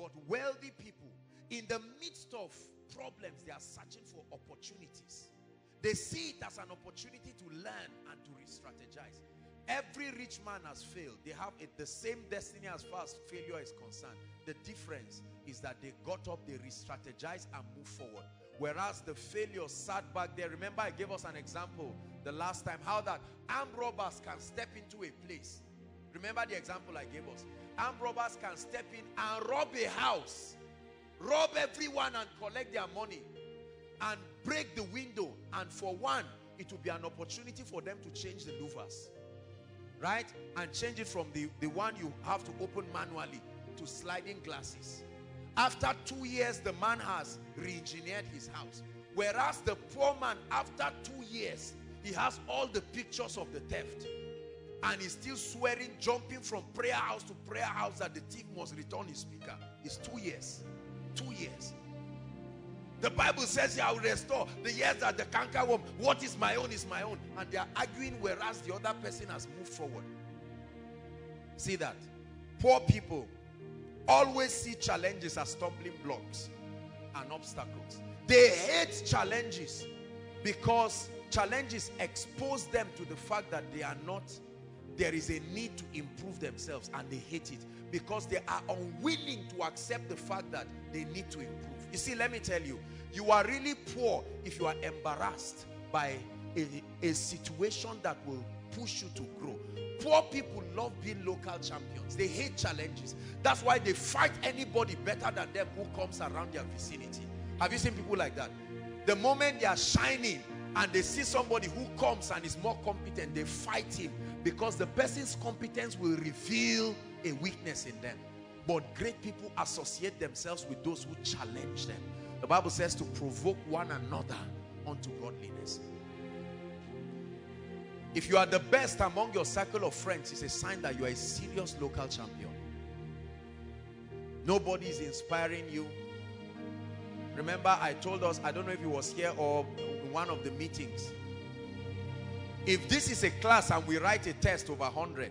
But wealthy people, in the midst of problems, they are searching for opportunities. They see it as an opportunity to learn and to re-strategize. Every rich man has failed. They have the same destiny as far as failure is concerned. The difference is that they got up, they re-strategized and moved forward. Whereas the failure sat back there. Remember I gave us an example the last time. How that armed robbers can step into a place. Remember the example I gave us. Armed robbers can step in and rob a house. Rob everyone and collect their money. And break the window. And for one, it will be an opportunity for them to change the louvers right? And change it from the, the one you have to open manually to sliding glasses. After two years, the man has re-engineered his house. Whereas the poor man, after two years, he has all the pictures of the theft. And he's still swearing, jumping from prayer house to prayer house that the thief must return his speaker. It's two years. Two years. The Bible says, I will restore the years that the canker worm. What is my own is my own. And they are arguing whereas the other person has moved forward. See that? Poor people always see challenges as stumbling blocks and obstacles. They hate challenges because challenges expose them to the fact that they are not, there is a need to improve themselves and they hate it because they are unwilling to accept the fact that they need to improve. You see, let me tell you, you are really poor if you are embarrassed by a, a situation that will push you to grow. Poor people love being local champions. They hate challenges. That's why they fight anybody better than them who comes around their vicinity. Have you seen people like that? The moment they are shining and they see somebody who comes and is more competent, they fight him because the person's competence will reveal a weakness in them. But great people associate themselves with those who challenge them. The Bible says to provoke one another unto godliness. If you are the best among your circle of friends, it's a sign that you are a serious local champion. Nobody is inspiring you. Remember, I told us, I don't know if he was here or in one of the meetings. If this is a class and we write a test over 100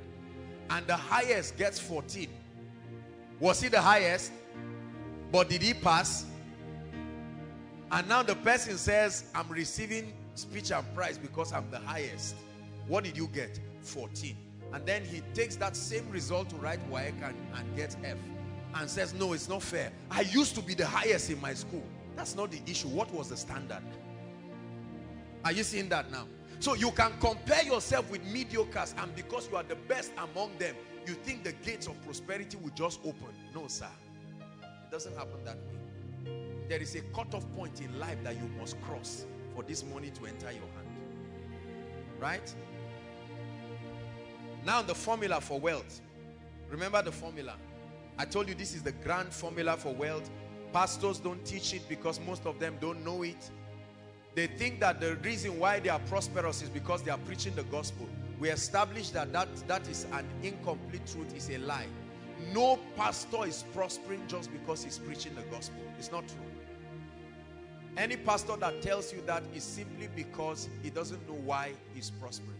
and the highest gets 14, was he the highest? But did he pass? And now the person says, I'm receiving speech and prize because I'm the highest. What did you get? 14. And then he takes that same result to write WAEC and, and gets F. And says, no, it's not fair. I used to be the highest in my school. That's not the issue. What was the standard? Are you seeing that now? So you can compare yourself with mediocres and because you are the best among them, you think the gates of prosperity will just open. No, sir. It doesn't happen that way. There is a cutoff point in life that you must cross for this money to enter your hand. Right? Now the formula for wealth. Remember the formula. I told you this is the grand formula for wealth. Pastors don't teach it because most of them don't know it. They think that the reason why they are prosperous is because they are preaching the gospel. We established that that, that is an incomplete truth, is a lie. No pastor is prospering just because he's preaching the gospel. It's not true. Any pastor that tells you that is simply because he doesn't know why he's prospering.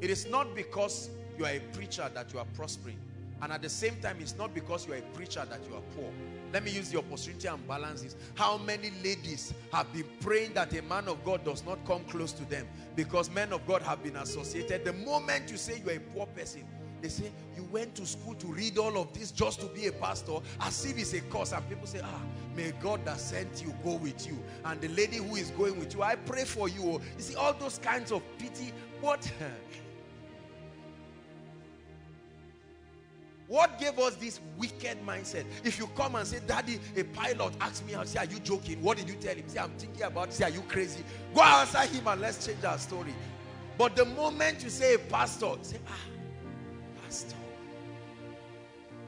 It is not because you are a preacher that you are prospering. And at the same time, it's not because you are a preacher that you are poor. Let me use the opportunity and balance this. How many ladies have been praying that a man of God does not come close to them because men of God have been associated. The moment you say you are a poor person, They say, you went to school to read all of this just to be a pastor, as if it's a course. And people say, ah, may God that sent you go with you. And the lady who is going with you, I pray for you. You see, all those kinds of pity. What? What gave us this wicked mindset? If you come and say, Daddy, a pilot asked me, I say, Are you joking? What did you tell him? Say, I'm thinking about Say, Are you crazy? Go answer him and let's change our story. But the moment you say pastor, say, Ah, pastor.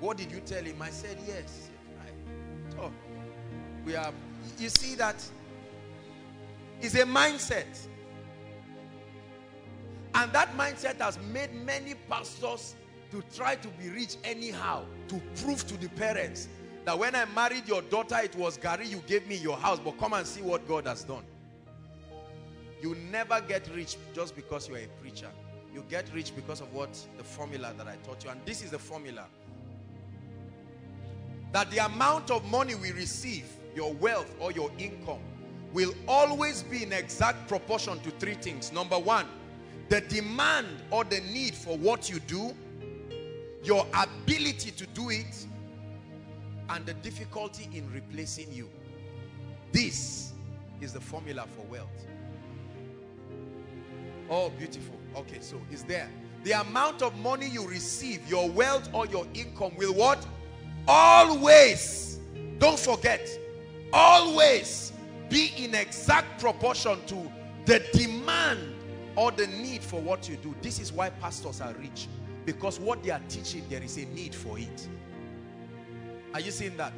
What did you tell him? I said, Yes. Right. So, we are, you see that is a mindset. And that mindset has made many pastors to try to be rich anyhow to prove to the parents that when I married your daughter it was Gary you gave me your house but come and see what God has done. You never get rich just because you are a preacher. You get rich because of what the formula that I taught you and this is the formula. That the amount of money we receive your wealth or your income will always be in exact proportion to three things. Number one the demand or the need for what you do your ability to do it and the difficulty in replacing you. This is the formula for wealth. Oh beautiful. Okay so is there. The amount of money you receive your wealth or your income will what? Always don't forget always be in exact proportion to the demand or the need for what you do. This is why pastors are rich because what they are teaching, there is a need for it. Are you seeing that?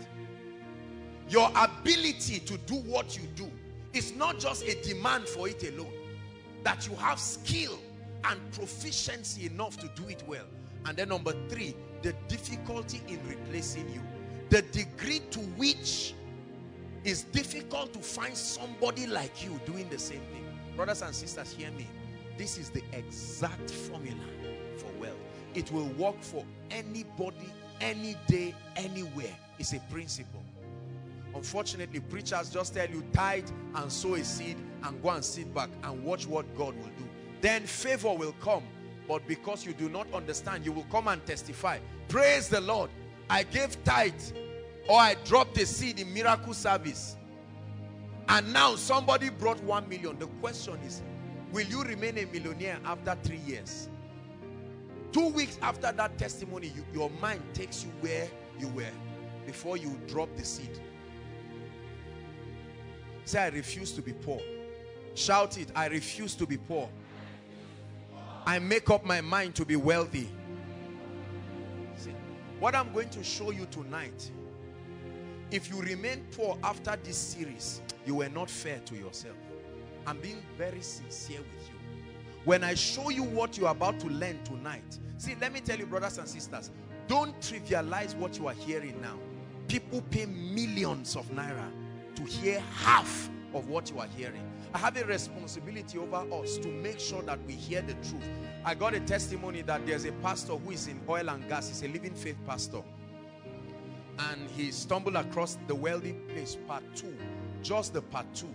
Your ability to do what you do is not just a demand for it alone. That you have skill and proficiency enough to do it well. And then number three, the difficulty in replacing you. The degree to which it's difficult to find somebody like you doing the same thing. Brothers and sisters, hear me. This is the exact formula for wealth. It will work for anybody, any day, anywhere. It's a principle. Unfortunately, preachers just tell you tithe and sow a seed and go and sit back and watch what God will do. Then favor will come. But because you do not understand, you will come and testify. Praise the Lord. I gave tithe or I dropped a seed in miracle service. And now somebody brought one million. The question is, will you remain a millionaire after three years? Two weeks after that testimony, you, your mind takes you where you were before you drop the seed. Say, I refuse to be poor. Shout it, I refuse to be poor. I make up my mind to be wealthy. See, what I'm going to show you tonight, if you remain poor after this series, you were not fair to yourself. I'm being very sincere with you. When I show you what you're about to learn tonight, see, let me tell you, brothers and sisters, don't trivialize what you are hearing now. People pay millions of naira to hear half of what you are hearing. I have a responsibility over us to make sure that we hear the truth. I got a testimony that there's a pastor who is in oil and gas. He's a living faith pastor. And he stumbled across the wealthy place, part two. Just the part two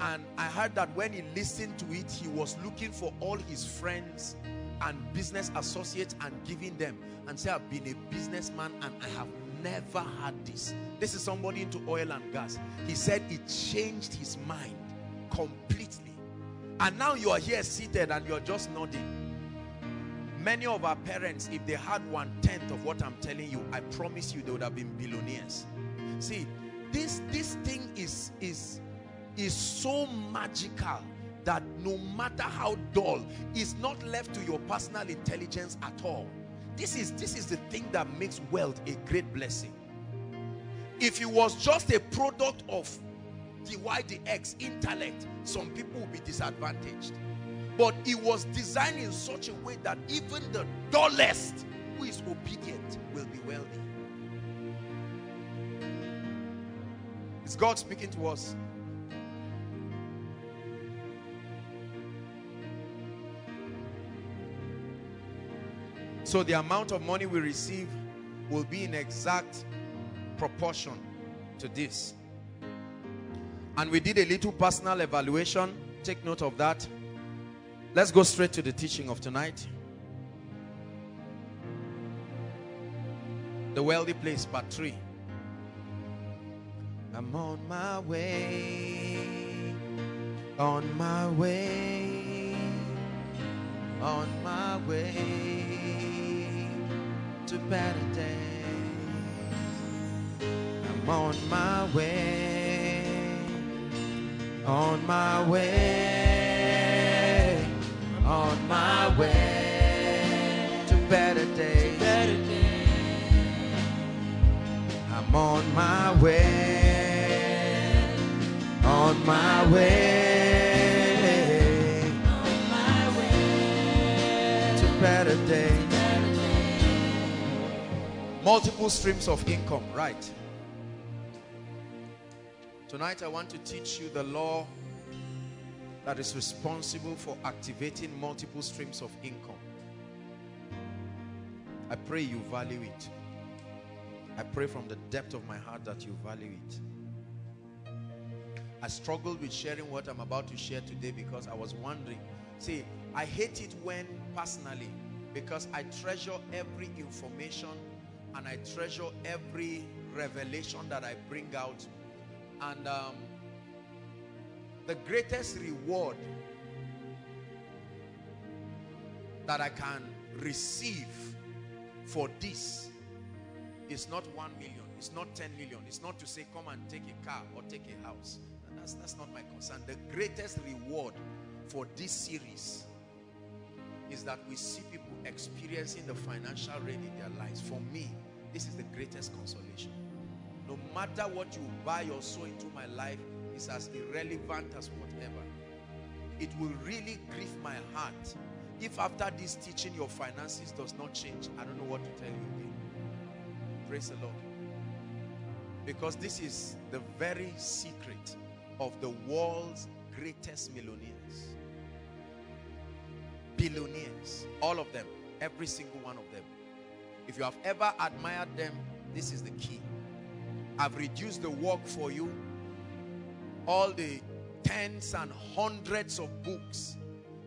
and I heard that when he listened to it, he was looking for all his friends and business associates and giving them and say, I've been a businessman and I have never had this. This is somebody into oil and gas. He said it changed his mind completely. And now you are here seated and you're just nodding. Many of our parents, if they had one tenth of what I'm telling you, I promise you they would have been billionaires. See, this this thing is is is so magical that no matter how dull, is not left to your personal intelligence at all. This is, this is the thing that makes wealth a great blessing. If it was just a product of the Y, the X, intellect, some people will be disadvantaged. But it was designed in such a way that even the dullest who is obedient will be wealthy. Is God speaking to us? So the amount of money we receive will be in exact proportion to this. And we did a little personal evaluation. Take note of that. Let's go straight to the teaching of tonight. The wealthy place, part three. I'm on my way, on my way, on my way to better days. I'm on my way, on my way, on my way to better days. I'm on my way, on my way, on my way to better days. Multiple streams of income, right? Tonight I want to teach you the law that is responsible for activating multiple streams of income. I pray you value it. I pray from the depth of my heart that you value it. I struggled with sharing what I'm about to share today because I was wondering. See, I hate it when personally because I treasure every information and I treasure every revelation that I bring out. And um, the greatest reward that I can receive for this is not 1 million, it's not 10 million, it's not to say come and take a car or take a house. That's, that's not my concern. The greatest reward for this series is that we see people experiencing the financial rain in their lives. For me, this is the greatest consolation. No matter what you buy or sow into my life is as irrelevant as whatever. It will really grieve my heart if after this teaching your finances does not change. I don't know what to tell you again. Praise the Lord. Because this is the very secret of the world's greatest millionaires. Billionaires. All of them. Every single one of them. If you have ever admired them, this is the key. I've reduced the work for you. All the tens and hundreds of books,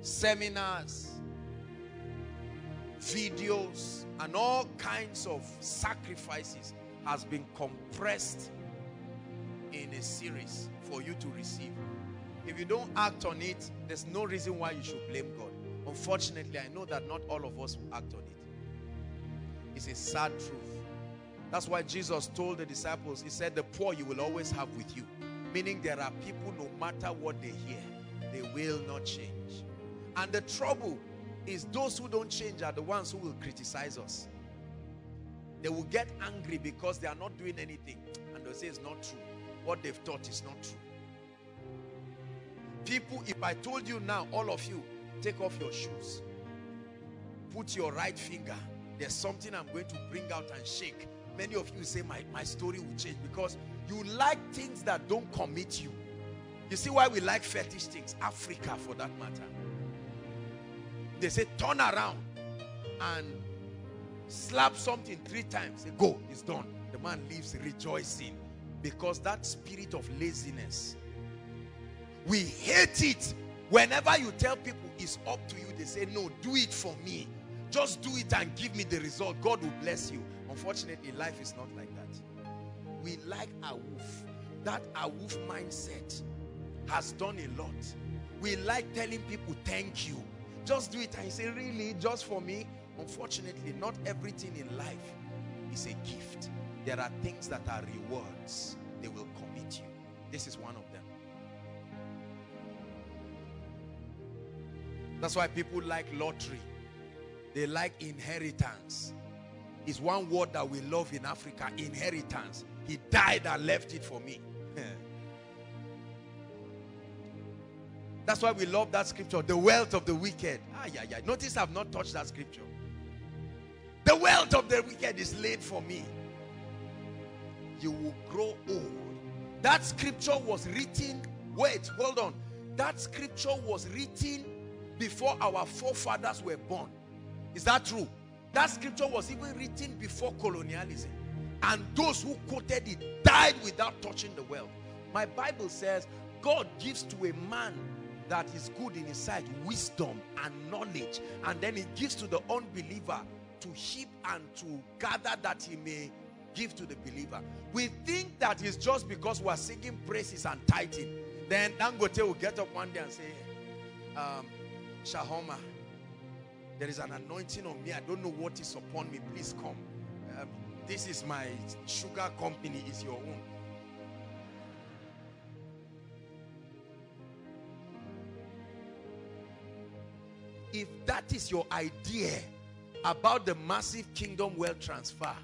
seminars, videos, and all kinds of sacrifices has been compressed in a series for you to receive. If you don't act on it, there's no reason why you should blame God. Unfortunately, I know that not all of us will act on it. It's a sad truth. That's why Jesus told the disciples, he said, the poor you will always have with you. Meaning there are people, no matter what they hear, they will not change. And the trouble is those who don't change are the ones who will criticize us. They will get angry because they are not doing anything. And they'll say it's not true. What they've taught is not true. People, if I told you now, all of you, take off your shoes. Put your right finger. There's something I'm going to bring out and shake. Many of you say my, my story will change because you like things that don't commit you. You see why we like fetish things? Africa for that matter. They say turn around and slap something three times. Say, go, it's done. The man leaves rejoicing because that spirit of laziness. We hate it. Whenever you tell people it's up to you, they say, no, do it for me. Just do it and give me the result. God will bless you. Unfortunately, life is not like that. We like a wolf. That a wolf mindset has done a lot. We like telling people thank you. Just do it and say, really, just for me? Unfortunately, not everything in life is a gift. There are things that are rewards. They will commit you. This is one of them. That's why people like lottery. They like inheritance. Is one word that we love in Africa, inheritance. He died and left it for me. That's why we love that scripture, the wealth of the wicked. Ah, yeah, yeah. Notice I've not touched that scripture. The wealth of the wicked is laid for me. You will grow old. That scripture was written, wait, hold on. That scripture was written before our forefathers were born. Is that true? That scripture was even written before colonialism. And those who quoted it died without touching the wealth. My Bible says God gives to a man that is good in his sight wisdom and knowledge. And then he gives to the unbeliever to heap and to gather that he may give to the believer. We think that is just because we're singing praises and tithing. Then Dangote will get up one day and say, um, Shahoma, there is an anointing on me. I don't know what is upon me. Please come. Um, this is my sugar company. Is your own. If that is your idea about the massive kingdom wealth transfer,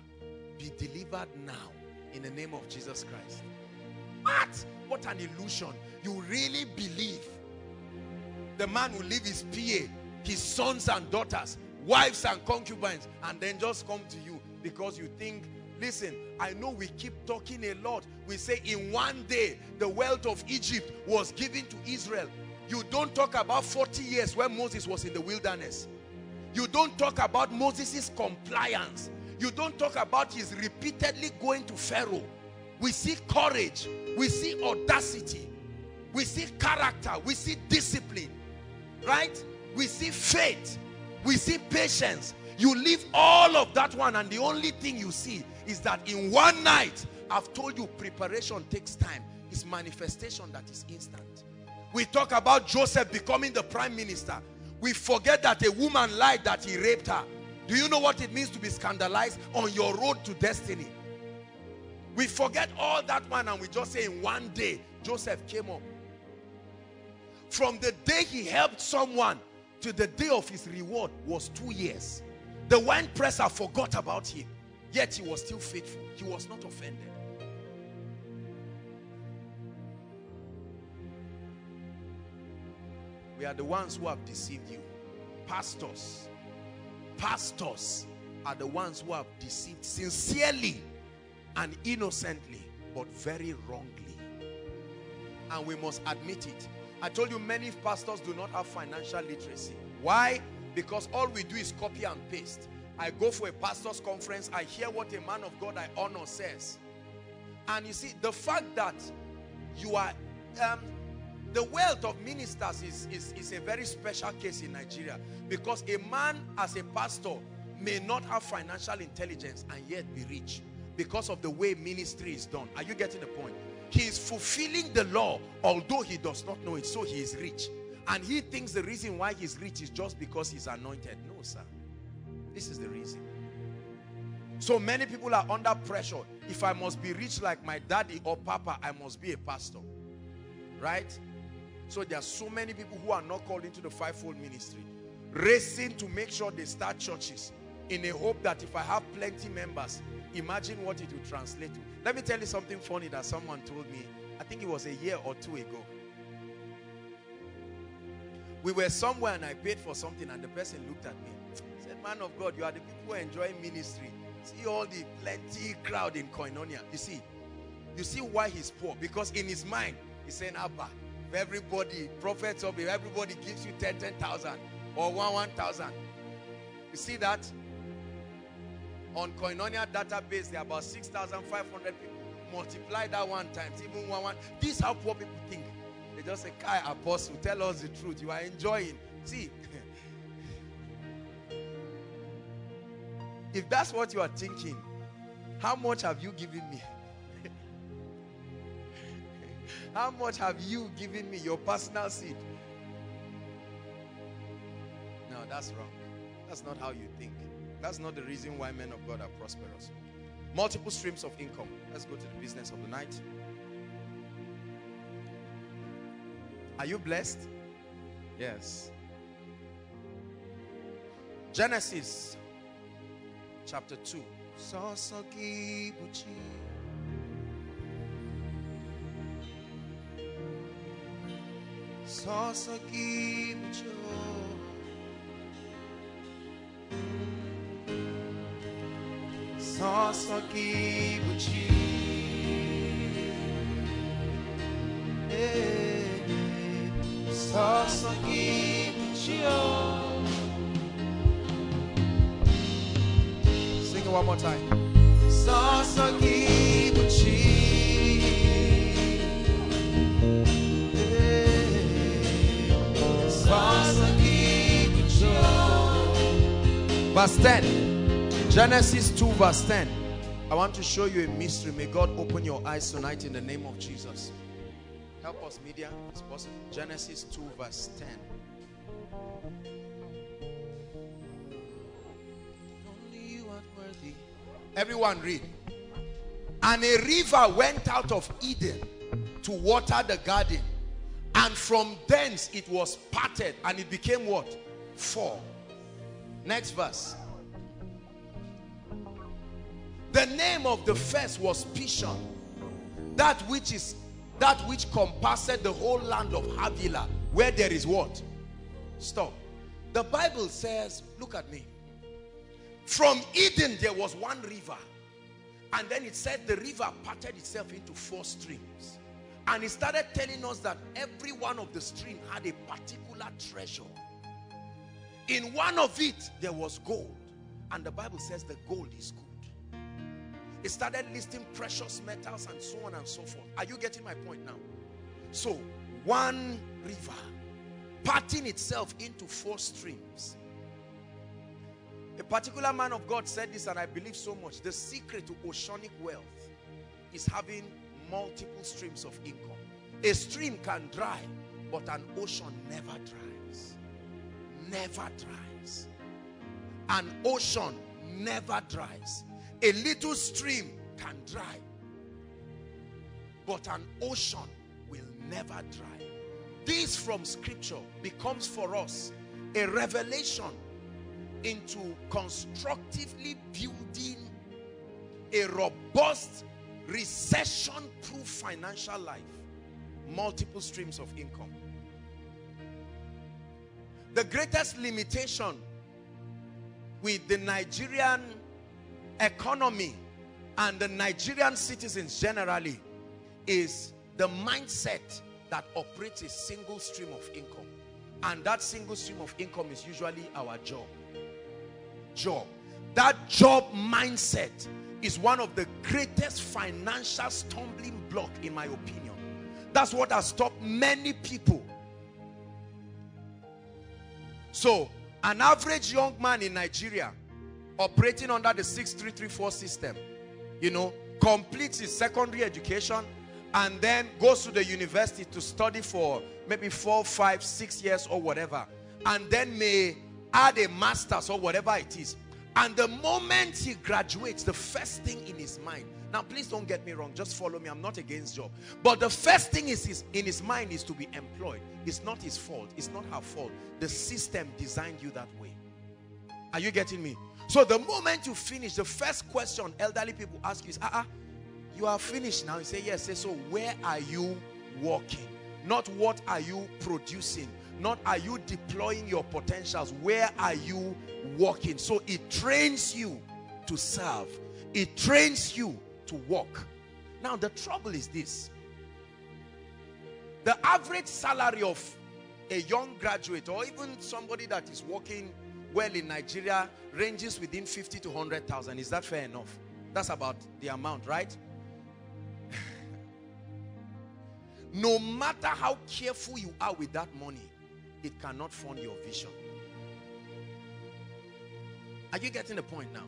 be delivered now in the name of Jesus Christ. What? What an illusion. You really believe the man will leave his PA, his sons and daughters, wives and concubines, and then just come to you because you think, listen, I know we keep talking a lot. We say in one day, the wealth of Egypt was given to Israel. You don't talk about 40 years when Moses was in the wilderness. You don't talk about Moses' compliance. You don't talk about his repeatedly going to Pharaoh. We see courage. We see audacity. We see character. We see discipline. Right? We see faith. We see patience. You leave all of that one and the only thing you see is that in one night, I've told you preparation takes time. It's manifestation that is instant. We talk about Joseph becoming the prime minister. We forget that a woman lied that he raped her. Do you know what it means to be scandalized on your road to destiny? We forget all that one and we just say in one day, Joseph came up. From the day he helped someone to the day of his reward was two years. The wine presser forgot about him, yet he was still faithful. He was not offended. We are the ones who have deceived you. Pastors, pastors are the ones who have deceived sincerely and innocently, but very wrongly. And we must admit it. I told you many pastors do not have financial literacy. Why? Because all we do is copy and paste. I go for a pastor's conference, I hear what a man of God I honor says. And you see, the fact that you are um, the wealth of ministers is, is, is a very special case in Nigeria because a man as a pastor may not have financial intelligence and yet be rich because of the way ministry is done. Are you getting the point? He is fulfilling the law although he does not know it so he is rich. And he thinks the reason why he's rich is just because he's anointed. No, sir. This is the reason. So many people are under pressure. If I must be rich like my daddy or papa, I must be a pastor. Right? So there are so many people who are not called into the fivefold ministry, racing to make sure they start churches in a hope that if I have plenty members, imagine what it will translate to. Let me tell you something funny that someone told me. I think it was a year or two ago. We were somewhere and I paid for something and the person looked at me. Said, man of God, you are the people who enjoy ministry. See all the plenty crowd in Koinonia. You see, you see why he's poor. Because in his mind, he's saying, Abba, everybody, prophets of everybody gives you 10, 10,000 or 1, 1,000. You see that? On Koinonia database, there are about 6,500 people. Multiply that one times, even one, one. This is how poor people think. They just say, Kai, apostle, tell us the truth. You are enjoying. See, if that's what you are thinking, how much have you given me? How much have you given me your personal seed? No, that's wrong. That's not how you think. That's not the reason why men of God are prosperous. Multiple streams of income. Let's go to the business of the night. Are you blessed? Yes. Genesis chapter 2. Sasa kimucho Sasa kimuchi Sasa kimucho Sing it one more time. Sasa kimuchi Verse 10. Genesis 2 verse 10. I want to show you a mystery. May God open your eyes tonight in the name of Jesus. Help us, media. It's possible. Genesis 2 verse 10. Only you are worthy. Everyone read. And a river went out of Eden to water the garden. And from thence it was parted and it became what? Four. Next verse. The name of the first was Pishon. That which is that which compassed the whole land of Havilah, where there is what? Stop. The Bible says, look at me. From Eden there was one river. And then it said the river parted itself into four streams. And it started telling us that every one of the stream had a particular treasure. In one of it, there was gold. And the Bible says the gold is good. It started listing precious metals and so on and so forth. Are you getting my point now? So, one river parting itself into four streams. A particular man of God said this and I believe so much. The secret to oceanic wealth is having multiple streams of income. A stream can dry, but an ocean never dries. Never dries. An ocean never dries. A little stream can dry, but an ocean will never dry. This from scripture becomes for us a revelation into constructively building a robust recession-proof financial life. Multiple streams of income. The greatest limitation with the Nigerian economy and the Nigerian citizens generally is the mindset that operates a single stream of income. And that single stream of income is usually our job. Job. That job mindset is one of the greatest financial stumbling block in my opinion. That's what has stopped many people. So, an average young man in Nigeria operating under the 6334 system, you know, completes his secondary education and then goes to the university to study for maybe four, five, six years or whatever, and then may add a master's or whatever it is. And the moment he graduates, the first thing in his mind, now please don't get me wrong, just follow me, I'm not against job. But the first thing is his, in his mind is to be employed. It's not his fault, it's not her fault. The system designed you that way. Are you getting me? So the moment you finish, the first question elderly people ask you is, ah, uh -uh, you are finished now. You say, yes. Say, so where are you working? Not what are you producing? Not are you deploying your potentials? Where are you working? So it trains you to serve. It trains you to work. Now the trouble is this. The average salary of a young graduate or even somebody that is working well in Nigeria ranges within 50 to 100,000. Is that fair enough? That's about the amount, right? no matter how careful you are with that money, it cannot fund your vision. Are you getting the point now?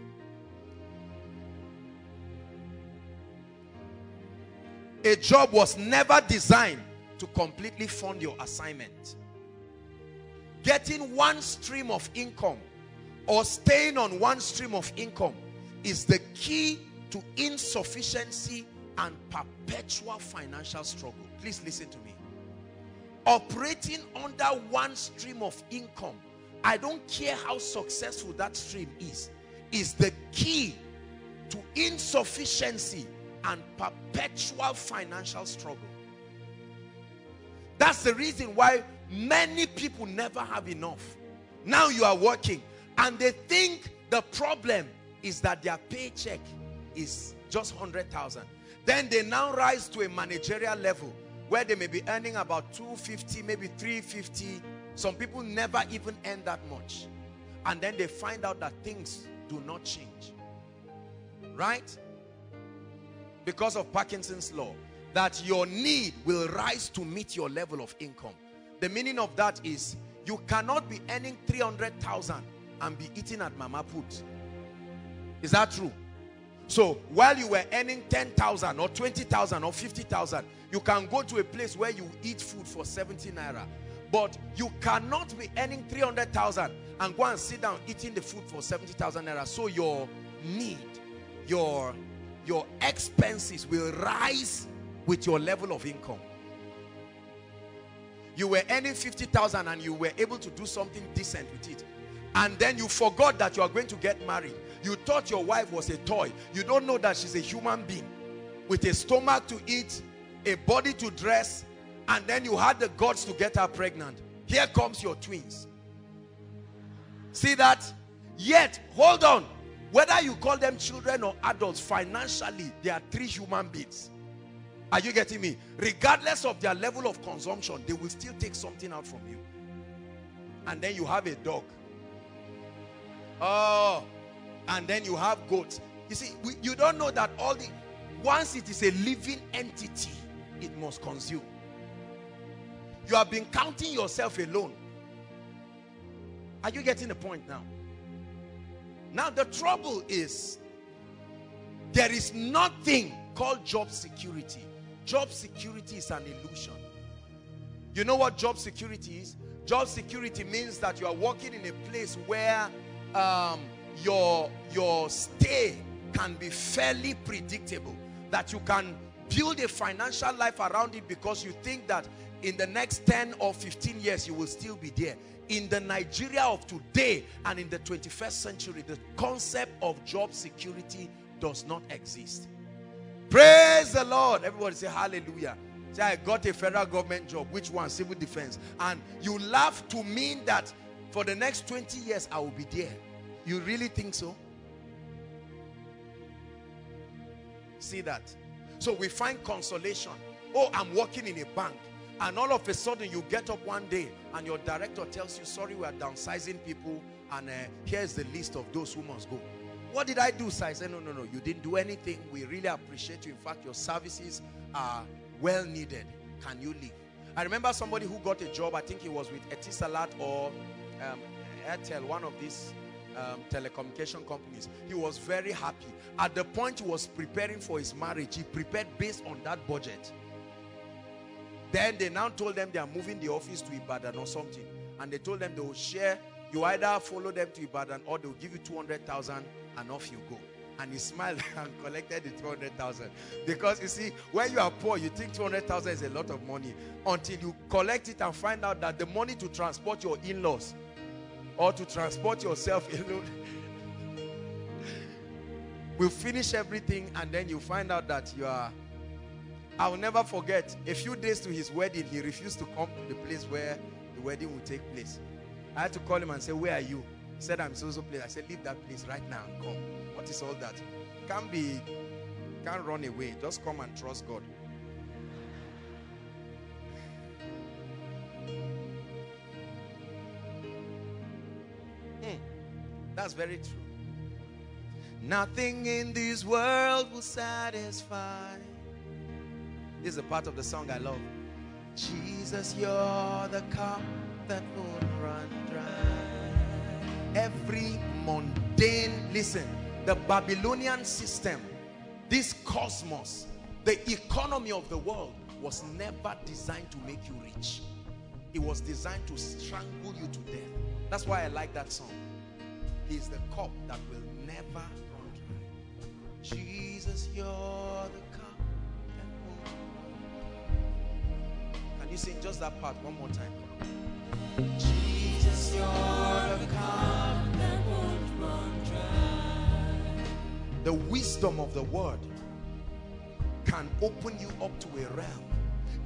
A job was never designed to completely fund your assignment getting one stream of income or staying on one stream of income is the key to insufficiency and perpetual financial struggle. Please listen to me. Operating under one stream of income, I don't care how successful that stream is, is the key to insufficiency and perpetual financial struggle. That's the reason why Many people never have enough. Now you are working and they think the problem is that their paycheck is just 100,000. Then they now rise to a managerial level where they may be earning about 250, maybe 350. Some people never even earn that much. And then they find out that things do not change. Right? Because of Parkinson's law. That your need will rise to meet your level of income. The meaning of that is you cannot be earning 300,000 and be eating at mama put. Is that true? So while you were earning 10,000 or 20,000 or 50,000, you can go to a place where you eat food for 70 naira. But you cannot be earning 300,000 and go and sit down eating the food for 70,000 naira. So your need, your, your expenses will rise with your level of income. You were earning 50,000 and you were able to do something decent with it. And then you forgot that you are going to get married. You thought your wife was a toy. You don't know that she's a human being with a stomach to eat, a body to dress, and then you had the guts to get her pregnant. Here comes your twins. See that? Yet, hold on. Whether you call them children or adults, financially, they are three human beings. Are you getting me? Regardless of their level of consumption, they will still take something out from you. And then you have a dog. Oh, and then you have goats. You see, we, you don't know that all the, once it is a living entity, it must consume. You have been counting yourself alone. Are you getting the point now? Now the trouble is, there is nothing called job security. Job security is an illusion. You know what job security is? Job security means that you are working in a place where um, your, your stay can be fairly predictable. That you can build a financial life around it because you think that in the next 10 or 15 years you will still be there. In the Nigeria of today and in the 21st century, the concept of job security does not exist. Praise the Lord. Everybody say hallelujah. Say, I got a federal government job. Which one? Civil defense. And you laugh to mean that for the next 20 years I will be there. You really think so? See that? So we find consolation. Oh, I'm working in a bank. And all of a sudden you get up one day and your director tells you, sorry, we are downsizing people and uh, here's the list of those who must go. What did I do, sir? I said, no, no, no, you didn't do anything. We really appreciate you. In fact, your services are well needed. Can you leave? I remember somebody who got a job, I think he was with Etisalat or um, Airtel, one of these um, telecommunication companies. He was very happy. At the point he was preparing for his marriage, he prepared based on that budget. Then they now told them they are moving the office to Ibadan or something. And they told them they will share. You either follow them to Ibadan or they'll give you 200,000 and off you go. And he smiled and collected the 200,000. Because you see, when you are poor, you think 200,000 is a lot of money. Until you collect it and find out that the money to transport your in-laws or to transport yourself alone will finish everything and then you find out that you are I will never forget a few days to his wedding he refused to come to the place where the wedding will take place I had to call him and say where are you? He said I'm so so place. I said leave that place right now and come. What is all that? Can't be can't run away. Just come and trust God. Hmm. That's very true. Nothing in this world will satisfy. This is a part of the song I love. Jesus, you're the cup that won't run dry. Every mundane, listen, the Babylonian system, this cosmos, the economy of the world was never designed to make you rich. It was designed to strangle you to death. That's why I like that song is the cup that will never run dry. Jesus, you're the cup Can you sing just that part one more time? The wisdom of the word can open you up to a realm.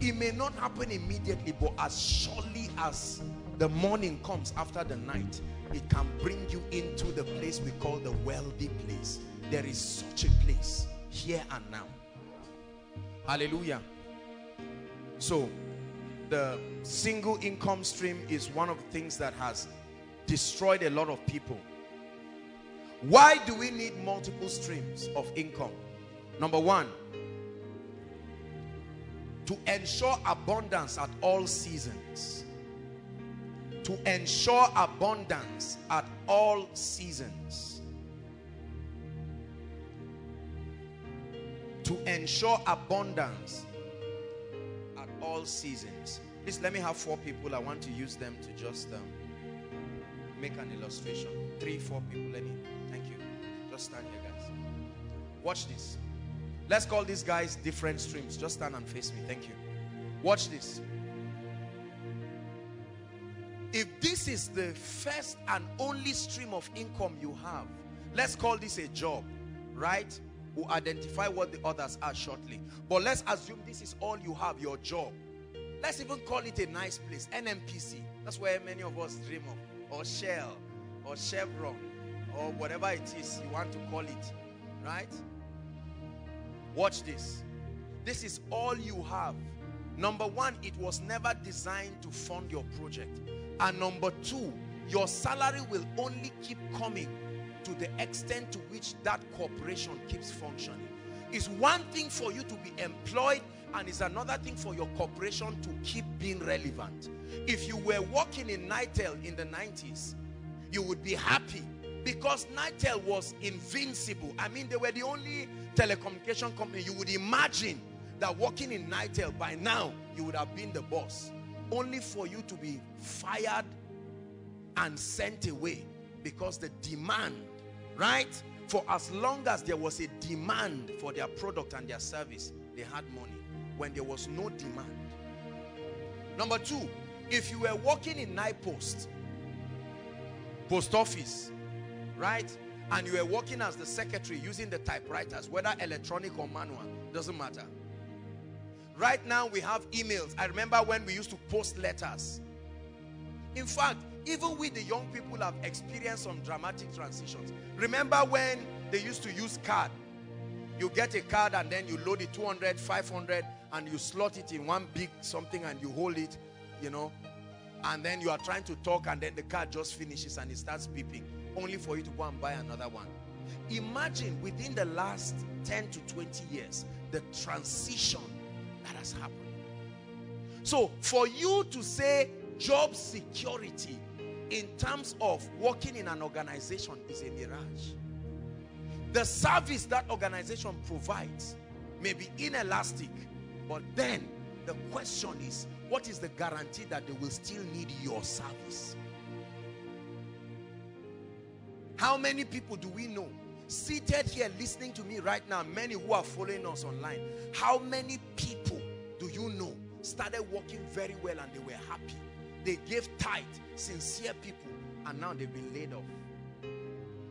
It may not happen immediately, but as surely as the morning comes after the night, it can bring you into the place we call the wealthy place. There is such a place here and now. Hallelujah. So, the single income stream is one of the things that has destroyed a lot of people. Why do we need multiple streams of income? Number one, to ensure abundance at all seasons to ensure abundance at all seasons. to ensure abundance all seasons. Please let me have four people. I want to use them to just um, make an illustration. Three, four people. Let me. Thank you. Just stand here, guys. Watch this. Let's call these guys different streams. Just stand and face me. Thank you. Watch this. If this is the first and only stream of income you have, let's call this a job, right? We'll identify what the others are shortly. But let's assume this is all you have, your job. Let's even call it a nice place, NNPC. That's where many of us dream of. Or Shell, or Chevron, or whatever it is you want to call it, right? Watch this. This is all you have. Number one, it was never designed to fund your project. And number two, your salary will only keep coming to the extent to which that corporation keeps functioning. It's one thing for you to be employed and it's another thing for your corporation to keep being relevant. If you were working in Nitel in the 90s, you would be happy because Nitel was invincible. I mean, they were the only telecommunication company. You would imagine that working in Nitel by now, you would have been the boss. Only for you to be fired and sent away because the demand, right? For as long as there was a demand for their product and their service, they had money. When there was no demand. Number two, if you were working in NIPOST, post office, right? And you were working as the secretary using the typewriters, whether electronic or manual, doesn't matter. Right now we have emails. I remember when we used to post letters. In fact, even we the young people have experienced some dramatic transitions. Remember when they used to use card? You get a card and then you load it 200, 500 and you slot it in one big something and you hold it, you know. And then you are trying to talk and then the card just finishes and it starts beeping only for you to go and buy another one. Imagine within the last 10 to 20 years, the transition that has happened. So for you to say job security in terms of working in an organization is a mirage. The service that organization provides may be inelastic, but then the question is, what is the guarantee that they will still need your service? How many people do we know seated here listening to me right now, many who are following us online, how many people do you know started working very well and they were happy? They gave tithe, sincere people, and now they've been laid off.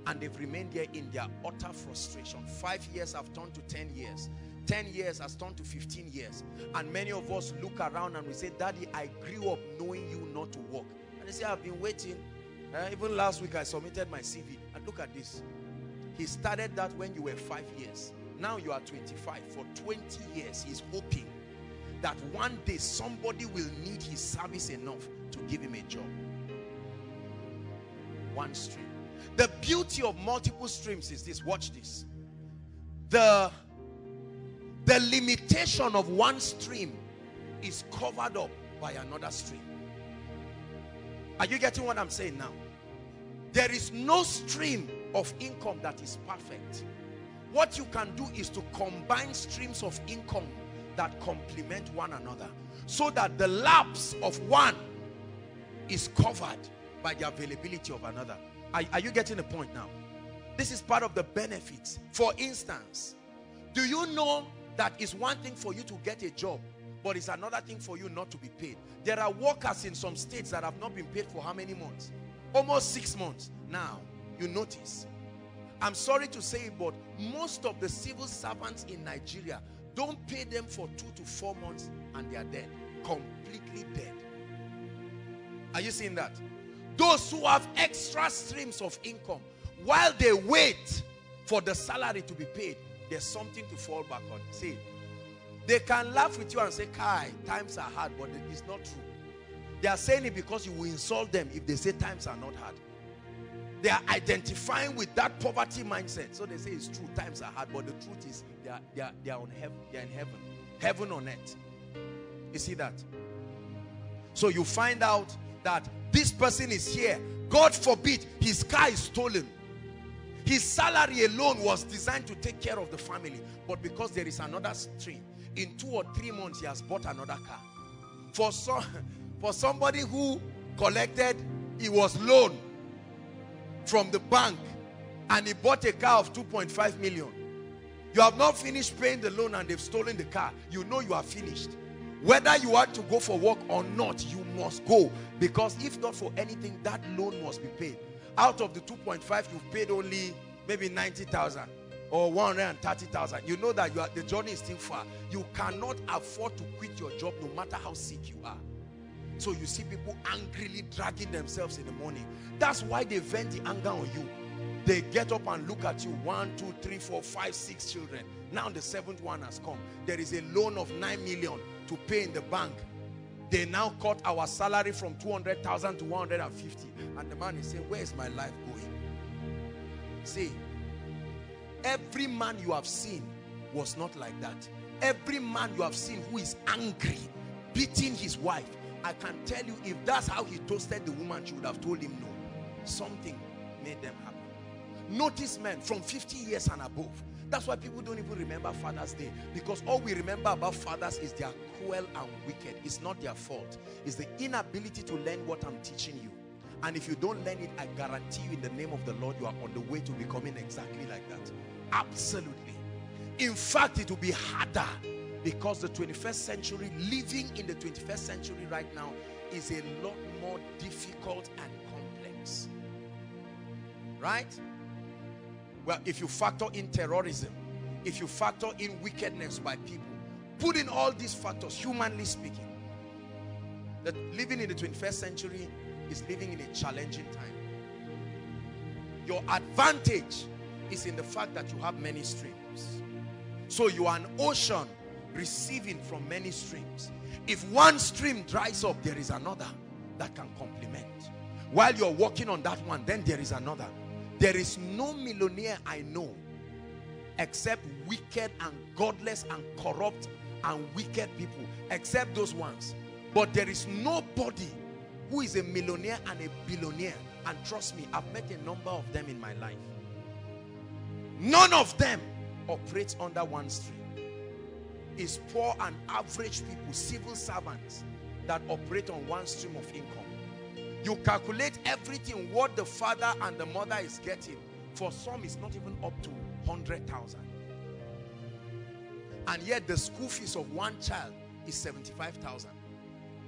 And they've remained there in their utter frustration. Five years have turned to 10 years. 10 years has turned to 15 years. And many of us look around and we say, Daddy, I grew up knowing you not to work. And they say, I've been waiting. Uh, even last week I submitted my CV. And look at this. He started that when you were five years. Now you are 25. For 20 years, he's hoping that one day somebody will need his service enough give him a job. One stream. The beauty of multiple streams is this. Watch this. The, the limitation of one stream is covered up by another stream. Are you getting what I'm saying now? There is no stream of income that is perfect. What you can do is to combine streams of income that complement one another so that the lapse of one is covered by the availability of another. Are, are you getting the point now? This is part of the benefits. For instance, do you know that it's one thing for you to get a job, but it's another thing for you not to be paid? There are workers in some states that have not been paid for how many months? Almost six months. Now, you notice. I'm sorry to say it, but most of the civil servants in Nigeria don't pay them for two to four months and they are dead. Completely dead. Are you seeing that? Those who have extra streams of income, while they wait for the salary to be paid, there's something to fall back on. See, they can laugh with you and say, Kai, times are hard, but it's not true. They are saying it because you will insult them if they say times are not hard. They are identifying with that poverty mindset. So they say it's true, times are hard, but the truth is they are, they are, they are on heaven, they are in heaven. Heaven on earth. You see that? So you find out that this person is here. God forbid his car is stolen. His salary alone was designed to take care of the family. But because there is another stream, in two or three months, he has bought another car. For, some, for somebody who collected, he was loan from the bank and he bought a car of 2.5 million. You have not finished paying the loan and they've stolen the car. You know you are finished. Whether you want to go for work or not, you must go. Because if not for anything, that loan must be paid. Out of the 2.5, you've paid only maybe 90,000 or 130,000. You know that you are, the journey is still far. You cannot afford to quit your job no matter how sick you are. So you see people angrily dragging themselves in the morning. That's why they vent the anger on you. They get up and look at you. One, two, three, four, five, six children. Now the seventh one has come. There is a loan of 9 million to pay in the bank. They now cut our salary from 200,000 to 150. And the man is saying, where is my life going? See, every man you have seen was not like that. Every man you have seen who is angry, beating his wife, I can tell you if that's how he toasted the woman, she would have told him no. Something made them happen. Notice men from 50 years and above. That's why people don't even remember Father's Day. Because all we remember about fathers is they are cruel and wicked. It's not their fault. It's the inability to learn what I'm teaching you. And if you don't learn it, I guarantee you in the name of the Lord, you are on the way to becoming exactly like that. Absolutely. In fact, it will be harder because the 21st century, living in the 21st century right now is a lot more difficult and complex. Right? Well, if you factor in terrorism, if you factor in wickedness by people, put in all these factors, humanly speaking, that living in the 21st century is living in a challenging time. Your advantage is in the fact that you have many streams. So you are an ocean receiving from many streams. If one stream dries up, there is another that can complement. While you're working on that one, then there is another. There is no millionaire I know except wicked and godless and corrupt and wicked people, except those ones. But there is nobody who is a millionaire and a billionaire. And trust me, I've met a number of them in my life. None of them operates under one stream. It's poor and average people, civil servants that operate on one stream of income. You calculate everything, what the father and the mother is getting. For some, it's not even up to 100,000. And yet the school fees of one child is 75,000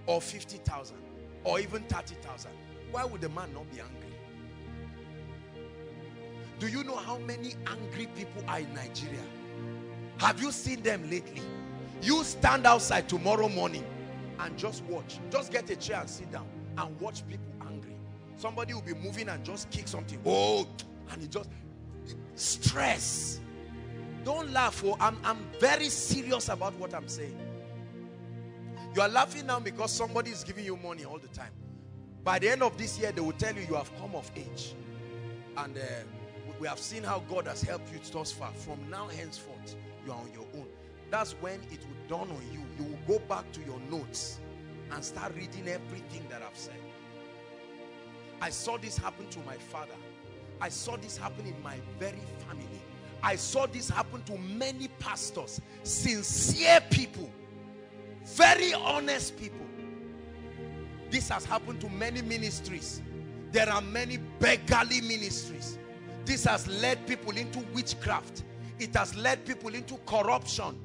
or 50,000 or even 30,000. Why would the man not be angry? Do you know how many angry people are in Nigeria? Have you seen them lately? You stand outside tomorrow morning and just watch. Just get a chair and sit down and watch people angry. Somebody will be moving and just kick something. Oh, and it just stress. Don't laugh. Oh, I'm, I'm very serious about what I'm saying. You are laughing now because somebody is giving you money all the time. By the end of this year, they will tell you you have come of age. And uh, we have seen how God has helped you thus far. From now henceforth, you are on your own. That's when it will dawn on you. You will go back to your notes and start reading everything that I've said. I saw this happen to my father. I saw this happen in my very family. I saw this happen to many pastors, sincere people, very honest people. This has happened to many ministries. There are many beggarly ministries. This has led people into witchcraft. It has led people into corruption.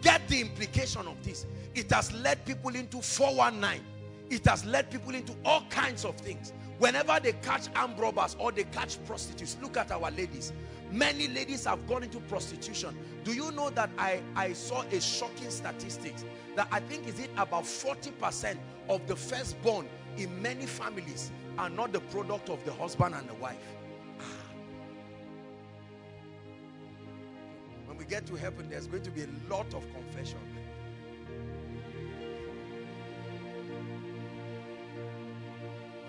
Get the implication of this. It has led people into 419. It has led people into all kinds of things. Whenever they catch armed robbers or they catch prostitutes, look at our ladies. Many ladies have gone into prostitution. Do you know that I, I saw a shocking statistics that I think is it about 40% of the firstborn in many families are not the product of the husband and the wife. Ah. When we get to heaven, there's going to be a lot of confession.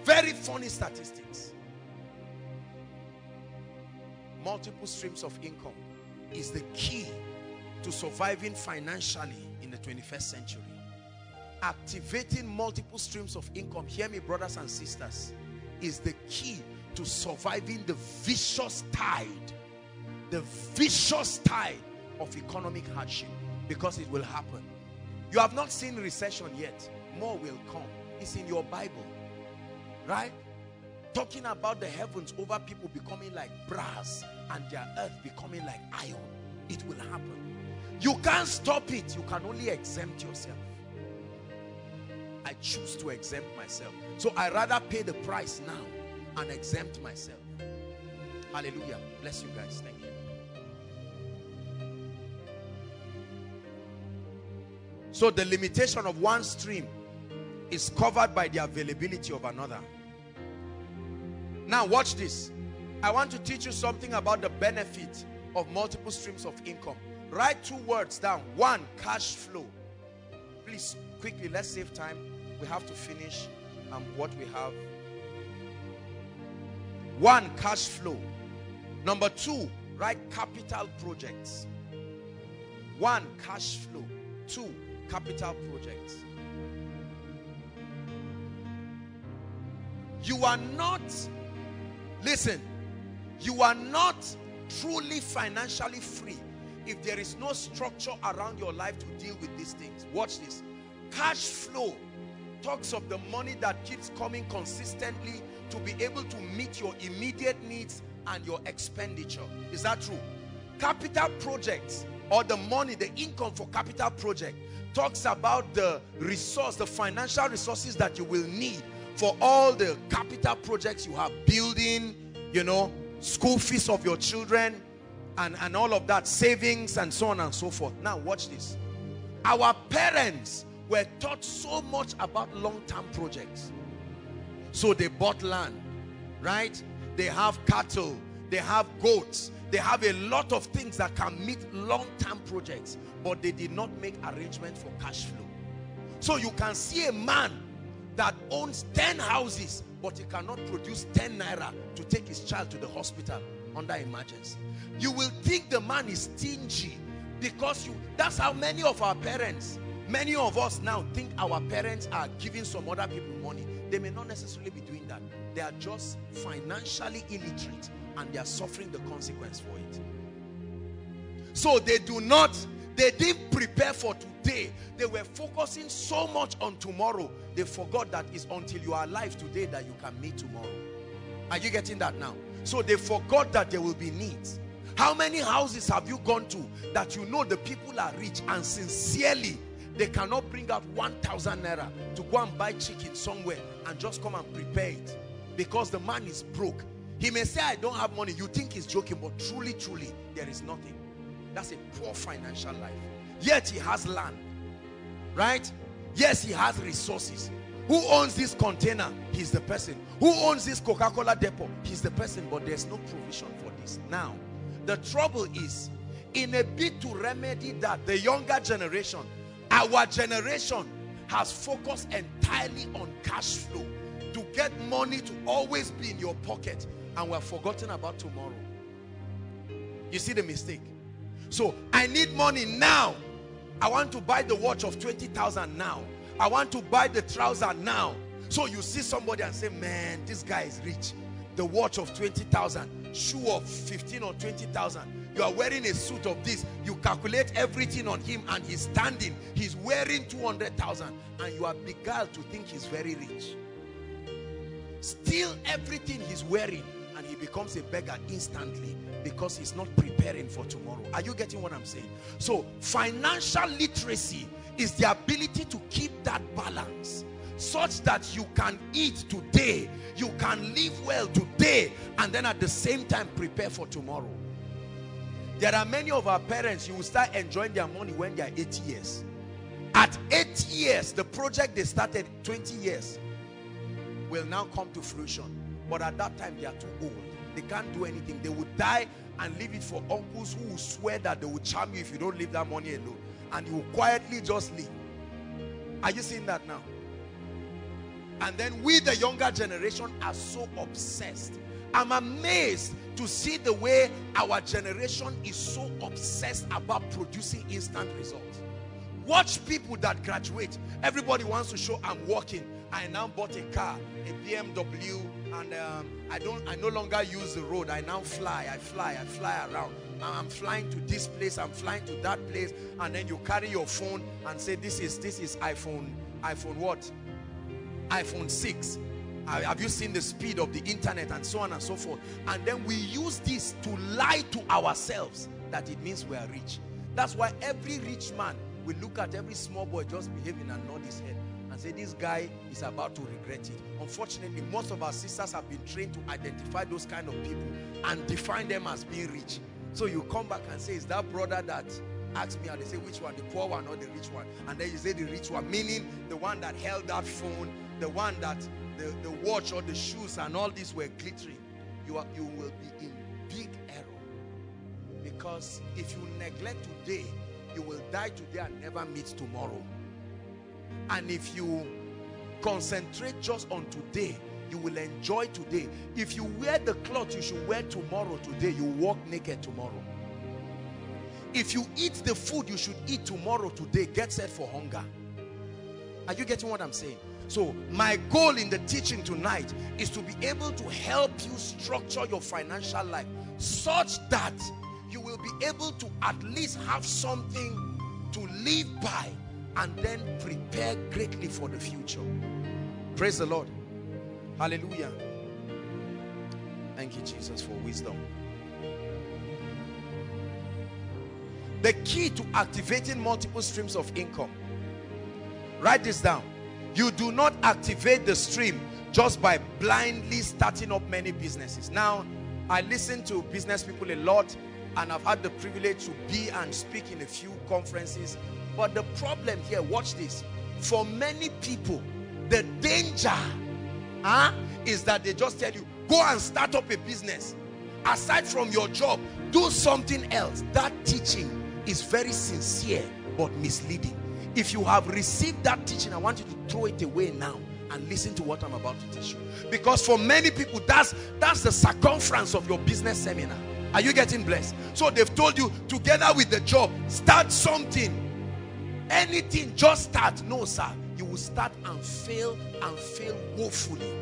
Very funny statistics. Multiple streams of income is the key to surviving financially in the 21st century. Activating multiple streams of income, hear me brothers and sisters, is the key to surviving the vicious tide, the vicious tide of economic hardship because it will happen. You have not seen recession yet. More will come. It's in your Bible. Right? Talking about the heavens over people becoming like brass and their earth becoming like iron. It will happen. You can't stop it. You can only exempt yourself. I choose to exempt myself. So I rather pay the price now and exempt myself. Hallelujah. Bless you guys. Thank you. So the limitation of one stream is covered by the availability of another. Now watch this. I want to teach you something about the benefit of multiple streams of income. Write two words down. One, cash flow. Please, quickly, let's save time. We have to finish um, what we have. One, cash flow. Number two, write capital projects. One, cash flow. Two, capital projects. You are not, listen, you are not truly financially free if there is no structure around your life to deal with these things. Watch this. Cash flow talks of the money that keeps coming consistently to be able to meet your immediate needs and your expenditure. Is that true? Capital projects or the money, the income for capital project talks about the resource, the financial resources that you will need for all the capital projects you have, building, you know, school fees of your children, and, and all of that, savings and so on and so forth. Now watch this. Our parents were taught so much about long-term projects. So they bought land, right? They have cattle, they have goats, they have a lot of things that can meet long-term projects, but they did not make arrangement for cash flow. So you can see a man that owns 10 houses, but he cannot produce 10 naira to take his child to the hospital under emergency. You will think the man is stingy because you that's how many of our parents, many of us now think our parents are giving some other people money. They may not necessarily be doing that. They are just financially illiterate and they are suffering the consequence for it. So they do not, they didn't prepare for today. They were focusing so much on tomorrow. They forgot that it's until you are alive today that you can meet tomorrow. Are you getting that now? So they forgot that there will be needs. How many houses have you gone to that you know the people are rich and sincerely they cannot bring out 1,000 naira to go and buy chicken somewhere and just come and prepare it because the man is broke. He may say, I don't have money. You think he's joking, but truly, truly, there is nothing. That's a poor financial life. Yet he has land, right? Yes, he has resources. Who owns this container? He's the person. Who owns this Coca-Cola depot? He's the person, but there's no provision for this. Now, the trouble is, in a bid to remedy that, the younger generation, our generation has focused entirely on cash flow to get money to always be in your pocket and we're forgotten about tomorrow. You see the mistake? So I need money now. I want to buy the watch of 20,000 now. I want to buy the trouser now. So you see somebody and say, man, this guy is rich. The watch of 20,000, shoe of 15 or 20,000. You are wearing a suit of this. You calculate everything on him and he's standing. He's wearing 200,000 and you are beguiled to think he's very rich. Steal everything he's wearing and he becomes a beggar instantly because he's not preparing for tomorrow. Are you getting what I'm saying? So financial literacy is the ability to keep that balance such that you can eat today, you can live well today, and then at the same time prepare for tomorrow. There are many of our parents, you will start enjoying their money when they are 80 years. At 80 years, the project they started 20 years will now come to fruition. But at that time, they are too old. They can't do anything. They would die and leave it for uncles who will swear that they will charm you if you don't leave that money alone. And you will quietly just leave. Are you seeing that now? And then we, the younger generation, are so obsessed. I'm amazed to see the way our generation is so obsessed about producing instant results. Watch people that graduate. Everybody wants to show I'm working. I now bought a car, a BMW and um, I don't I no longer use the road. I now fly I fly I fly around. I'm flying to this place I'm flying to that place. And then you carry your phone and say this is this is iPhone iPhone what? iPhone 6 have you seen the speed of the internet and so on and so forth? And then we use this to lie to ourselves that it means we are rich. That's why every rich man will look at every small boy just behaving and nod his head and say this guy is about to regret it. Unfortunately most of our sisters have been trained to identify those kind of people and define them as being rich. So you come back and say is that brother that asked me? And they say which one the poor one or the rich one? And then you say the rich one meaning the one that held that phone the one that the, the watch or the shoes and all these were glittering. You are you will be in big error. Because if you neglect today you will die today and never meet tomorrow and if you concentrate just on today, you will enjoy today. If you wear the cloth you should wear tomorrow today, you walk naked tomorrow. If you eat the food you should eat tomorrow today, get set for hunger. Are you getting what I'm saying? So my goal in the teaching tonight is to be able to help you structure your financial life such that you will be able to at least have something to live by and then prepare greatly for the future. Praise the Lord. Hallelujah. Thank you, Jesus, for wisdom. The key to activating multiple streams of income. Write this down. You do not activate the stream just by blindly starting up many businesses. Now, I listen to business people a lot and I've had the privilege to be and speak in a few conferences but the problem here, watch this. For many people, the danger huh, is that they just tell you, go and start up a business. Aside from your job, do something else. That teaching is very sincere but misleading. If you have received that teaching, I want you to throw it away now and listen to what I'm about to teach you. Because for many people, that's, that's the circumference of your business seminar. Are you getting blessed? So they've told you, together with the job, start something anything just start. No sir. You will start and fail and fail woefully.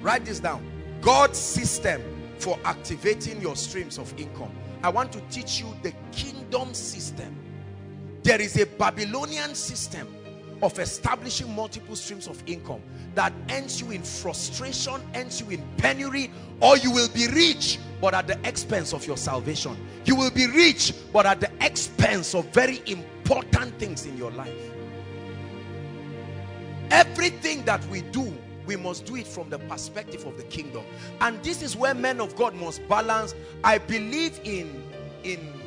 Write this down. God's system for activating your streams of income. I want to teach you the kingdom system. There is a Babylonian system of establishing multiple streams of income that ends you in frustration, ends you in penury, or you will be rich but at the expense of your salvation. You will be rich but at the expense of very important things in your life. Everything that we do, we must do it from the perspective of the kingdom. And this is where men of God must balance. I believe in, in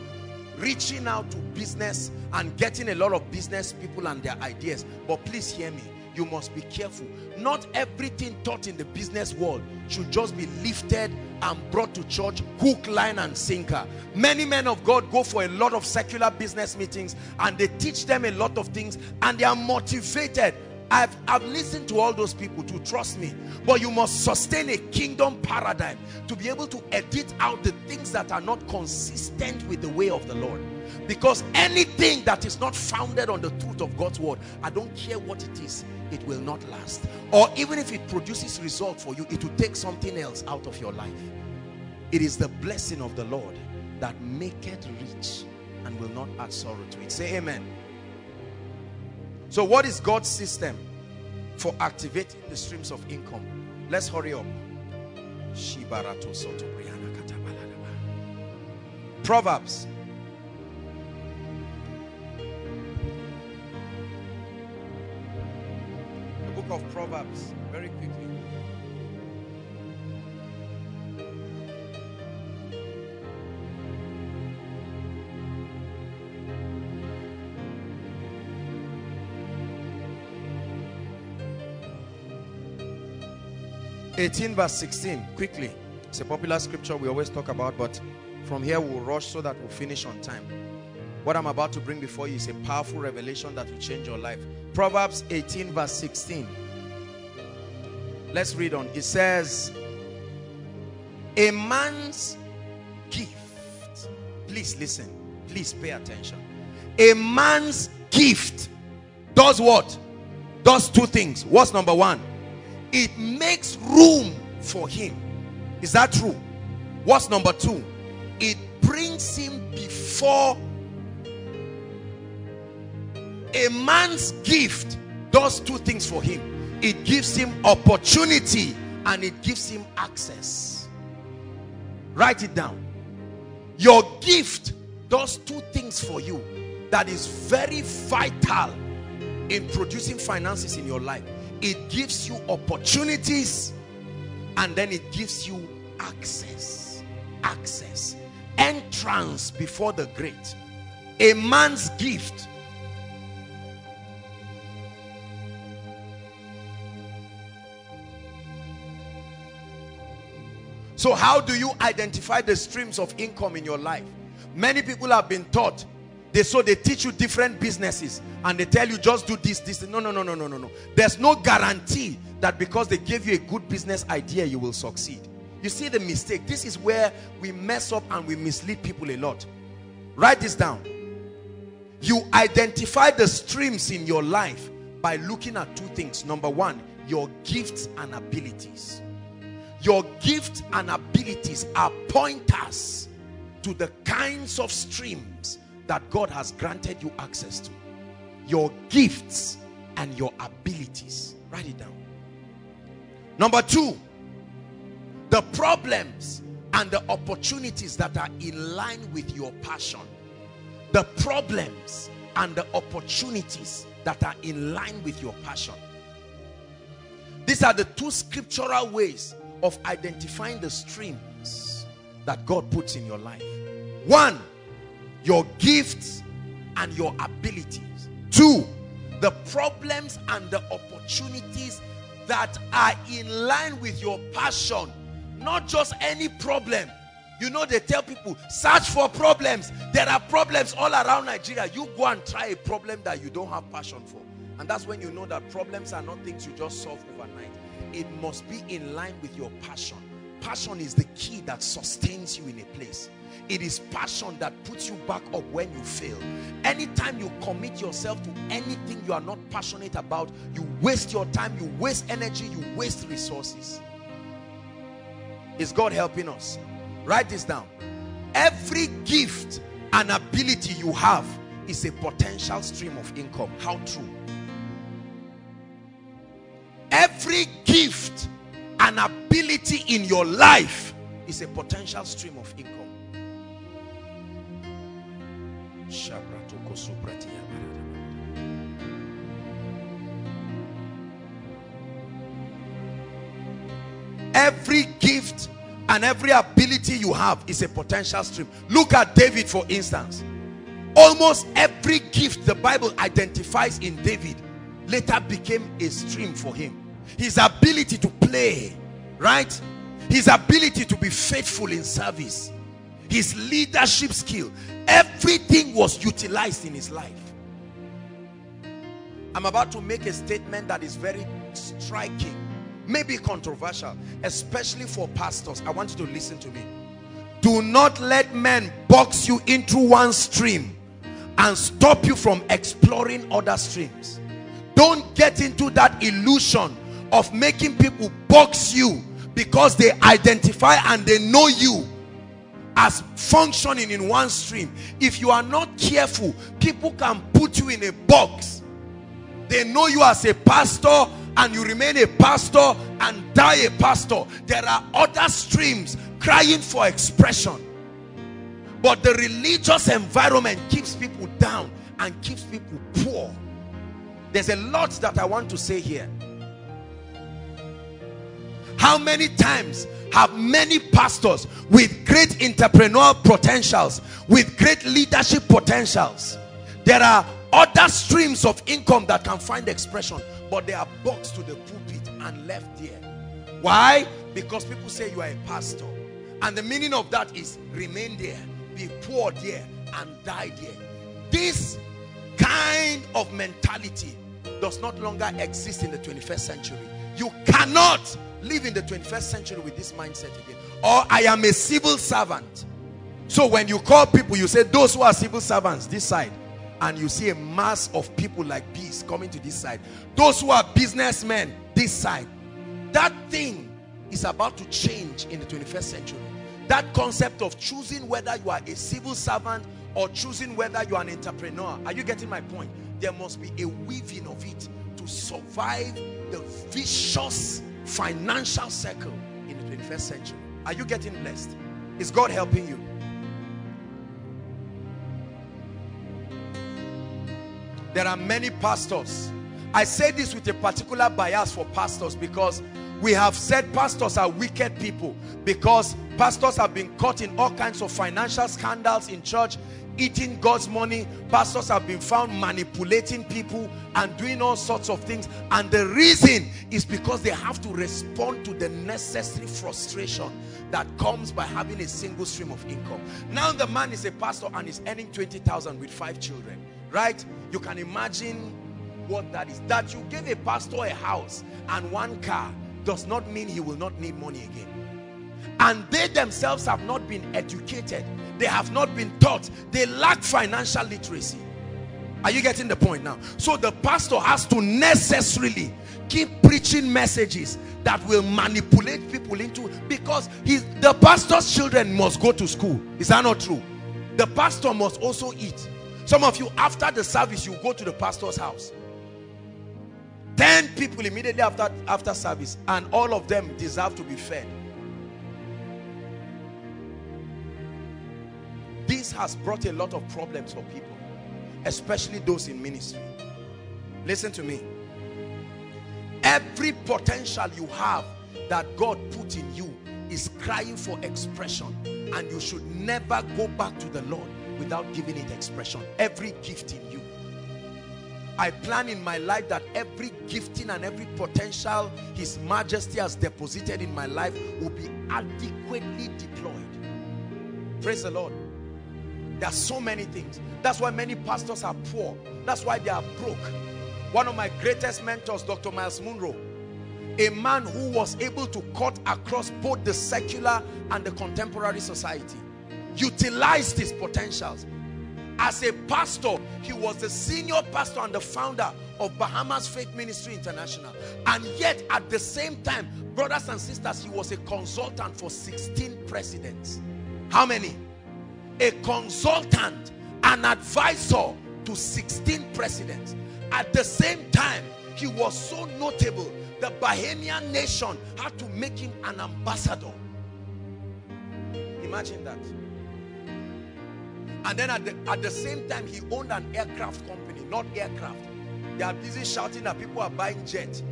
reaching out to business and getting a lot of business people and their ideas. But please hear me. You must be careful. Not everything taught in the business world should just be lifted and brought to church hook, line and sinker. Many men of God go for a lot of secular business meetings and they teach them a lot of things and they are motivated I've, I've listened to all those people to trust me. But you must sustain a kingdom paradigm to be able to edit out the things that are not consistent with the way of the Lord. Because anything that is not founded on the truth of God's word I don't care what it is it will not last. Or even if it produces result for you it will take something else out of your life. It is the blessing of the Lord that maketh rich and will not add sorrow to it. Say amen so what is God's system for activating the streams of income? Let's hurry up. Proverbs. The book of Proverbs, very quickly. 18 verse 16 quickly it's a popular scripture we always talk about but from here we'll rush so that we'll finish on time what i'm about to bring before you is a powerful revelation that will change your life proverbs 18 verse 16 let's read on it says a man's gift please listen please pay attention a man's gift does what? Does two things. What's number one? It makes room for him. Is that true? What's number two? It brings him before a man's gift does two things for him. It gives him opportunity and it gives him access. Write it down. Your gift does two things for you that is very vital in producing finances in your life. It gives you opportunities and then it gives you access. Access. Entrance before the great. A man's gift So how do you identify the streams of income in your life? Many people have been taught. They so they teach you different businesses and they tell you just do this, this. No, no, no, no, no, no, no. There's no guarantee that because they gave you a good business idea, you will succeed. You see the mistake. This is where we mess up and we mislead people a lot. Write this down. You identify the streams in your life by looking at two things. Number one, your gifts and abilities. Your gifts and abilities are pointers to the kinds of streams that God has granted you access to. Your gifts and your abilities. Write it down. Number two, the problems and the opportunities that are in line with your passion. The problems and the opportunities that are in line with your passion. These are the two scriptural ways of identifying the streams that God puts in your life. One, your gifts and your abilities. Two, the problems and the opportunities that are in line with your passion. Not just any problem. You know, they tell people, search for problems. There are problems all around Nigeria. You go and try a problem that you don't have passion for. And that's when you know that problems are not things you just solve overnight it must be in line with your passion. Passion is the key that sustains you in a place. It is passion that puts you back up when you fail. Anytime you commit yourself to anything you are not passionate about, you waste your time, you waste energy, you waste resources. Is God helping us? Write this down. Every gift and ability you have is a potential stream of income. How true? Every gift and ability in your life is a potential stream of income. Every gift and every ability you have is a potential stream. Look at David for instance. Almost every gift the Bible identifies in David later became a stream for him his ability to play right his ability to be faithful in service his leadership skill everything was utilized in his life. I'm about to make a statement that is very striking maybe controversial especially for pastors. I want you to listen to me. Do not let men box you into one stream and stop you from exploring other streams. Don't get into that illusion of making people box you because they identify and they know you as functioning in one stream. If you are not careful people can put you in a box. They know you as a pastor and you remain a pastor and die a pastor. There are other streams crying for expression. But the religious environment keeps people down and keeps people poor. There's a lot that I want to say here. How many times have many pastors with great entrepreneurial potentials, with great leadership potentials, there are other streams of income that can find expression, but they are boxed to the pulpit and left there. Why? Because people say you are a pastor. And the meaning of that is remain there, be poor there, and die there. This kind of mentality does not longer exist in the 21st century. You cannot live in the 21st century with this mindset again. Or I am a civil servant. So when you call people, you say those who are civil servants, this side. and you see a mass of people like bees coming to this side. Those who are businessmen, this side. That thing is about to change in the 21st century. That concept of choosing whether you are a civil servant or choosing whether you are an entrepreneur. Are you getting my point? There must be a weaving of it to survive the vicious financial circle in the 21st century. Are you getting blessed? Is God helping you? There are many pastors. I say this with a particular bias for pastors because we have said pastors are wicked people because pastors have been caught in all kinds of financial scandals in church eating God's money. Pastors have been found manipulating people and doing all sorts of things. And the reason is because they have to respond to the necessary frustration that comes by having a single stream of income. Now the man is a pastor and is earning 20,000 with five children, right? You can imagine what that is. That you give a pastor a house and one car does not mean he will not need money again. And they themselves have not been educated they have not been taught. They lack financial literacy. Are you getting the point now? So the pastor has to necessarily keep preaching messages that will manipulate people into because the pastor's children must go to school. Is that not true? The pastor must also eat. Some of you, after the service, you go to the pastor's house. 10 people immediately after, after service and all of them deserve to be fed. This has brought a lot of problems for people, especially those in ministry. Listen to me. Every potential you have that God put in you is crying for expression and you should never go back to the Lord without giving it expression. Every gift in you. I plan in my life that every gifting and every potential His Majesty has deposited in my life will be adequately deployed. Praise the Lord. There are so many things. That's why many pastors are poor. That's why they are broke. One of my greatest mentors, Dr. Miles Munroe, a man who was able to cut across both the secular and the contemporary society, utilized his potentials. As a pastor, he was the senior pastor and the founder of Bahamas Faith Ministry International. And yet, at the same time, brothers and sisters, he was a consultant for 16 presidents. How many? A consultant, an advisor to 16 presidents. At the same time, he was so notable, the Bahamian nation had to make him an ambassador. Imagine that. And then at the, at the same time, he owned an aircraft company, not aircraft. They are busy shouting that people are buying jets.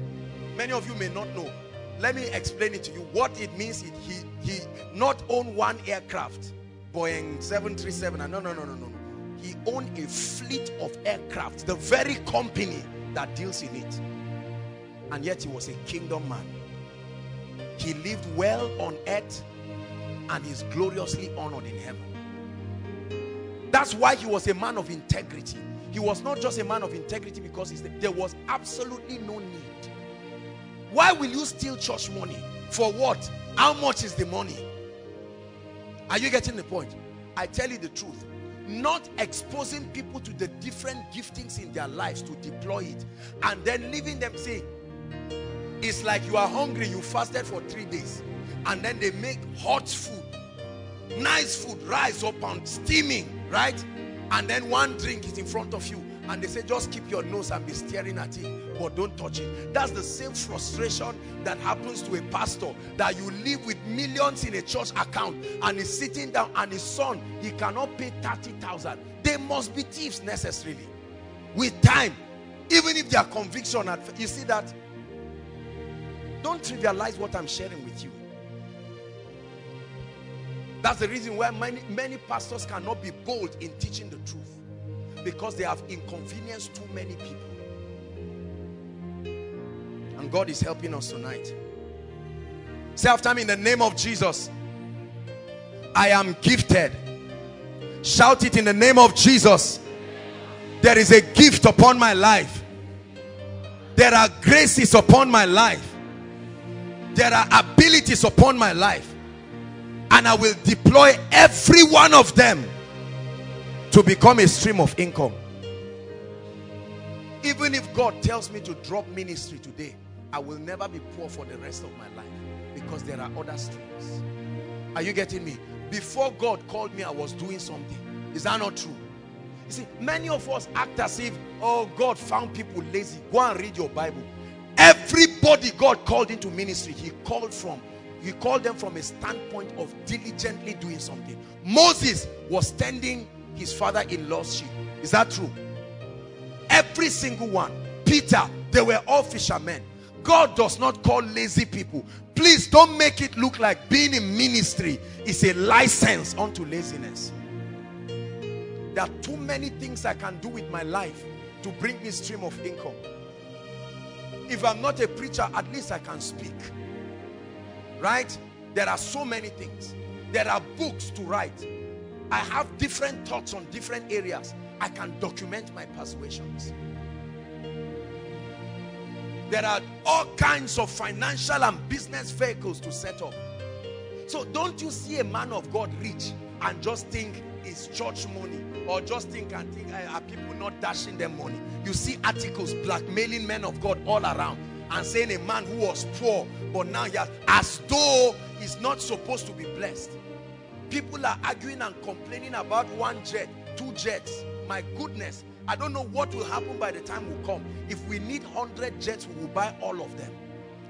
Many of you may not know. Let me explain it to you. What it means, it, he, he not own one aircraft Boeing 737. No, no, no, no, no. He owned a fleet of aircraft, the very company that deals in it. And yet he was a kingdom man. He lived well on earth and is gloriously honored in heaven. That's why he was a man of integrity. He was not just a man of integrity because there was absolutely no need. Why will you steal church money? For what? How much is the money? Are you getting the point? I tell you the truth. Not exposing people to the different giftings in their lives to deploy it and then leaving them say, it's like you are hungry, you fasted for three days and then they make hot food, nice food, rise up and steaming, right? And then one drink is in front of you and they say just keep your nose and be staring at it but don't touch it. That's the same frustration that happens to a pastor that you live with millions in a church account and he's sitting down and his son he cannot pay 30,000 they must be thieves necessarily with time even if their conviction at you see that? Don't trivialize what I'm sharing with you. That's the reason why many many pastors cannot be bold in teaching the truth because they have inconvenienced too many people. And God is helping us tonight. Say after me in the name of Jesus. I am gifted. Shout it in the name of Jesus. There is a gift upon my life. There are graces upon my life. There are abilities upon my life. And I will deploy every one of them to become a stream of income. Even if God tells me to drop ministry today, I will never be poor for the rest of my life because there are other streams. Are you getting me? Before God called me, I was doing something. Is that not true? You see, many of us act as if, oh, God found people lazy. Go and read your Bible. Everybody God called into ministry, he called from, he called them from a standpoint of diligently doing something. Moses was tending his father-in-law's sheep. Is that true? Every single one. Peter, they were all fishermen. God does not call lazy people. Please don't make it look like being in ministry is a license unto laziness. There are too many things I can do with my life to bring me stream of income. If I'm not a preacher, at least I can speak. Right? There are so many things. There are books to write. I have different thoughts on different areas. I can document my persuasions. There are all kinds of financial and business vehicles to set up. So don't you see a man of God rich and just think it's church money or just think and think eh, are people not dashing them money. You see articles blackmailing men of God all around and saying a man who was poor but now he has, as though he's not supposed to be blessed. People are arguing and complaining about one jet, two jets. My goodness, I don't know what will happen by the time we come. If we need 100 jets, we will buy all of them.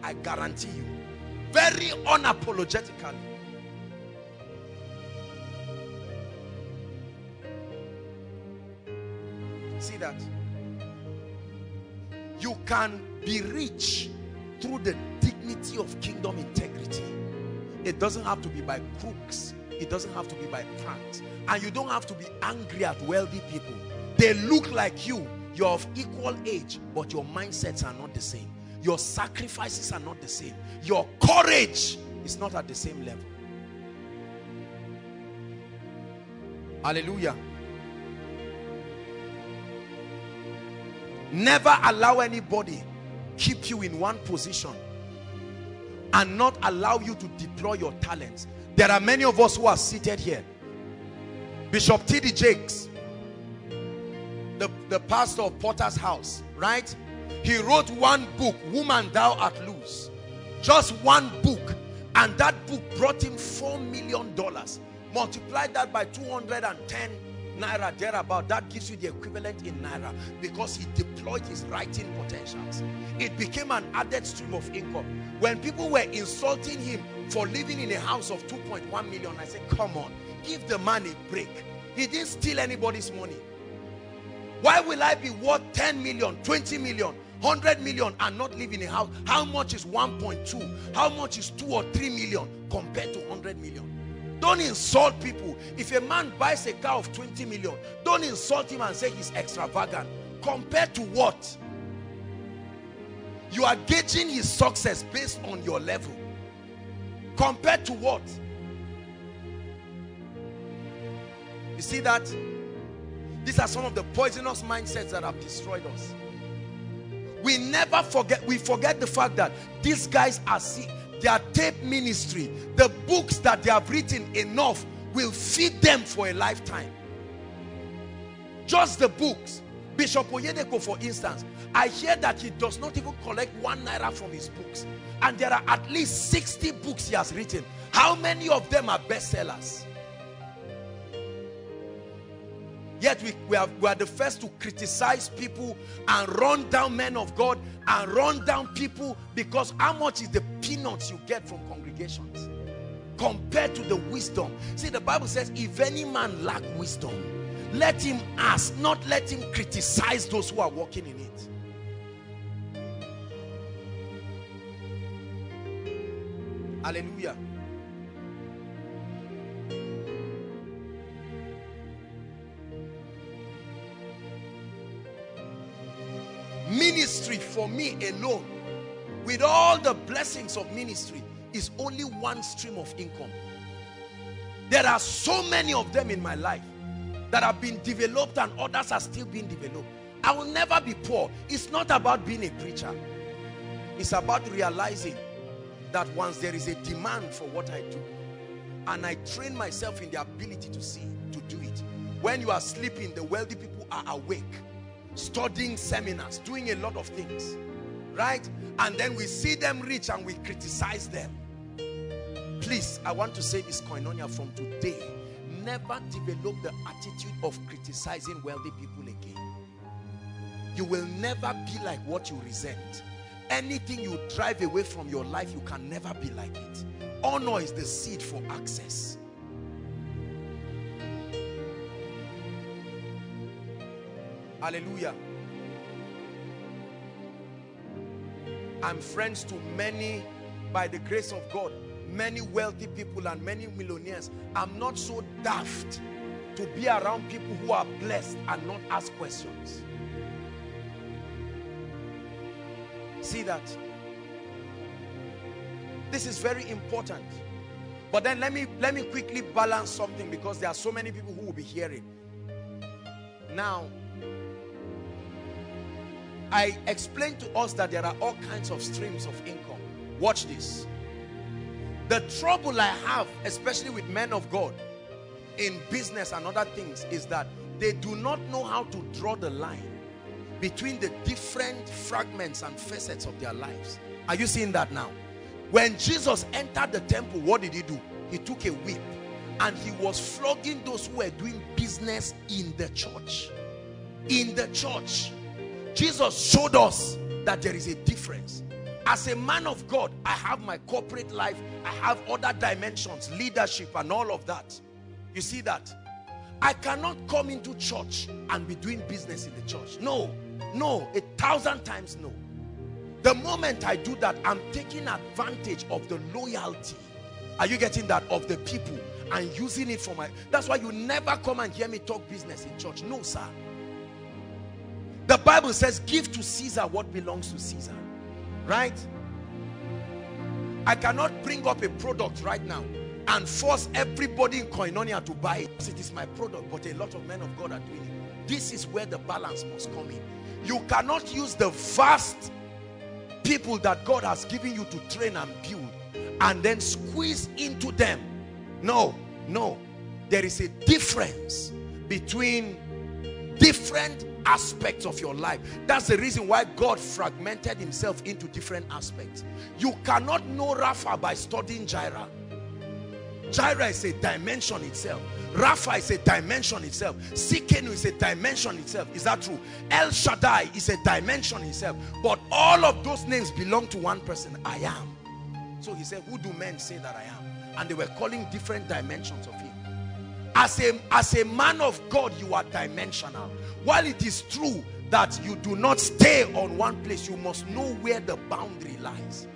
I guarantee you. Very unapologetically. See that? You can be rich through the dignity of kingdom integrity. It doesn't have to be by crooks. It doesn't have to be by pranks. And you don't have to be angry at wealthy people. They look like you. You're of equal age, but your mindsets are not the same. Your sacrifices are not the same. Your courage is not at the same level. Hallelujah. Never allow anybody keep you in one position and not allow you to deploy your talents. There are many of us who are seated here. Bishop T.D. Jakes the, the pastor of Potter's house, right? He wrote one book, Woman Thou Art Loose. Just one book. And that book brought him $4 million. Multiply that by 210 naira thereabout that gives you the equivalent in naira because he deployed his writing potentials it became an added stream of income when people were insulting him for living in a house of 2.1 million i said come on give the man a break he didn't steal anybody's money why will I be worth 10 million, 20 million, 100 million and not live in a house? How much is 1.2? How much is 2 or 3 million compared to 100 million? Don't insult people. If a man buys a car of 20 million, don't insult him and say he's extravagant. Compared to what? You are gauging his success based on your level. Compared to what? You see that? These are some of the poisonous mindsets that have destroyed us. We never forget, we forget the fact that these guys are sick. Their tape ministry, the books that they have written enough will feed them for a lifetime. Just the books. Bishop Oyedepo, for instance, I hear that he does not even collect one naira from his books. And there are at least 60 books he has written. How many of them are bestsellers? Yet we, we, are, we are the first to criticize people and run down men of God and run down people because how much is the peanuts you get from congregations compared to the wisdom. See, the Bible says, if any man lack wisdom, let him ask, not let him criticize those who are walking in it. Hallelujah. Ministry for me alone with all the blessings of ministry is only one stream of income. There are so many of them in my life that have been developed and others are still being developed. I will never be poor. It's not about being a preacher. It's about realizing that once there is a demand for what I do and I train myself in the ability to see to do it when you are sleeping the wealthy people are awake studying seminars, doing a lot of things, right? And then we see them rich and we criticize them. Please, I want to say this koinonia from today. Never develop the attitude of criticizing wealthy people again. You will never be like what you resent. Anything you drive away from your life, you can never be like it. Honor is the seed for access. Hallelujah. I'm friends to many, by the grace of God, many wealthy people and many millionaires. I'm not so daft to be around people who are blessed and not ask questions. See that? This is very important. But then let me let me quickly balance something because there are so many people who will be hearing. Now, I explained to us that there are all kinds of streams of income. Watch this. The trouble I have, especially with men of God in business and other things, is that they do not know how to draw the line between the different fragments and facets of their lives. Are you seeing that now? When Jesus entered the temple, what did he do? He took a whip and he was flogging those who were doing business in the church. In the church. Jesus showed us that there is a difference. As a man of God, I have my corporate life. I have other dimensions, leadership and all of that. You see that? I cannot come into church and be doing business in the church. No, no, a thousand times no. The moment I do that, I'm taking advantage of the loyalty. Are you getting that? Of the people and using it for my... That's why you never come and hear me talk business in church. No, sir. The Bible says, give to Caesar what belongs to Caesar. Right? I cannot bring up a product right now and force everybody in Koinonia to buy it. It is my product, but a lot of men of God are doing it. This is where the balance must come in. You cannot use the vast people that God has given you to train and build and then squeeze into them. No, no. There is a difference between different aspects of your life. That's the reason why God fragmented himself into different aspects. You cannot know Rapha by studying Jireh. Jireh is a dimension itself. Rapha is a dimension itself. Tsidkenu is a dimension itself. Is that true? El Shaddai is a dimension itself. But all of those names belong to one person. I am. So he said, who do men say that I am? And they were calling different dimensions of him. As a, as a man of God, you are dimensional. While it is true that you do not stay on one place, you must know where the boundary lies.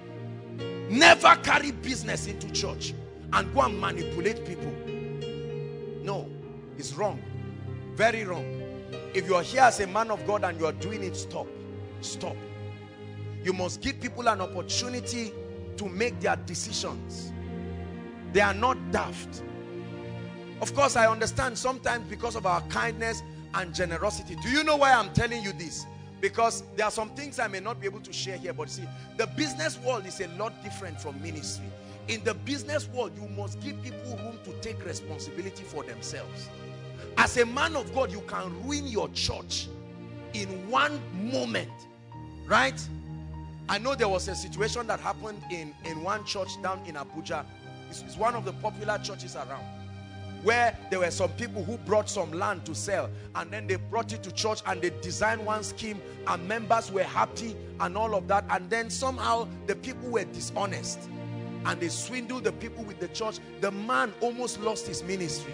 Never carry business into church and go and manipulate people. No, it's wrong. Very wrong. If you are here as a man of God and you are doing it, stop. Stop. You must give people an opportunity to make their decisions. They are not daft. Of course, I understand sometimes because of our kindness and generosity. Do you know why I'm telling you this? Because there are some things I may not be able to share here, but see, the business world is a lot different from ministry. In the business world, you must give people room to take responsibility for themselves. As a man of God, you can ruin your church in one moment, right? I know there was a situation that happened in, in one church down in Abuja. It's, it's one of the popular churches around where there were some people who brought some land to sell and then they brought it to church and they designed one scheme and members were happy and all of that and then somehow the people were dishonest and they swindled the people with the church. The man almost lost his ministry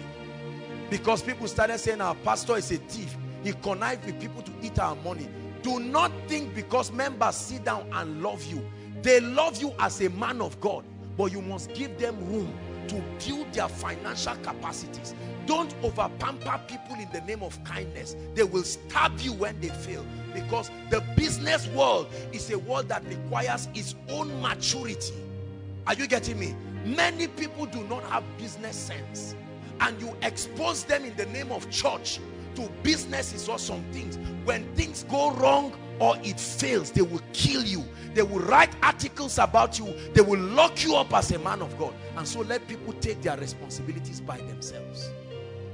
because people started saying our pastor is a thief. He connived with people to eat our money. Do not think because members sit down and love you they love you as a man of God but you must give them room to build their financial capacities. Don't over pamper people in the name of kindness. They will stab you when they fail because the business world is a world that requires its own maturity. Are you getting me? Many people do not have business sense and you expose them in the name of church to businesses or some things. When things go wrong or it fails, they will kill you they will write articles about you. They will lock you up as a man of God. And so let people take their responsibilities by themselves.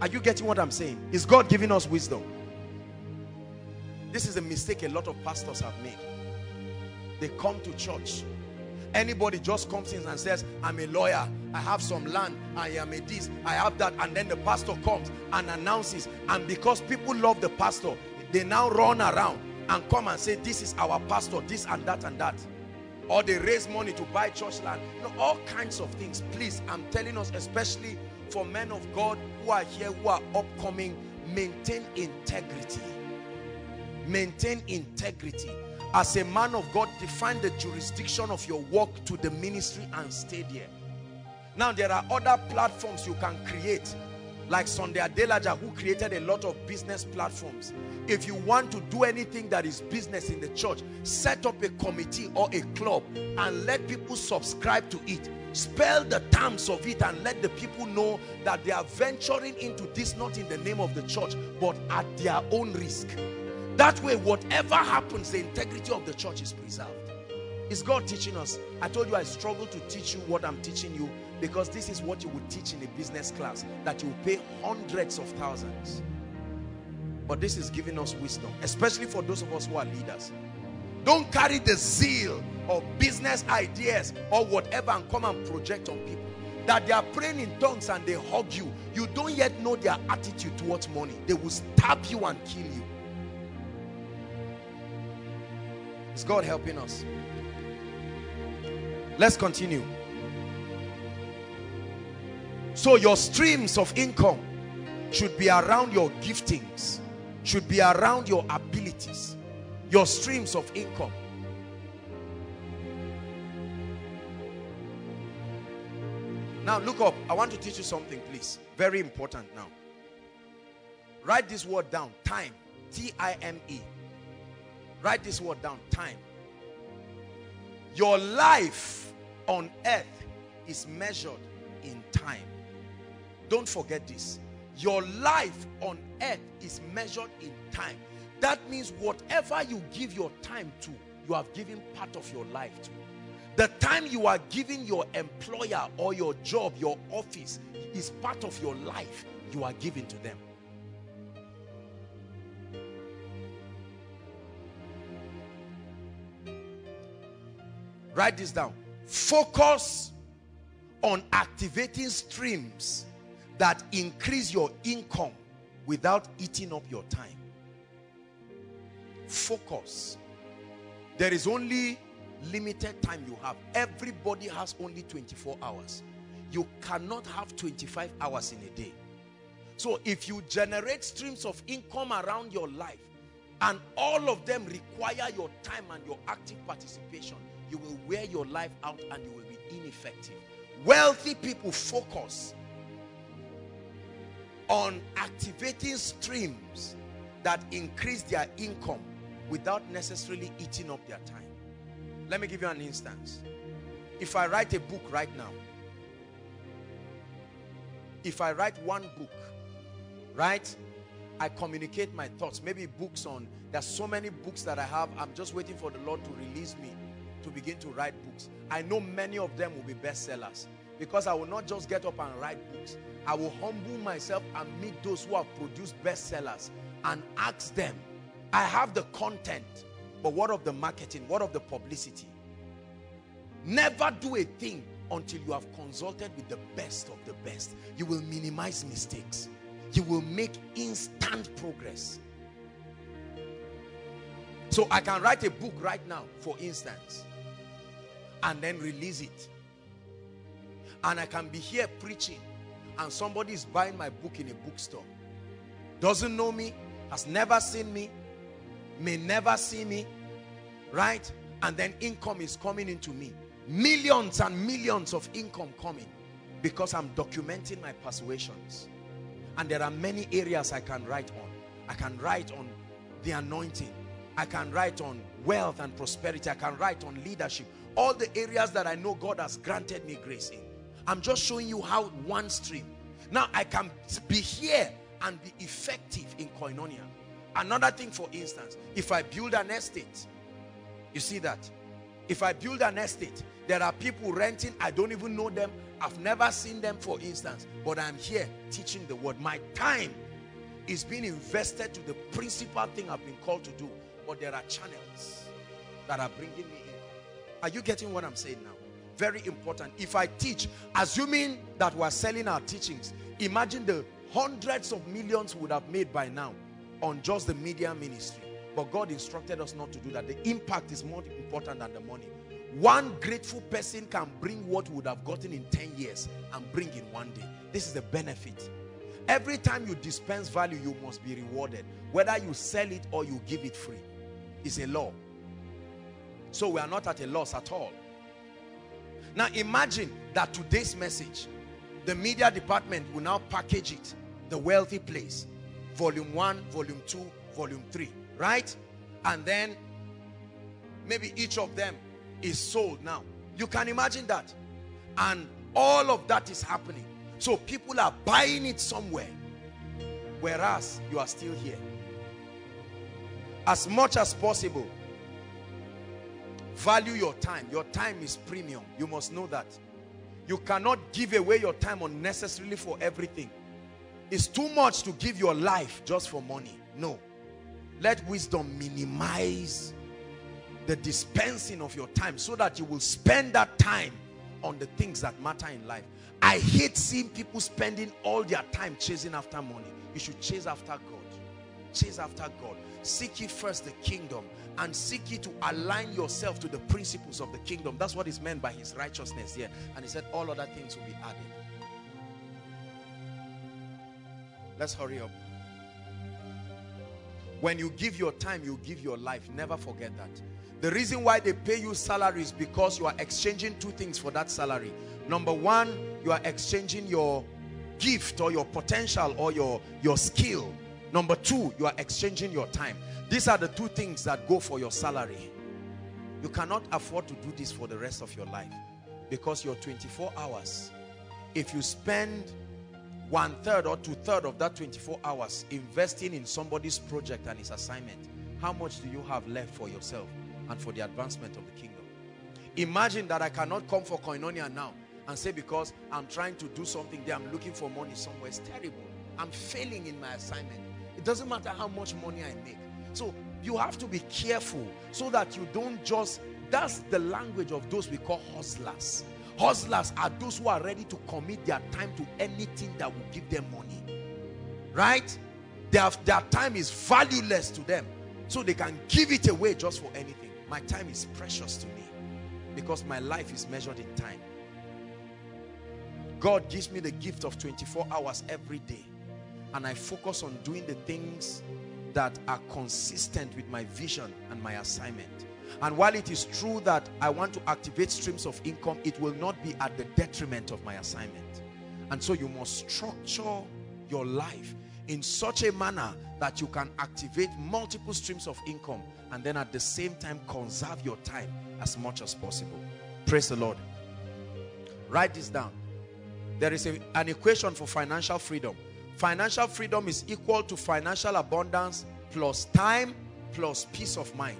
Are you getting what I'm saying? Is God giving us wisdom? This is a mistake a lot of pastors have made. They come to church. Anybody just comes in and says, I'm a lawyer. I have some land. I am a this. I have that. And then the pastor comes and announces. And because people love the pastor, they now run around and come and say, this is our pastor, this and that and that. Or they raise money to buy church land. Know, all kinds of things. Please, I'm telling us, especially for men of God who are here, who are upcoming, maintain integrity. Maintain integrity. As a man of God, define the jurisdiction of your work to the ministry and stay there. Now, there are other platforms you can create like Sunday Adelaja who created a lot of business platforms. If you want to do anything that is business in the church, set up a committee or a club and let people subscribe to it. Spell the terms of it and let the people know that they are venturing into this not in the name of the church but at their own risk. That way, whatever happens, the integrity of the church is preserved. Is God teaching us? I told you I struggle to teach you what I'm teaching you because this is what you would teach in a business class that you pay hundreds of thousands. But this is giving us wisdom, especially for those of us who are leaders. Don't carry the zeal of business ideas or whatever and come and project on people. That they are praying in tongues and they hug you. You don't yet know their attitude towards money. They will stab you and kill you. Is God helping us? Let's continue. So your streams of income should be around your giftings, should be around your abilities, your streams of income. Now look up. I want to teach you something, please. Very important now. Write this word down. Time. T-I-M-E. Write this word down. Time. Your life on earth is measured in time. Don't forget this. Your life on earth is measured in time. That means whatever you give your time to, you have given part of your life to. The time you are giving your employer or your job, your office, is part of your life you are giving to them. Write this down. Focus on activating streams that increase your income without eating up your time. Focus. There is only limited time you have. Everybody has only 24 hours. You cannot have 25 hours in a day. So if you generate streams of income around your life and all of them require your time and your active participation, you will wear your life out and you will be ineffective. Wealthy people focus on activating streams that increase their income without necessarily eating up their time. Let me give you an instance. If I write a book right now, if I write one book, right, I communicate my thoughts. Maybe books on, there's so many books that I have. I'm just waiting for the Lord to release me to begin to write books. I know many of them will be bestsellers because I will not just get up and write books. I will humble myself and meet those who have produced bestsellers and ask them, I have the content, but what of the marketing? What of the publicity? Never do a thing until you have consulted with the best of the best. You will minimize mistakes. You will make instant progress. So I can write a book right now, for instance, and then release it. And I can be here preaching and somebody is buying my book in a bookstore. Doesn't know me, has never seen me, may never see me, right? And then income is coming into me. Millions and millions of income coming because I'm documenting my persuasions. And there are many areas I can write on. I can write on the anointing. I can write on wealth and prosperity. I can write on leadership. All the areas that I know God has granted me grace in. I'm just showing you how one stream. Now I can be here and be effective in koinonia. Another thing for instance, if I build an estate, you see that? If I build an estate, there are people renting, I don't even know them, I've never seen them for instance, but I'm here teaching the word. My time is being invested to the principal thing I've been called to do, but there are channels that are bringing me income. Are you getting what I'm saying now? Very important. If I teach, assuming that we're selling our teachings, imagine the hundreds of millions would have made by now on just the media ministry. But God instructed us not to do that. The impact is more important than the money. One grateful person can bring what would have gotten in 10 years and bring in one day. This is the benefit. Every time you dispense value, you must be rewarded. Whether you sell it or you give it free. It's a law. So we are not at a loss at all. Now imagine that today's message, the media department will now package it, the wealthy place, volume one, volume two, volume three, right? And then maybe each of them is sold now. You can imagine that. And all of that is happening. So people are buying it somewhere. Whereas you are still here. As much as possible, value your time. Your time is premium. You must know that. You cannot give away your time unnecessarily for everything. It's too much to give your life just for money. No. Let wisdom minimize the dispensing of your time so that you will spend that time on the things that matter in life. I hate seeing people spending all their time chasing after money. You should chase after God. Chase after God. Seek ye first the kingdom and seek ye to align yourself to the principles of the kingdom. That's what is meant by his righteousness here. And he said all other things will be added. Let's hurry up. When you give your time, you give your life. Never forget that. The reason why they pay you salary is because you are exchanging two things for that salary. Number one, you are exchanging your gift or your potential or your, your skill. Number two, you are exchanging your time. These are the two things that go for your salary. You cannot afford to do this for the rest of your life because you're 24 hours. If you spend one third or two third of that 24 hours investing in somebody's project and his assignment, how much do you have left for yourself? and for the advancement of the kingdom. Imagine that I cannot come for koinonia now and say because I'm trying to do something there, I'm looking for money somewhere. It's terrible. I'm failing in my assignment. It doesn't matter how much money I make. So you have to be careful so that you don't just, that's the language of those we call hustlers. Hustlers are those who are ready to commit their time to anything that will give them money. Right? Their, their time is valueless to them. So they can give it away just for anything. My time is precious to me because my life is measured in time. God gives me the gift of 24 hours every day and I focus on doing the things that are consistent with my vision and my assignment. And while it is true that I want to activate streams of income, it will not be at the detriment of my assignment. And so you must structure your life in such a manner that you can activate multiple streams of income and then at the same time conserve your time as much as possible. Praise the Lord. Write this down. There is a, an equation for financial freedom. Financial freedom is equal to financial abundance plus time plus peace of mind.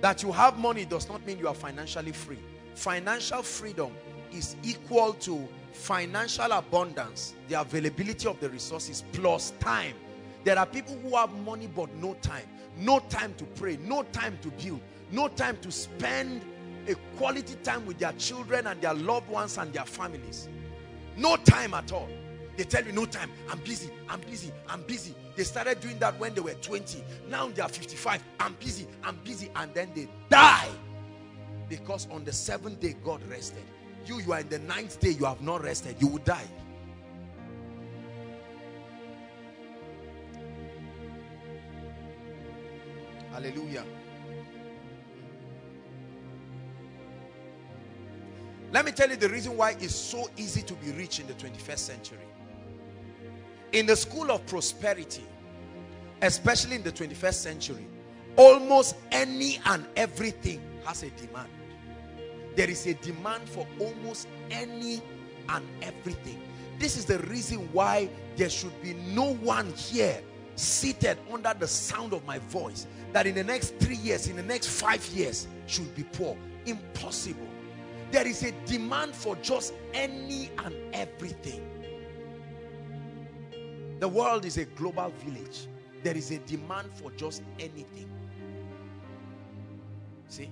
That you have money does not mean you are financially free. Financial freedom is equal to financial abundance, the availability of the resources plus time. There are people who have money but no time. No time to pray, no time to build, no time to spend a quality time with their children and their loved ones and their families. No time at all. They tell you no time. I'm busy. I'm busy. I'm busy. They started doing that when they were 20. Now they are 55. I'm busy. I'm busy. And then they die. Because on the seventh day, God rested. You, you are in the ninth day, you have not rested. You will die. Hallelujah. Let me tell you the reason why it's so easy to be rich in the 21st century. In the school of prosperity, especially in the 21st century, almost any and everything has a demand. There is a demand for almost any and everything. This is the reason why there should be no one here seated under the sound of my voice that in the next three years, in the next five years, should be poor. Impossible. There is a demand for just any and everything. The world is a global village. There is a demand for just anything. See?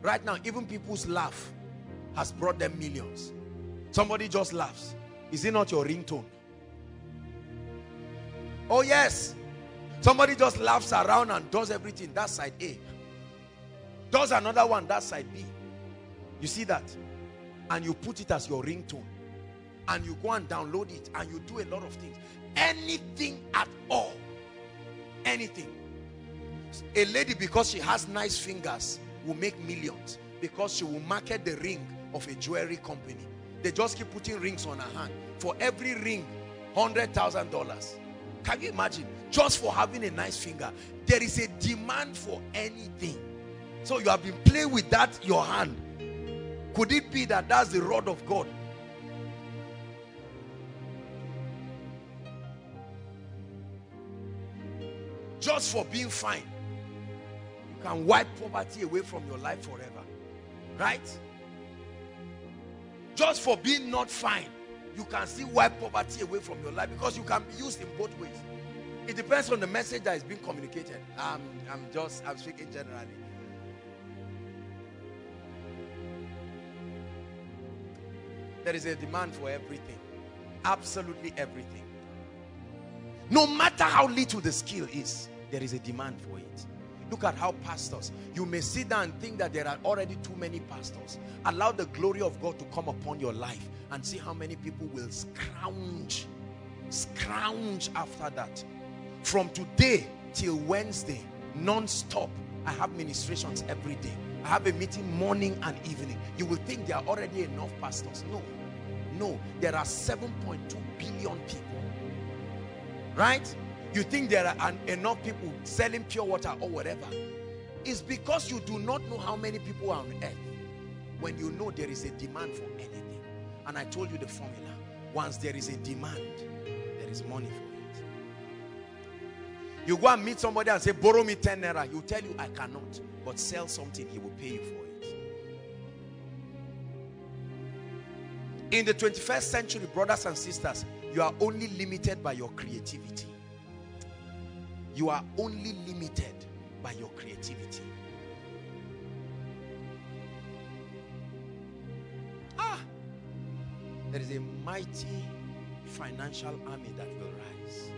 Right now, even people's laugh has brought them millions. Somebody just laughs. Is it not your ringtone? Oh yes. Somebody just laughs around and does everything. That's side A. Does another one. That's side B. You see that? And you put it as your ringtone. And you go and download it. And you do a lot of things. Anything at all. Anything. A lady, because she has nice fingers, will make millions. Because she will market the ring of a jewelry company. They just keep putting rings on her hand. For every ring, $100,000. Can you imagine? Just for having a nice finger. There is a demand for anything. So you have been playing with that, your hand. Could it be that that's the rod of God? Just for being fine. You can wipe poverty away from your life forever. Right? Just for being not fine you can still wipe poverty away from your life because you can be used in both ways. It depends on the message that is being communicated. I'm, I'm just, I'm speaking generally. There is a demand for everything. Absolutely everything. No matter how little the skill is, there is a demand for it. Look at how pastors, you may sit down and think that there are already too many pastors. Allow the glory of God to come upon your life and see how many people will scrounge, scrounge after that. From today till Wednesday, non-stop, I have ministrations every day. I have a meeting morning and evening. You will think there are already enough pastors. No, no, there are 7.2 billion people. Right? You think there are an, enough people selling pure water or whatever. It's because you do not know how many people are on earth when you know there is a demand for anything. And I told you the formula. Once there is a demand, there is money for it. You go and meet somebody and say, borrow me 10 naira. He'll tell you, I cannot. But sell something, he will pay you for it. In the 21st century, brothers and sisters, you are only limited by your creativity. You are only limited by your creativity. Ah, there is a mighty financial army that will rise.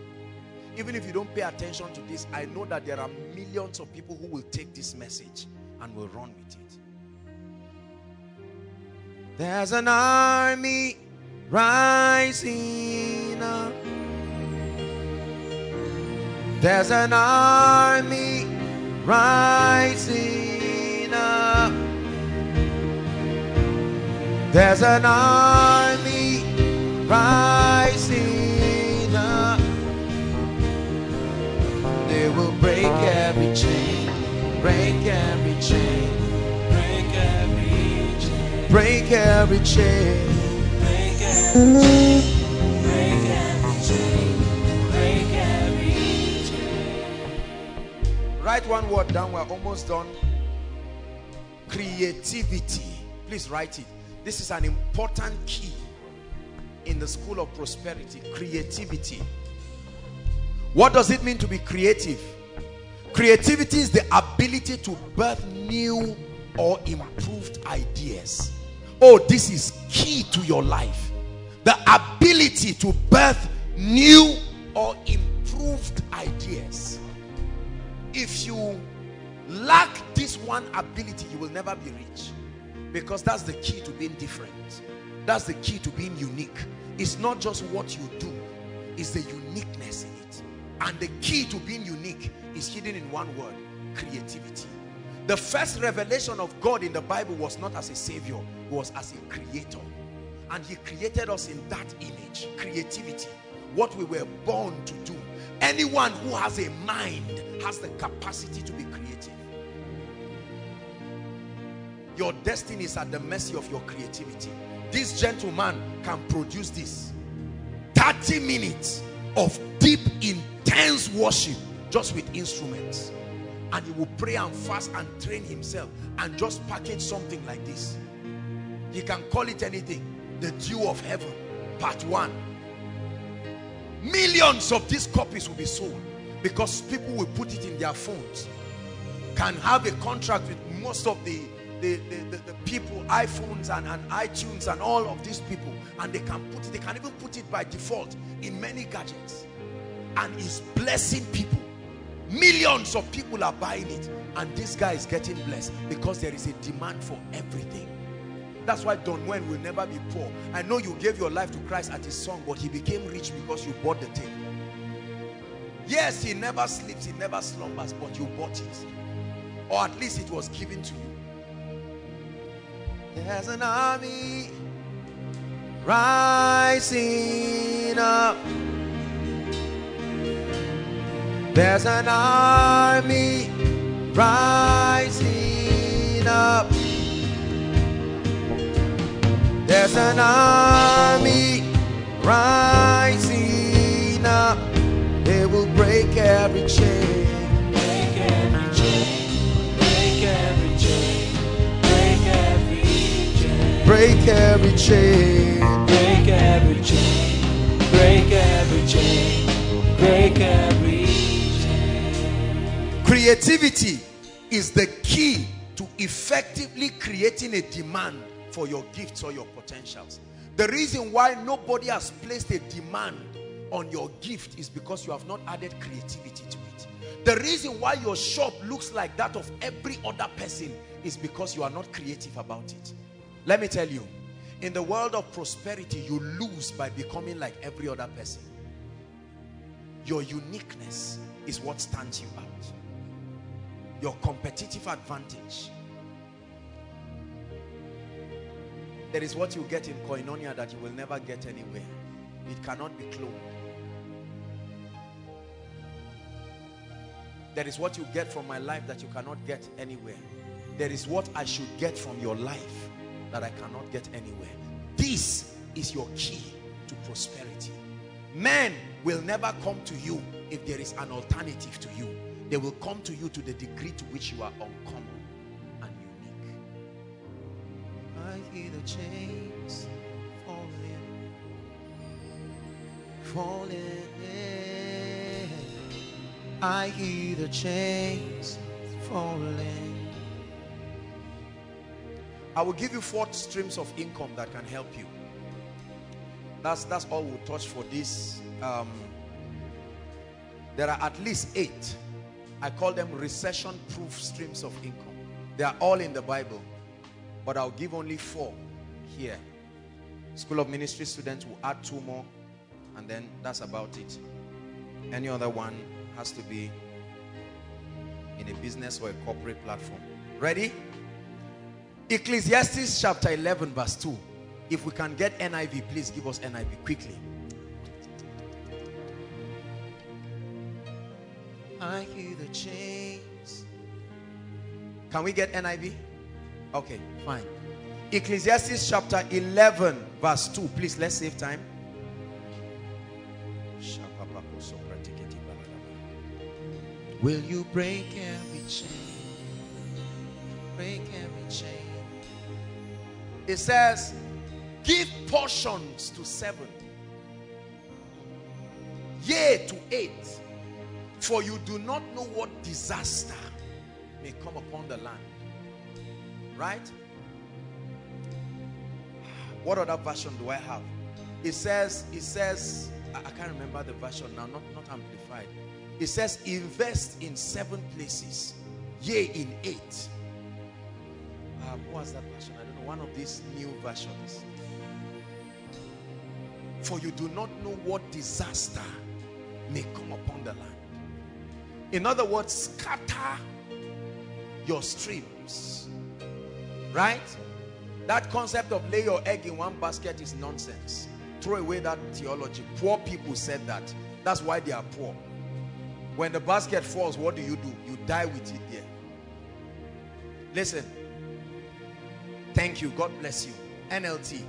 Even if you don't pay attention to this, I know that there are millions of people who will take this message and will run with it. There's an army rising up. There's an army rising up. There's an army rising up. They will break every chain, break every chain, break every chain, break every chain, break every chain, break every chain, Write one word down. We're almost done. Creativity. Please write it. This is an important key in the school of prosperity. Creativity. What does it mean to be creative? Creativity is the ability to birth new or improved ideas. Oh, this is key to your life. The ability to birth new or improved ideas. If you lack this one ability, you will never be rich. Because that's the key to being different. That's the key to being unique. It's not just what you do, it's the uniqueness in it. And the key to being unique is hidden in one word, creativity. The first revelation of God in the Bible was not as a savior, was as a creator. And he created us in that image, creativity, what we were born to do. Anyone who has a mind has the capacity to be creative. Your destiny is at the mercy of your creativity. This gentleman can produce this. 30 minutes of deep, intense worship just with instruments. And he will pray and fast and train himself and just package something like this. He can call it anything. The dew of heaven, part one. Millions of these copies will be sold because people will put it in their phones can have a contract with most of the the, the, the, the, people, iPhones and, and iTunes and all of these people, and they can put it, they can even put it by default in many gadgets. And is blessing people. Millions of people are buying it, and this guy is getting blessed because there is a demand for everything. That's why Don Moen will never be poor. I know you gave your life to Christ at his song, but he became rich because you bought the thing. Yes, he never sleeps, he never slumbers, but you bought it. Or at least it was given to you. There's an army rising up. There's an army rising up. There's an army rising up. They will break every chain. Break every chain. Break every chain. Break every chain. Break every chain. Break every chain. Break every chain. Break every chain. Creativity is the key to effectively creating a demand for your gifts or your potentials. The reason why nobody has placed a demand on your gift is because you have not added creativity to it. The reason why your shop looks like that of every other person is because you are not creative about it. Let me tell you, in the world of prosperity, you lose by becoming like every other person. Your uniqueness is what stands you out. Your competitive advantage. There is what you get in koinonia that you will never get anywhere. It cannot be cloned. There is what you get from my life that you cannot get anywhere. There is what I should get from your life that I cannot get anywhere. This is your key to prosperity. Men will never come to you if there is an alternative to you. They will come to you to the degree to which you are uncommon I hear the chains falling, falling. I hear the chains falling. I will give you four streams of income that can help you. That's that's all we'll touch for this. Um, there are at least eight. I call them recession-proof streams of income. They are all in the Bible, but I'll give only four here. School of Ministry students will add two more, and then that's about it. Any other one has to be in a business or a corporate platform. Ready? Ecclesiastes chapter 11 verse 2. If we can get NIV, please give us NIV quickly. I hear the chains. Can we get NIV? Okay, fine. Ecclesiastes chapter 11 verse 2. Please, let's save time. Will you break every chain? Break every chain. It says, give portions to seven, yea to eight, for you do not know what disaster may come upon the land. Right? What other version do I have? It says, it says, I, can't remember the version now, not, not amplified. It says, invest in seven places, yea, in eight. Um, what was that version? I don't know. One of these new versions. For you do not know what disaster may come upon the land. In other words, scatter your streams. Right? That concept of lay your egg in one basket is nonsense. Throw away that theology. Poor people said that. That's why they are poor. When the basket falls, what do you do? You die with it there. Listen. Thank you. God bless you. NLT.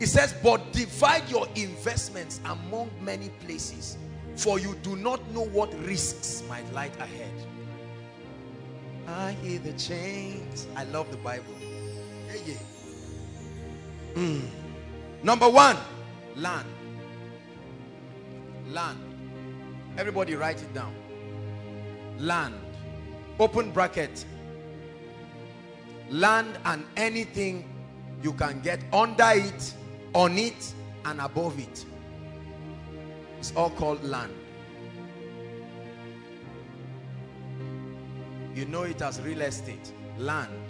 It says, but divide your investments among many places, for you do not know what risks might lie ahead. I hear the chains. I love the Bible. Mm. Number one, land. Land. Everybody write it down. Land. Open bracket. Land and anything you can get under it, on it, and above it. It's all called land. You know it as real estate, land.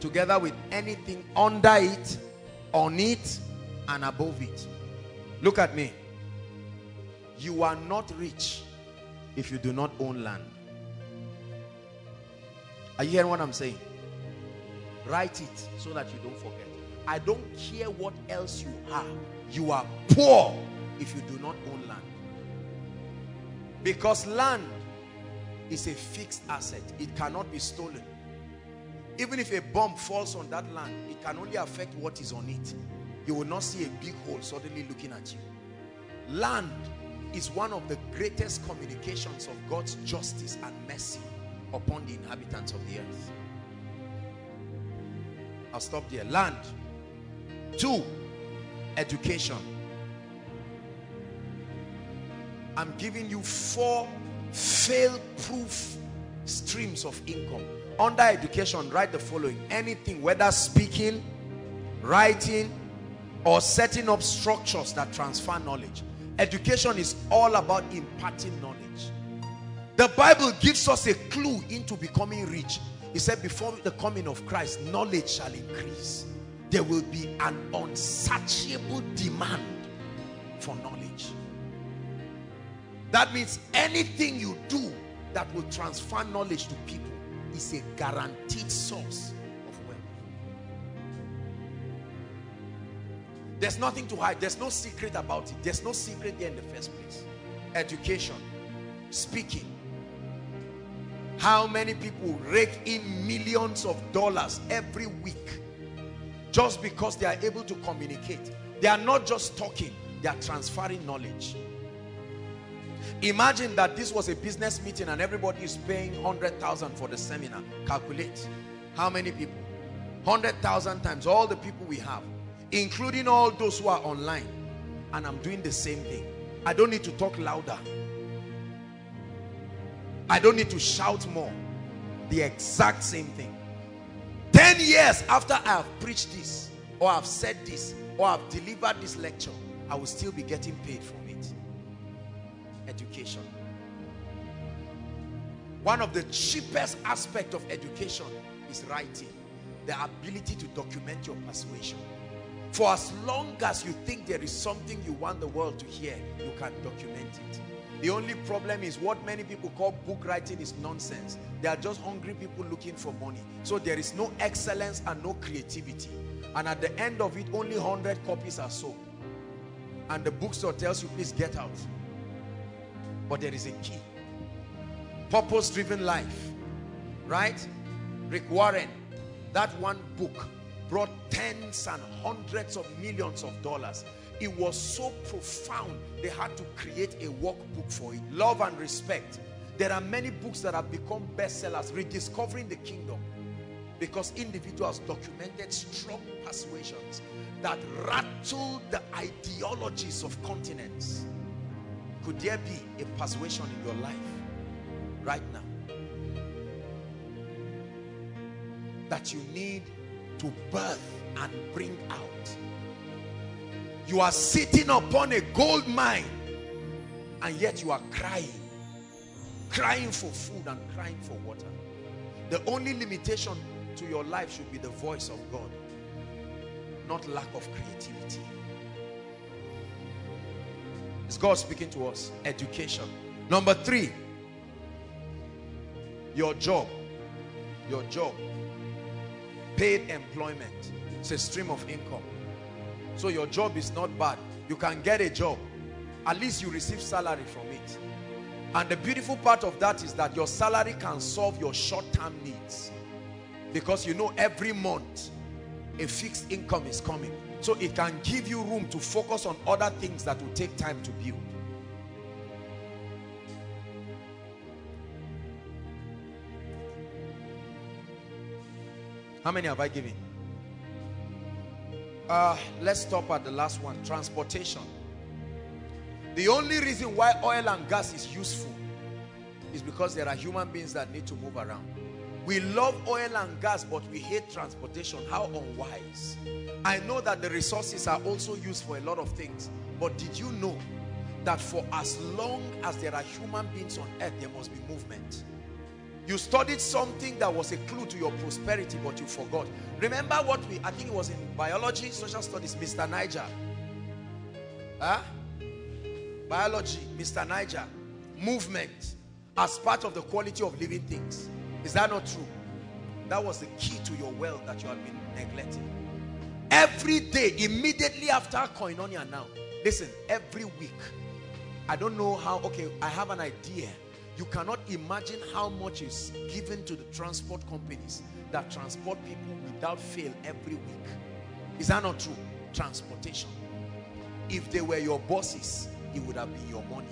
Together with anything under it, on it, and above it. Look at me. You are not rich if you do not own land. Are you hearing what I'm saying? Write it so that you don't forget. I don't care what else you have. You are poor if you do not own land. Because land is a fixed asset. It cannot be stolen. Even if a bomb falls on that land, it can only affect what is on it. You will not see a big hole suddenly looking at you. Land is one of the greatest communications of God's justice and mercy upon the inhabitants of the earth. I'll stop there. Land. Two, education. I'm giving you four fail-proof streams of income. Under education, write the following. Anything, whether speaking, writing, or setting up structures that transfer knowledge. Education is all about imparting knowledge. The Bible gives us a clue into becoming rich. He said before the coming of Christ, knowledge shall increase. There will be an unsatiable demand for knowledge. That means anything you do that will transfer knowledge to people is a guaranteed source of wealth. There's nothing to hide. There's no secret about it. There's no secret there in the first place. Education, speaking. How many people rake in millions of dollars every week just because they are able to communicate? They are not just talking, they are transferring knowledge. Imagine that this was a business meeting and everybody is paying 100,000 for the seminar. Calculate how many people? 100,000 times all the people we have, including all those who are online. And I'm doing the same thing. I don't need to talk louder. I don't need to shout more. The exact same thing. 10 years after I have preached this, or I've said this, or I've delivered this lecture, I will still be getting paid from One of the cheapest aspects of education is writing. The ability to document your persuasion. For as long as you think there is something you want the world to hear, you can document it. The only problem is what many people call book writing is nonsense. They are just hungry people looking for money. So there is no excellence and no creativity. And at the end of it, only 100 copies are sold. And the bookstore tells you, please get out. But there is a key. Purpose-driven life. Right? Rick Warren, that one book brought tens and hundreds of millions of dollars. It was so profound they had to create a workbook for it. Love and respect. There are many books that have become bestsellers rediscovering the kingdom. Because individuals documented strong persuasions that rattled the ideologies of continents. Could there be a persuasion in your life right now that you need to birth and bring out you are sitting upon a gold mine and yet you are crying. Crying for food and crying for water. The only limitation to your life should be the voice of God, not lack of creativity. Is God speaking to us? Education. Number three, your job. Your job. Paid employment. It's a stream of income. So your job is not bad. You can get a job. At least you receive salary from it. And the beautiful part of that is that your salary can solve your short-term needs. Because you know every month a fixed income is coming. So it can give you room to focus on other things that will take time to build. How many have I given? Uh, let's stop at the last one, transportation. The only reason why oil and gas is useful is because there are human beings that need to move around. We love oil and gas, but we hate transportation. How unwise. I know that the resources are also used for a lot of things, but did you know that for as long as there are human beings on earth, there must be movement? You studied something that was a clue to your prosperity, but you forgot. Remember what we, I think it was in biology, social studies, Mr. Niger. Huh? Biology, Mr. Niger. Movement as part of the quality of living things. Is that not true? That was the key to your wealth that you have been neglecting. Every day, immediately after Koinonia now, listen, every week, I don't know how, okay, I have an idea. You cannot imagine how much is given to the transport companies that transport people without fail every week. Is that not true? Transportation. If they were your bosses, it would have been your money.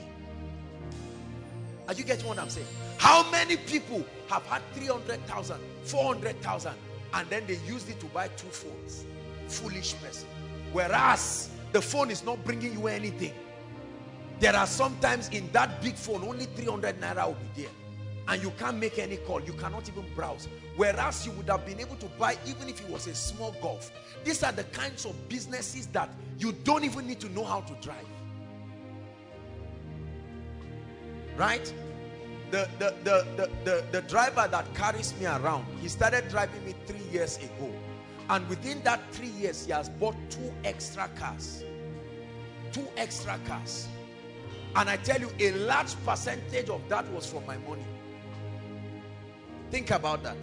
Are you getting what I'm saying? How many people have had 300,000, 400,000 and then they used it to buy two phones? Foolish person. Whereas the phone is not bringing you anything. There are sometimes in that big phone, only 300 naira will be there. And you can't make any call. You cannot even browse. Whereas you would have been able to buy even if it was a small golf. These are the kinds of businesses that you don't even need to know how to drive. right the the, the the the the driver that carries me around he started driving me three years ago and within that three years he has bought two extra cars two extra cars and i tell you a large percentage of that was from my money. Think about that.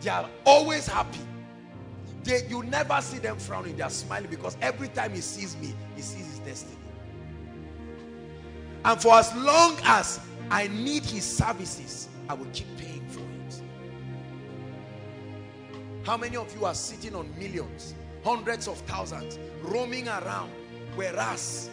They are always happy. They you never see them frowning. They are smiling because every time he sees me he sees his destiny. And for as long as I need his services, I will keep paying for it. How many of you are sitting on millions, hundreds of thousands, roaming around, whereas,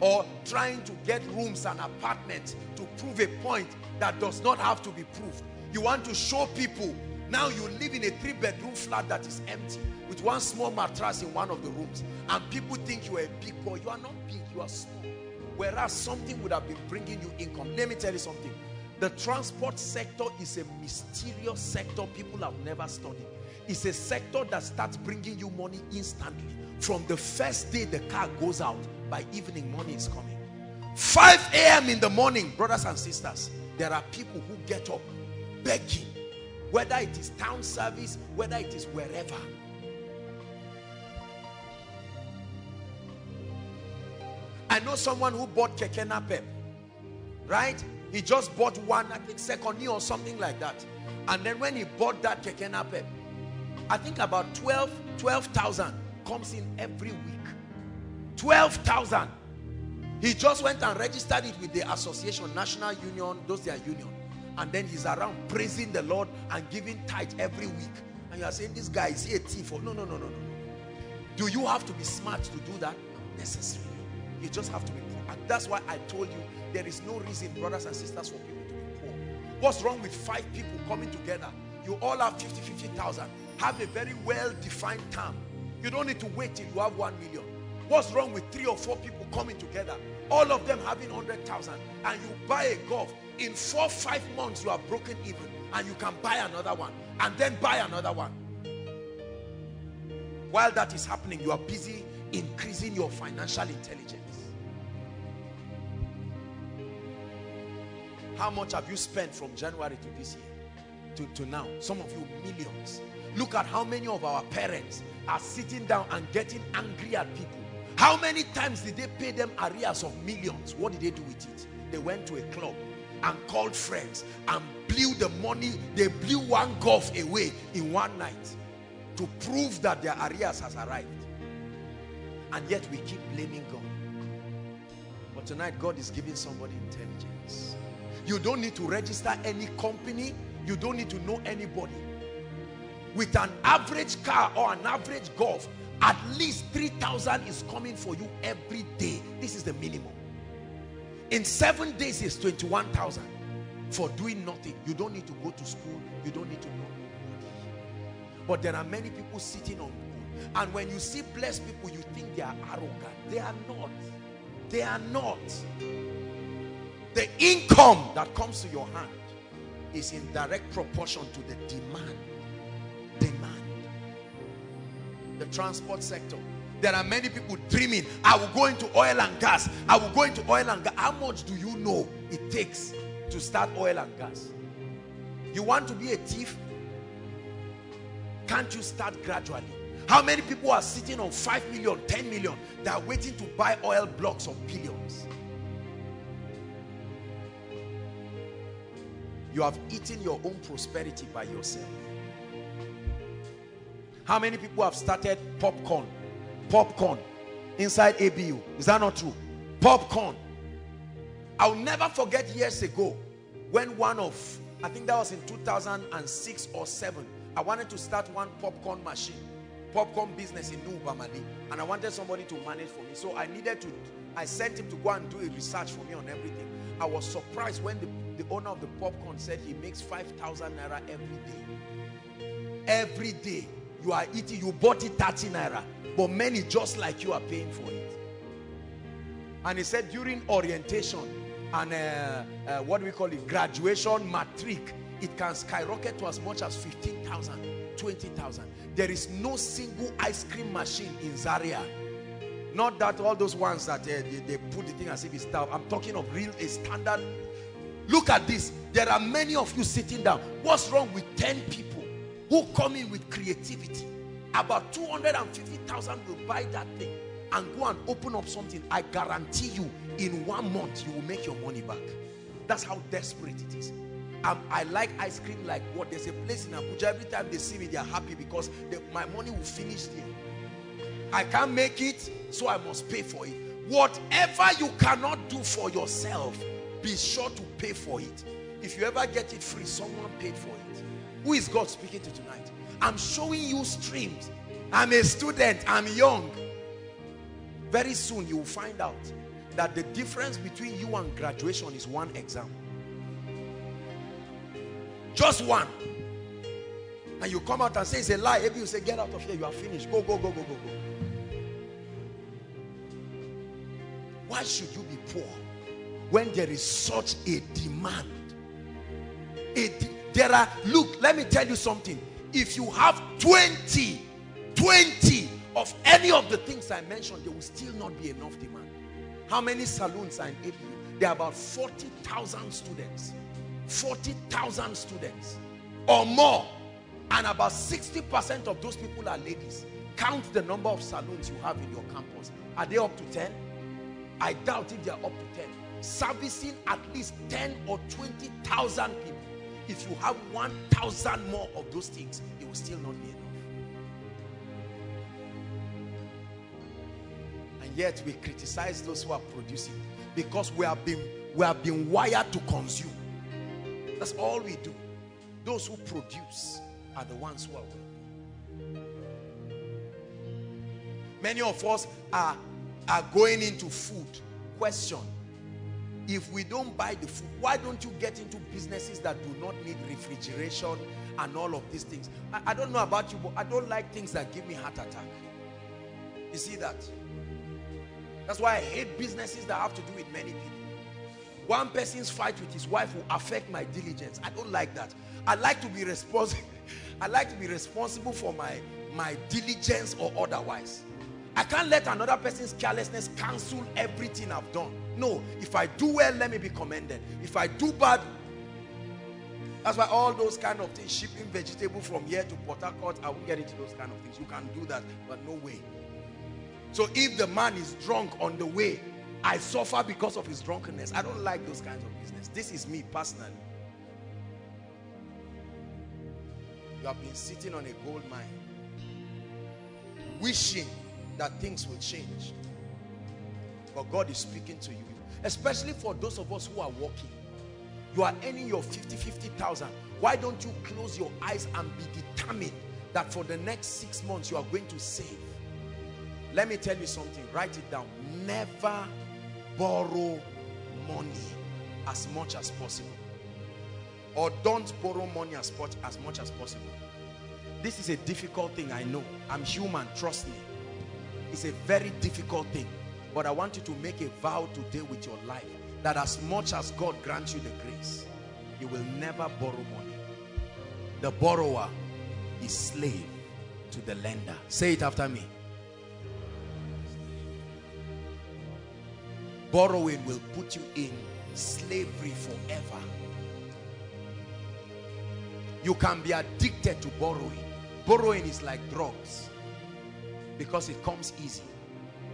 or trying to get rooms and apartments to prove a point that does not have to be proved. You want to show people, now you live in a three bedroom flat that is empty with one small mattress in one of the rooms and people think you are a big boy. You are not big, you are small whereas something would have been bringing you income. Let me tell you something. The transport sector is a mysterious sector people have never studied. It's a sector that starts bringing you money instantly. From the first day the car goes out, by evening money is coming. 5 a.m. in the morning, brothers and sisters, there are people who get up begging, whether it is town service, whether it is wherever I know someone who bought Keke Napep, right? He just bought one, I think second year or something like that. And then when he bought that Keke Napep, I think about 12, 12,000 comes in every week. 12,000. He just went and registered it with the association, National Union, those their union. And then he's around praising the Lord and giving tithe every week. And you are saying, this guy, is he a thief? Or, no, no, no, no, no. Do you have to be smart to do that? Not necessarily. You just have to be poor. And that's why I told you there is no reason, brothers and sisters, for people to be poor. What's wrong with five people coming together? You all have 50, 50,000. Have a very well-defined term. You don't need to wait till you have one million. What's wrong with three or four people coming together? All of them having 100,000 and you buy a golf. In four, five months, you are broken even and you can buy another one and then buy another one. While that is happening, you are busy increasing your financial intelligence. How much have you spent from January to this year? To, to now? Some of you, millions. Look at how many of our parents are sitting down and getting angry at people. How many times did they pay them arrears of millions? What did they do with it? They went to a club and called friends and blew the money. They blew one golf away in one night to prove that their arrears has arrived. And yet we keep blaming God. But tonight God is giving somebody intelligence. You don't need to register any company. You don't need to know anybody. With an average car or an average golf, at least 3,000 is coming for you every day. This is the minimum. In seven days is 21,000 for doing nothing. You don't need to go to school. You don't need to know nobody. But there are many people sitting on and when you see blessed people, you think they are arrogant. They are not. They are not. the income that comes to your hand is in direct proportion to the demand the transport sector. There are many people dreaming i will go into oil and gas. I will go into oil and gas. How much do you know it takes to start oil and gas? You want to be a thief? Can't you start gradually? How many people are sitting on 5 million 10 million that are waiting to buy oil blocks of billions? You have eaten your own prosperity by yourself how many people have started popcorn? Popcorn inside ABU is that not true? Popcorn. I'll never forget years ago when one of I think that was in 2006 or 7 I wanted to start one popcorn machine popcorn business in New Bamali and I wanted somebody to manage for me. So I needed to I sent him to go and do a research for me on everything. I was surprised when the, the owner of the popcorn said he makes 5,000 naira every day. Every day you are eating you bought it 30 naira but many just like you are paying for it. And he said during orientation and uh, uh, what we call it? Graduation matric it can skyrocket to as much as 15,000 20,000 there is no single ice cream machine in Zaria. Not that all those ones that uh, they, they put the thing as if it's stuff I'm talking of real a standard. Look at this. There are many of you sitting down. What's wrong with 10 people who come in with creativity. About 250,000 will buy that thing and go and open up something. I guarantee you in one month you will make your money back. That's how desperate it is. Um, I like ice cream like what? There's a place in Abuja every time they see me they are happy because they, my money will finish there. I can't make it so I must pay for it. Whatever you cannot do for yourself be sure to pay for it. If you ever get it free someone paid for it who is God speaking to tonight? I'm showing you streams. I'm a student. I'm young. Very soon you will find out that the difference between you and graduation is one exam. Just one. And you come out and say it's a lie. If you say get out of here. You are finished. Go go go go go go. Why should you be poor when there is such a demand? A de there are look let me tell you something. If you have 20 20 of any of the things I mentioned there will still not be enough demand. How many saloons are in ABU there are about 40,000 students. 40,000 students or more. And about 60% of those people are ladies. Count the number of saloons you have in your campus. Are they up to 10 I doubt if they are up to 10 servicing at least 10 or 20,000 people if you have 1,000 more of those things it will still not be enough. And yet we criticize those who are producing because we have been we have been wired to consume. That's all we do. Those who produce are the ones who are wealthy many of us are are going into food. Question if we don't buy the food why don't you get into businesses that do not need refrigeration and all of these things? I, I don't know about you but I don't like things that give me heart attack. You see that? That's why I hate businesses that have to do with many people. One person's fight with his wife will affect my diligence. I don't like that. I like to be responsible I like to be responsible for my my diligence or otherwise. I can't let another person's carelessness cancel everything I've done. No, if I do well, let me be commended. If I do bad, that's why all those kind of things, shipping vegetable from here to Port Harcourt, I won't get into those kind of things. You can do that, but no way. So if the man is drunk on the way, I suffer because of his drunkenness. I don't like those kinds of business. This is me personally. You have been sitting on a gold mine, wishing that things will change. But God is speaking to you. Especially for those of us who are working. You are earning your 50, 50,000. Why don't you close your eyes and be determined that for the next six months you are going to save? Let me tell you something. Write it down. Never borrow money as much as possible. Or don't borrow money as as, much as possible. This is a difficult thing, I know. I'm human, trust me. It's a very difficult thing. But I want you to make a vow today with your life. that as much as God grants you the grace, you will never borrow money. The borrower is slave to the lender. Say it after me. Borrowing will put you in slavery forever. You can be addicted to borrowing. Borrowing is like drugs because it comes easy.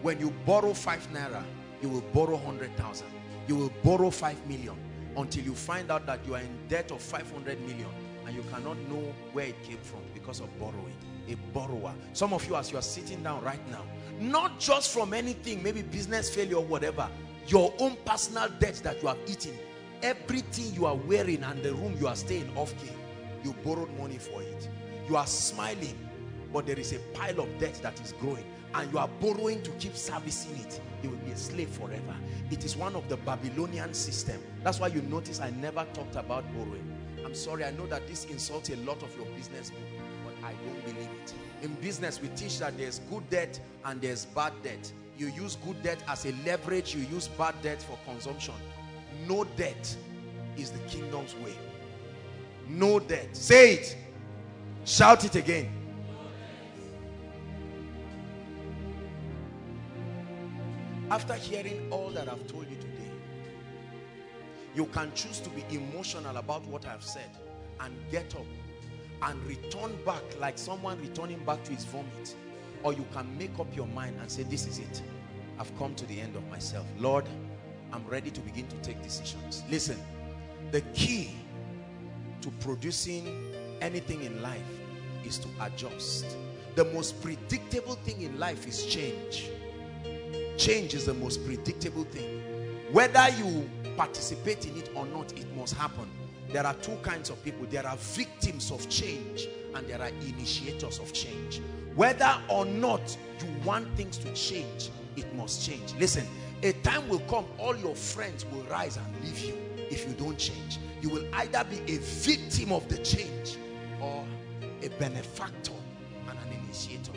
When you borrow five naira, you will borrow 100,000. You will borrow 5 million until you find out that you are in debt of 500 million and you cannot know where it came from because of borrowing. A borrower. Some of you as you are sitting down right now, not just from anything, maybe business failure or whatever, your own personal debt that you have eaten, everything you are wearing and the room you are staying off key, you borrowed money for it. You are smiling, but there is a pile of debt that is growing and you are borrowing to keep servicing it. You will be a slave forever. It is one of the Babylonian system. That's why you notice I never talked about borrowing. I'm sorry, I know that this insults a lot of your business book, but I don't believe it. In business, we teach that there's good debt and there's bad debt. You use good debt as a leverage, you use bad debt for consumption. No debt is the kingdom's way. No debt. Say it. Shout it again. After hearing all that I've told you today, you can choose to be emotional about what I've said and get up and return back like someone returning back to his vomit. Or you can make up your mind and say, this is it. I've come to the end of myself. Lord, I'm ready to begin to take decisions. Listen, the key to producing anything in life is to adjust. The most predictable thing in life is change. Change is the most predictable thing. Whether you participate in it or not, it must happen. There are two kinds of people. There are victims of change and there are initiators of change. Whether or not you want things to change, it must change. Listen, a time will come, all your friends will rise and leave you if you don't change. You will either be a victim of the change or a benefactor and an initiator.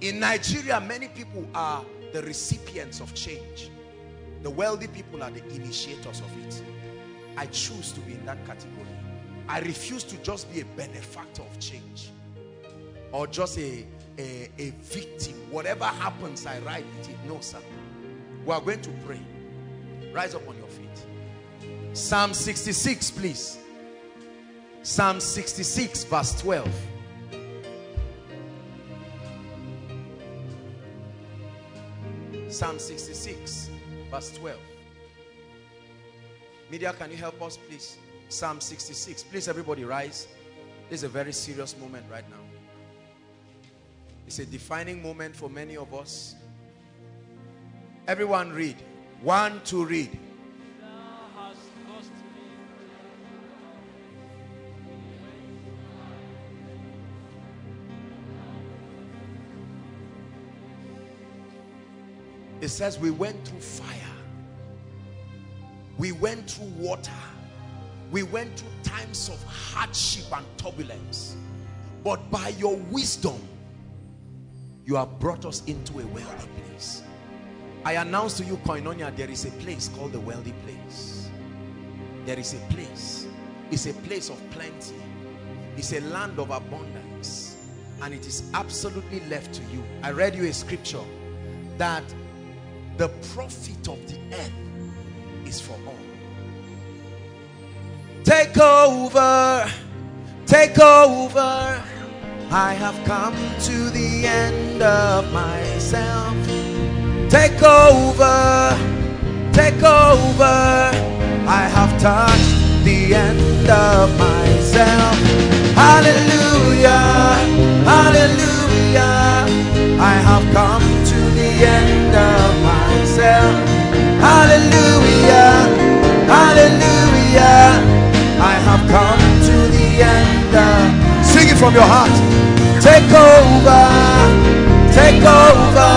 In Nigeria, many people are the recipients of change. The wealthy people are the initiators of it. I choose to be in that category. I refuse to just be a benefactor of change or just a, a, a victim. Whatever happens, I ride with it. No, sir. We are going to pray. Rise up on your feet. Psalm 66, please. Psalm 66, verse 12. Psalm 66, verse 12. Media, can you help us, please? Psalm 66. Please, everybody, rise. This is a very serious moment right now. It's a defining moment for many of us. Everyone read. One to read. It says we went through fire. We went through water. We went through times of hardship and turbulence. But by your wisdom, you have brought us into a wealthy place. I announce to you, Koinonia, there is a place called the wealthy place. There is a place. It's a place of plenty. It's a land of abundance. And it is absolutely left to you. I read you a scripture that the profit of the earth is for all. Take over, take over. I have come to the end of myself. Take over, take over. I have touched the end of myself. Hallelujah, hallelujah. I have come to the end. Hallelujah, hallelujah. I have come to the end. Sing it from your heart. Take over, take over.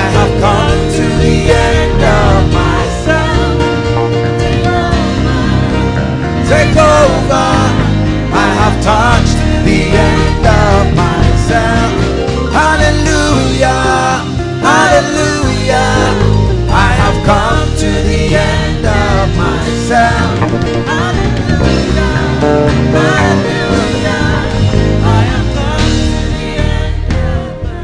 I have come to the end of myself. Take over. I have touched the end come to the end of myself. Hallelujah, hallelujah. I come to the end of myself.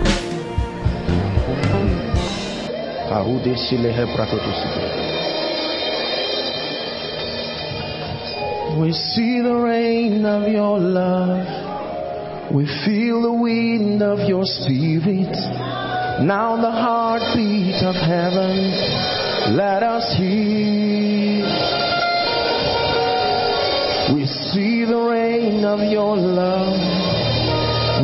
We see the rain of your love. We feel the wind of your spirit. Now the heartbeat of heaven let us hear. We see the rain of your love.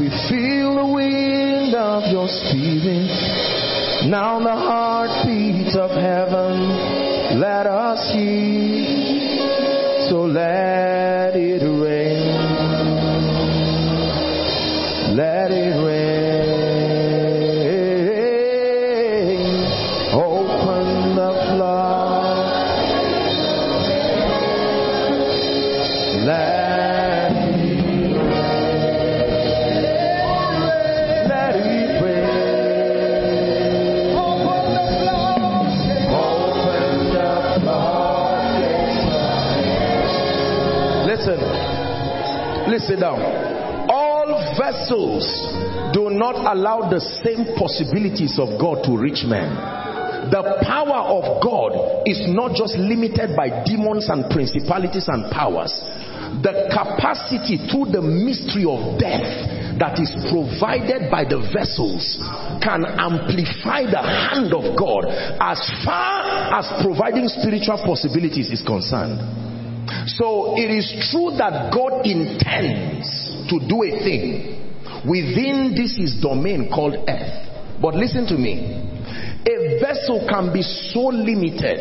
We feel the wind of your spirit. Now the heartbeat of heaven. Let us hear. So let it Listen down. All vessels do not allow the same possibilities of God to reach men. The power of God is not just limited by demons and principalities and powers. The capacity through the mystery of death that is provided by the vessels can amplify the hand of God as far as providing spiritual possibilities is concerned. So it is true that God intends to do a thing within this his domain called earth. But listen to me. A vessel can be so limited,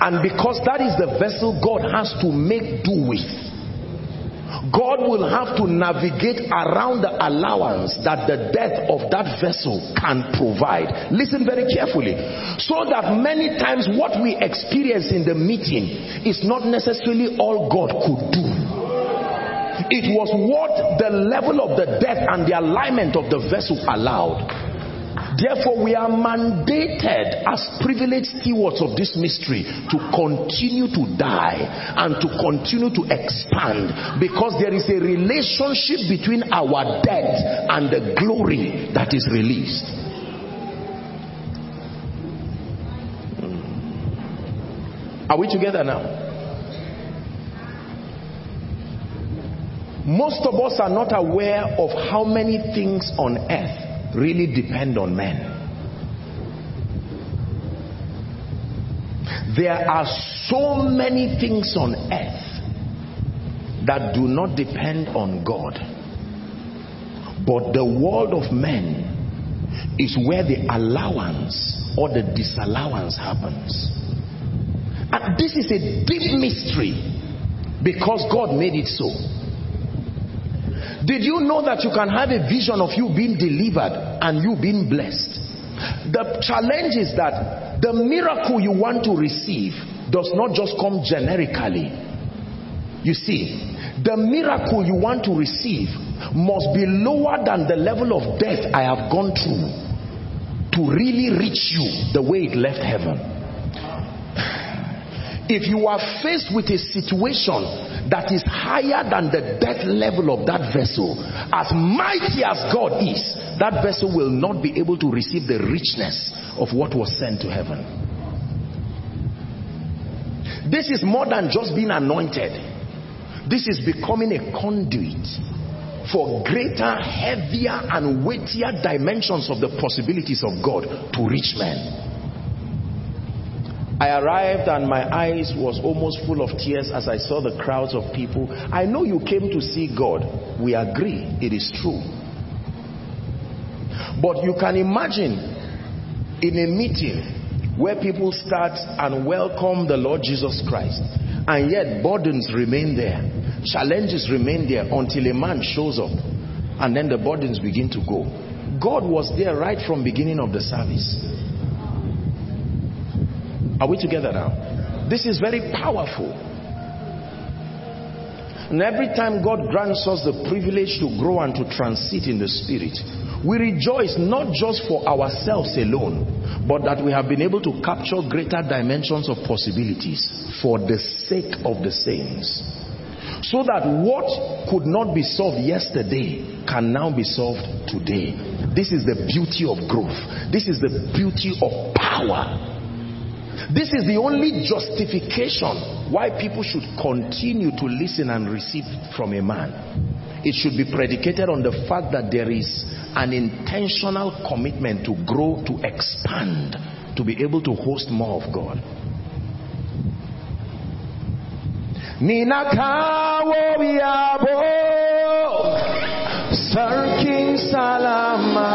and because that is the vessel God has to make do with, God will have to navigate around the allowance that the death of that vessel can provide. Listen very carefully. So that many times what we experience in the meeting is not necessarily all God could do. It was what the level of the death and the alignment of the vessel allowed. Therefore, we are mandated as privileged stewards of this mystery to continue to die and to continue to expand because there is a relationship between our death and the glory that is released. Hmm. Are we together now? Most of us are not aware of how many things on earth really depend on men. There are so many things on earth that do not depend on God. But the world of men is where the allowance or the disallowance happens. And this is a deep mystery because God made it so. Did you know that you can have a vision of you being delivered and you being blessed? The challenge is that the miracle you want to receive does not just come generically. You see, the miracle you want to receive must be lower than the level of death I have gone through to really reach you the way it left heaven. If you are faced with a situation that is higher than the death level of that vessel, as mighty as God is, that vessel will not be able to receive the richness of what was sent to heaven. This is more than just being anointed. This is becoming a conduit for greater, heavier, and weightier dimensions of the possibilities of God to reach men. I arrived and my eyes was almost full of tears as I saw the crowds of people. I know you came to see God. We agree. It is true. But you can imagine in a meeting where people start and welcome the Lord Jesus Christ and yet burdens remain there. Challenges remain there until a man shows up and then the burdens begin to go. God was there right from beginning of the service. Are we together now? This is very powerful. And every time God grants us the privilege to grow and to transit in the Spirit, we rejoice not just for ourselves alone, but that we have been able to capture greater dimensions of possibilities for the sake of the saints. So that what could not be solved yesterday can now be solved today. This is the beauty of growth. This is the beauty of power. This is the only justification why people should continue to listen and receive from a man. It should be predicated on the fact that there is an intentional commitment to grow, to expand, to be able to host more of God. Salama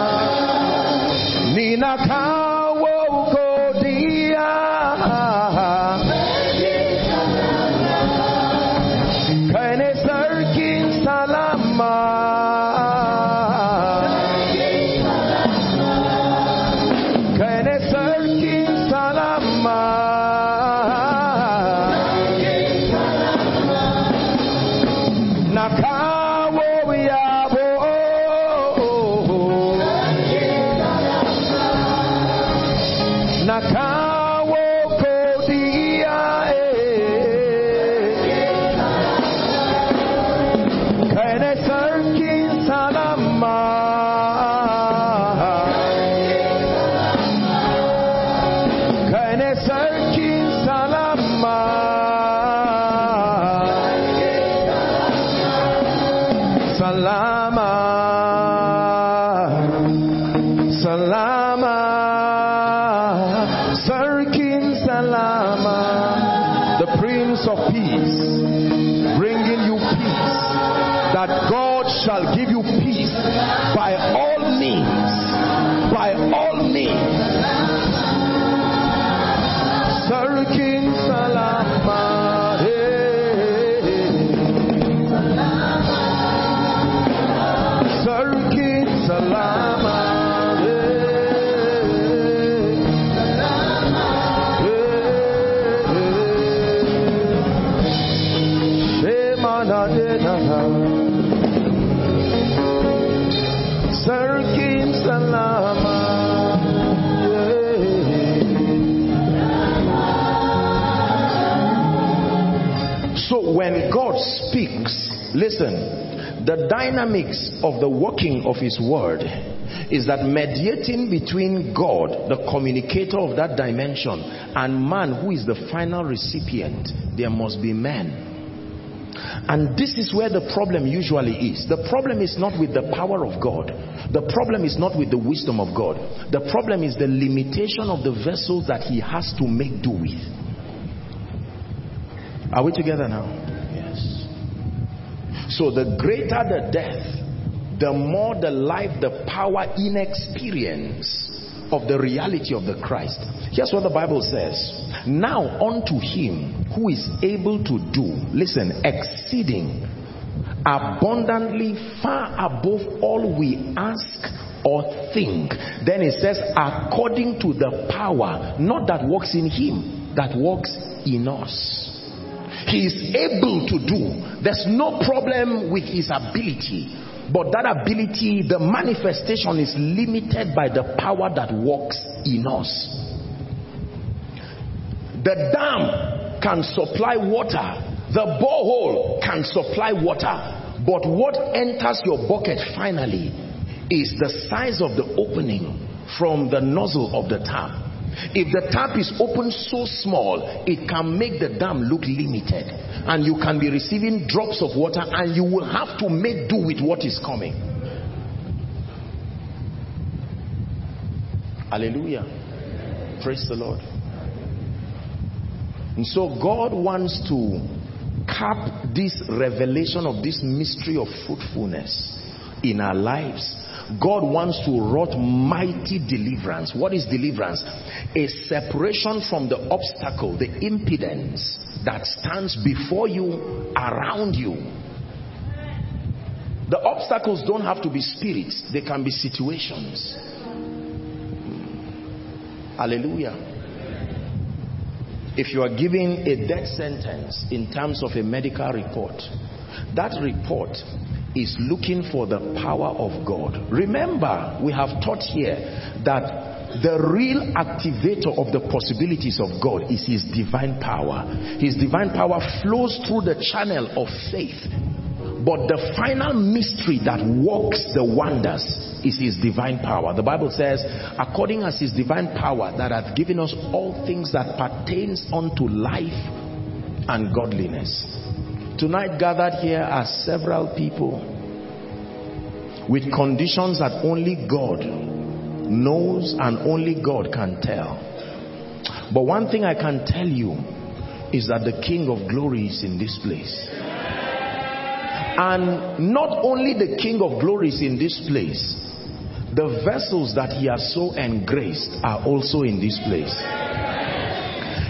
dynamics of the working of his word is that mediating between God, the communicator of that dimension, and man who is the final recipient, there must be men. And this is where the problem usually is. The problem is not with the power of God. The problem is not with the wisdom of God. The problem is the limitation of the vessels that he has to make do with. Are we together now? So the greater the death, the more the life, the power in experience of the reality of the Christ. Here's what the Bible says. Now unto him who is able to do, listen, exceeding abundantly far above all we ask or think. Then it says, according to the power, not that works in him, that works in us. He is able to do. There's no problem with his ability. But that ability, the manifestation is limited by the power that works in us. The dam can supply water. The borehole can supply water. But what enters your bucket finally is the size of the opening from the nozzle of the tap. If the tap is open so small, it can make the dam look limited. And you can be receiving drops of water and you will have to make do with what is coming. Hallelujah. Praise the Lord. And so God wants to cap this revelation of this mystery of fruitfulness in our lives. God wants to wrought mighty deliverance. What is deliverance? A separation from the obstacle, the impedance that stands before you, around you. The obstacles don't have to be spirits, they can be situations. Hallelujah. If you are given a death sentence in terms of a medical report, that report is looking for the power of God. Remember, we have taught here that the real activator of the possibilities of God is his divine power. His divine power flows through the channel of faith. But the final mystery that works the wonders is his divine power. The Bible says, according as his divine power that hath given us all things that pertains unto life and godliness. Tonight gathered here are several people with conditions that only God knows and only God can tell. But one thing I can tell you is that the King of glory is in this place. And not only the King of glory is in this place, the vessels that he has so engraced are also in this place.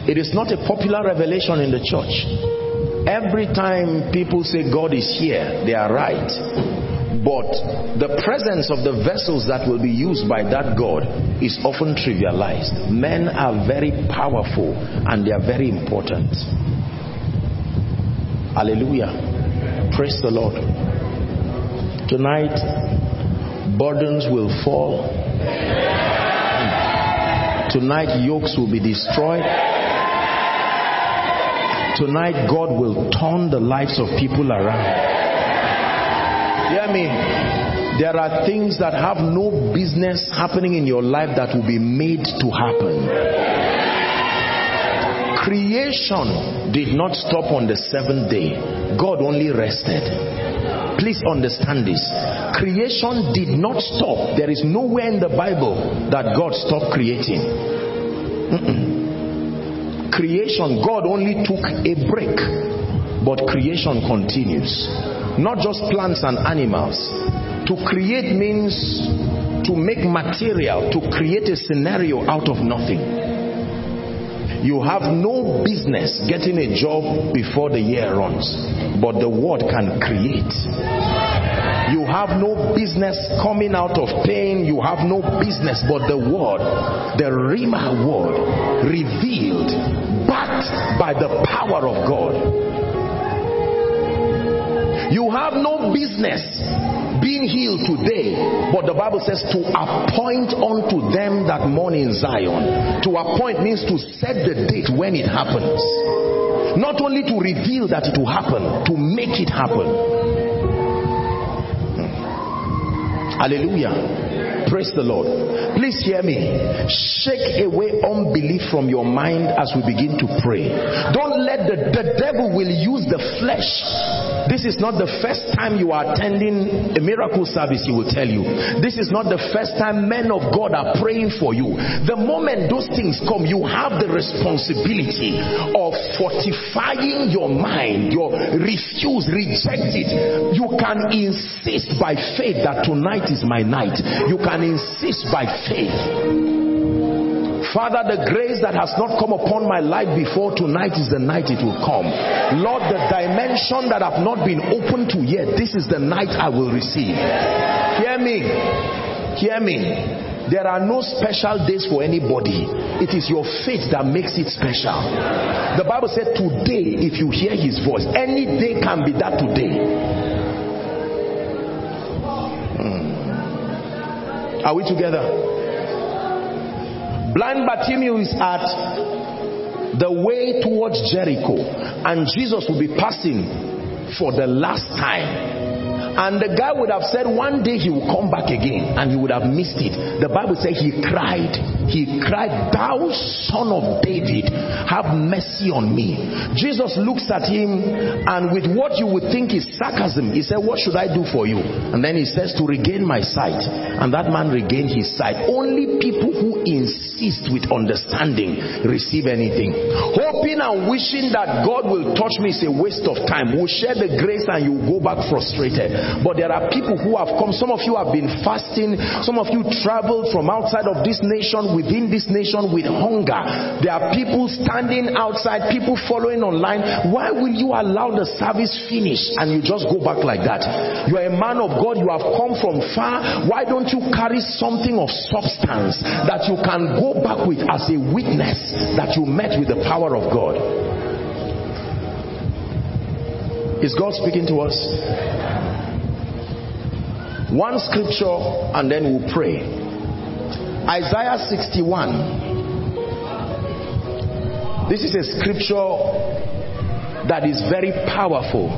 It is not a popular revelation in the church. Every time people say God is here, they are right. But the presence of the vessels that will be used by that God is often trivialized. Men are very powerful and they are very important. Hallelujah. Praise the Lord. Tonight, burdens will fall. Tonight, yokes will be destroyed. Tonight, God will turn the lives of people around. Hear me. There are things that have no business happening in your life that will be made to happen. Creation did not stop on the seventh day. God only rested. Please understand this. Creation did not stop. There is nowhere in the Bible that God stopped creating. Mm-mm. Creation, God only took a break, but creation continues not just plants and animals. To create means to make material, to create a scenario out of nothing. You have no business getting a job before the year runs, but the word can create. You have no business coming out of pain. You have no business, but the word, the Rhema word, revealed, by the power of God you have no business being healed today, but the Bible says to appoint unto them that mourn in Zion. To appoint means to set the date when it happens. Not only to reveal that it will happen, to make it happen. Hmm. Hallelujah. Praise the Lord. Please hear me. Shake away unbelief from your mind as we begin to pray. Don't let the, the devil will use the flesh. This is not the first time you are attending a miracle service, he will tell you. This is not the first time men of God are praying for you. The moment those things come, you have the responsibility of fortifying your mind. Your refuse, reject it. You can insist by faith that tonight is my night. You can and insist by faith. Father, the grace that has not come upon my life before tonight is the night it will come. Lord, the dimension that I've not been opened to yet, this is the night I will receive. Hear me. Hear me. There are no special days for anybody. It is your faith that makes it special. The Bible said, Today, if you hear his voice, any day can be that today. Hmm. Are we together? Blind Bartimaeus is at the way towards Jericho, and Jesus will be passing for the last time. And the guy would have said one day he will come back again and he would have missed it. The Bible says he cried, he cried, Thou son of David, have mercy on me. Jesus looks at him and with what you would think is sarcasm, he said, What should I do for you? And then he says, To regain my sight. And that man regained his sight. Only people who insist with understanding receive anything. Hoping and wishing that God will touch me is a waste of time. We'll share the grace and you go back frustrated. But there are people who have come. Some of you have been fasting. Some of you traveled from outside of this nation, within this nation with hunger. There are people standing outside, people following online. Why will you allow the service finish and you just go back like that? You are a man of God. You have come from far. Why don't you carry something of substance that you can go back with as a witness that you met with the power of God? Is God speaking to us? One scripture and then we'll pray. Isaiah 61. This is a scripture that is very powerful.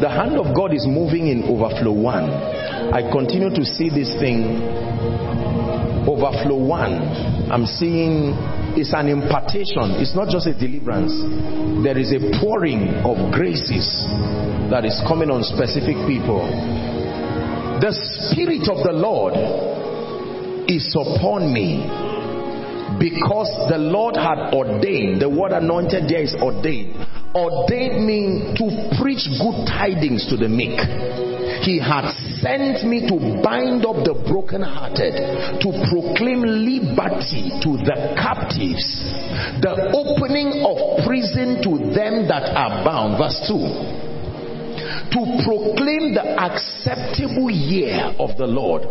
The hand of God is moving in overflow one. I continue to see this thing overflow one. I'm seeing it's an impartation, it's not just a deliverance. There is a pouring of graces that is coming on specific people. The Spirit of the Lord is upon me because the Lord had ordained, the word anointed there is ordained, ordained me to preach good tidings to the meek. He had sent me to bind up the brokenhearted, to proclaim liberty to the captives, the opening of prison to them that are bound. Verse 2 to proclaim the acceptable year of the Lord,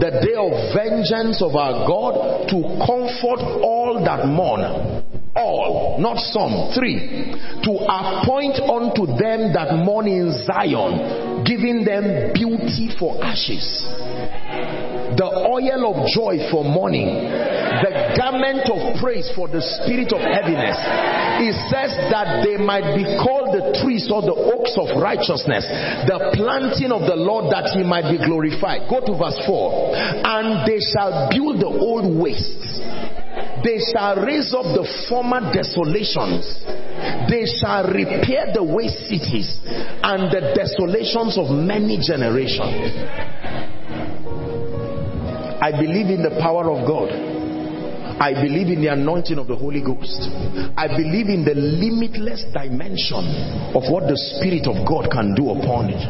the day of vengeance of our God, to comfort all that mourn. All, not some. Three, to appoint unto them that mourn in Zion, giving them beauty for ashes the oil of joy for mourning, the garment of praise for the spirit of heaviness. It says that they might be called the trees or the oaks of righteousness, the planting of the Lord that he might be glorified. Go to verse 4. And they shall build the old wastes. They shall raise up the former desolations. They shall repair the waste cities and the desolations of many generations. I believe in the power of God. I believe in the anointing of the Holy Ghost. I believe in the limitless dimension of what the Spirit of God can do upon it.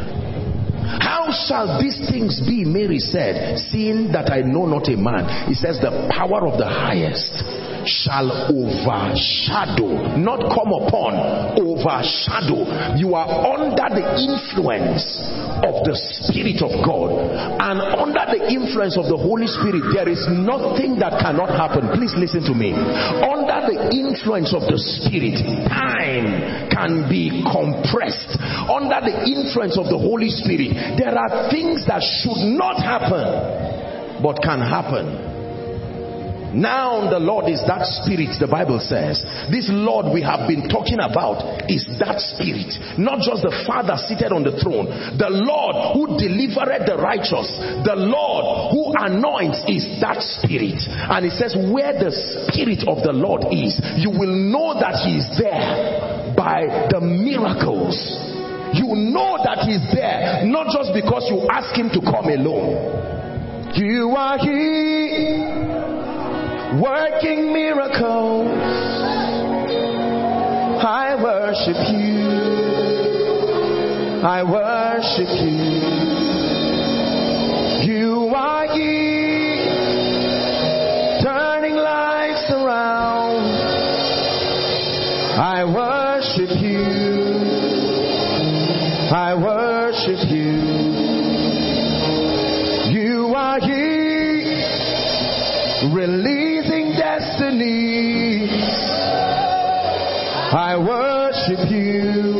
How shall these things be? Mary said, seeing that I know not a man. He says, the power of the highest shall overshadow, not come upon, overshadow. You are under the influence of the Spirit of God and under the influence of the Holy Spirit, there is nothing that cannot happen. Please listen to me. Under the influence of the Spirit, time can be compressed. Under the influence of the Holy Spirit, there are things that should not happen but can happen now the Lord is that spirit, the Bible says. This Lord we have been talking about is that spirit. Not just the Father seated on the throne. The Lord who delivered the righteous. The Lord who anoints is that spirit. And it says, where the spirit of the Lord is, you will know that he is there by the miracles. You know that he's there, not just because you ask him to come alone. You are here working miracles. I worship you. I worship you. You are here, turning lives around. I worship you. I worship you. You are here, release destinies. I worship you.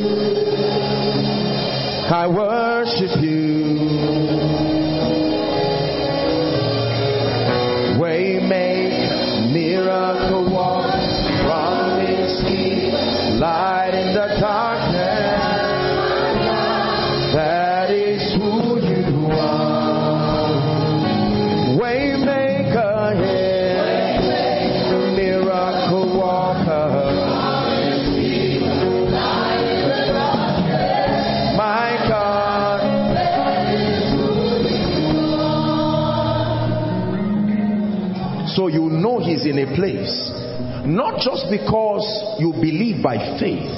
I worship you. He's in a place. Not just because you believe by faith,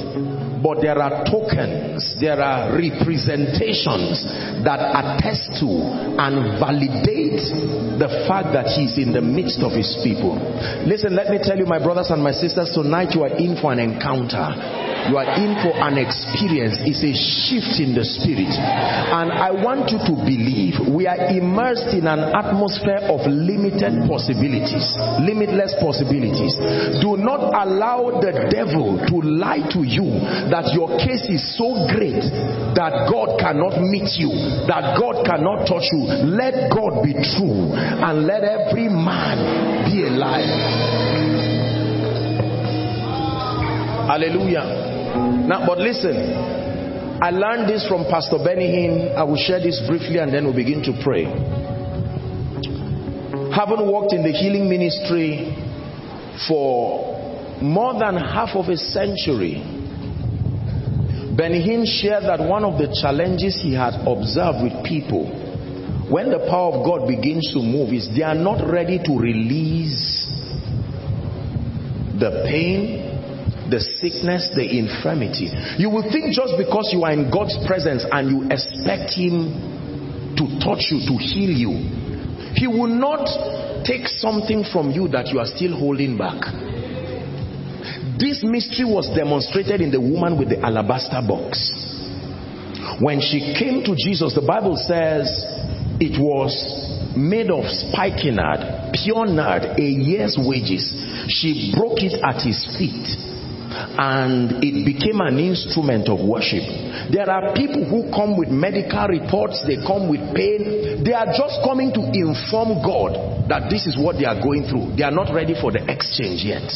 but there are tokens, there are representations that attest to and validate the fact that he's in the midst of his people. Listen, let me tell you, my brothers and my sisters, tonight you are in for an encounter you are in for an experience. It's a shift in the spirit. And I want you to believe we are immersed in an atmosphere of limited possibilities, limitless possibilities. Do not allow the devil to lie to you that your case is so great that God cannot meet you, that God cannot touch you, let God be true and let every man be a liar. Hallelujah. Now, but listen, I learned this from Pastor Benny Hinn. I will share this briefly and then we'll begin to pray. Having worked in the healing ministry for more than half of a century, Benny Hinn shared that one of the challenges he had observed with people when the power of God begins to move is they are not ready to release the pain, the sickness, the infirmity. You will think just because you are in God's presence and you expect Him to touch you, to heal you, He will not take something from you that you are still holding back. This mystery was demonstrated in the woman with the alabaster box. When she came to Jesus, the Bible says it was made of spikenard, pure nard, a year's wages. She broke it at his feet and it became an instrument of worship. There are people who come with medical reports, they come with pain. They are just coming to inform God that this is what they are going through. They are not ready for the exchange yet.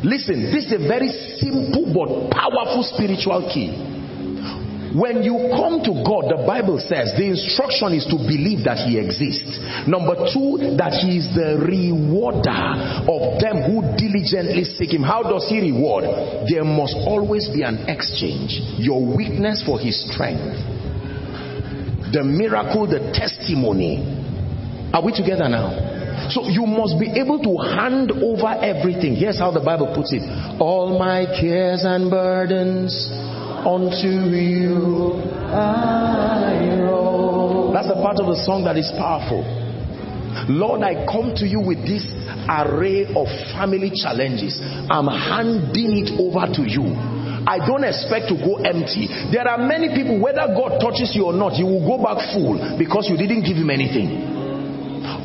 Listen, this is a very simple but powerful spiritual key. When you come to God, the Bible says the instruction is to believe that He exists. Number two, that He is the rewarder of them who diligently seek Him. How does He reward? There must always be an exchange. Your weakness for His strength. The miracle, the testimony. Are we together now? So you must be able to hand over everything. Here's how the Bible puts it All my cares and burdens unto you I roll. That's the part of the song that is powerful. Lord, I come to you with this array of family challenges. I'm handing it over to you. I don't expect to go empty. There are many people, whether God touches you or not, you will go back full because you didn't give him anything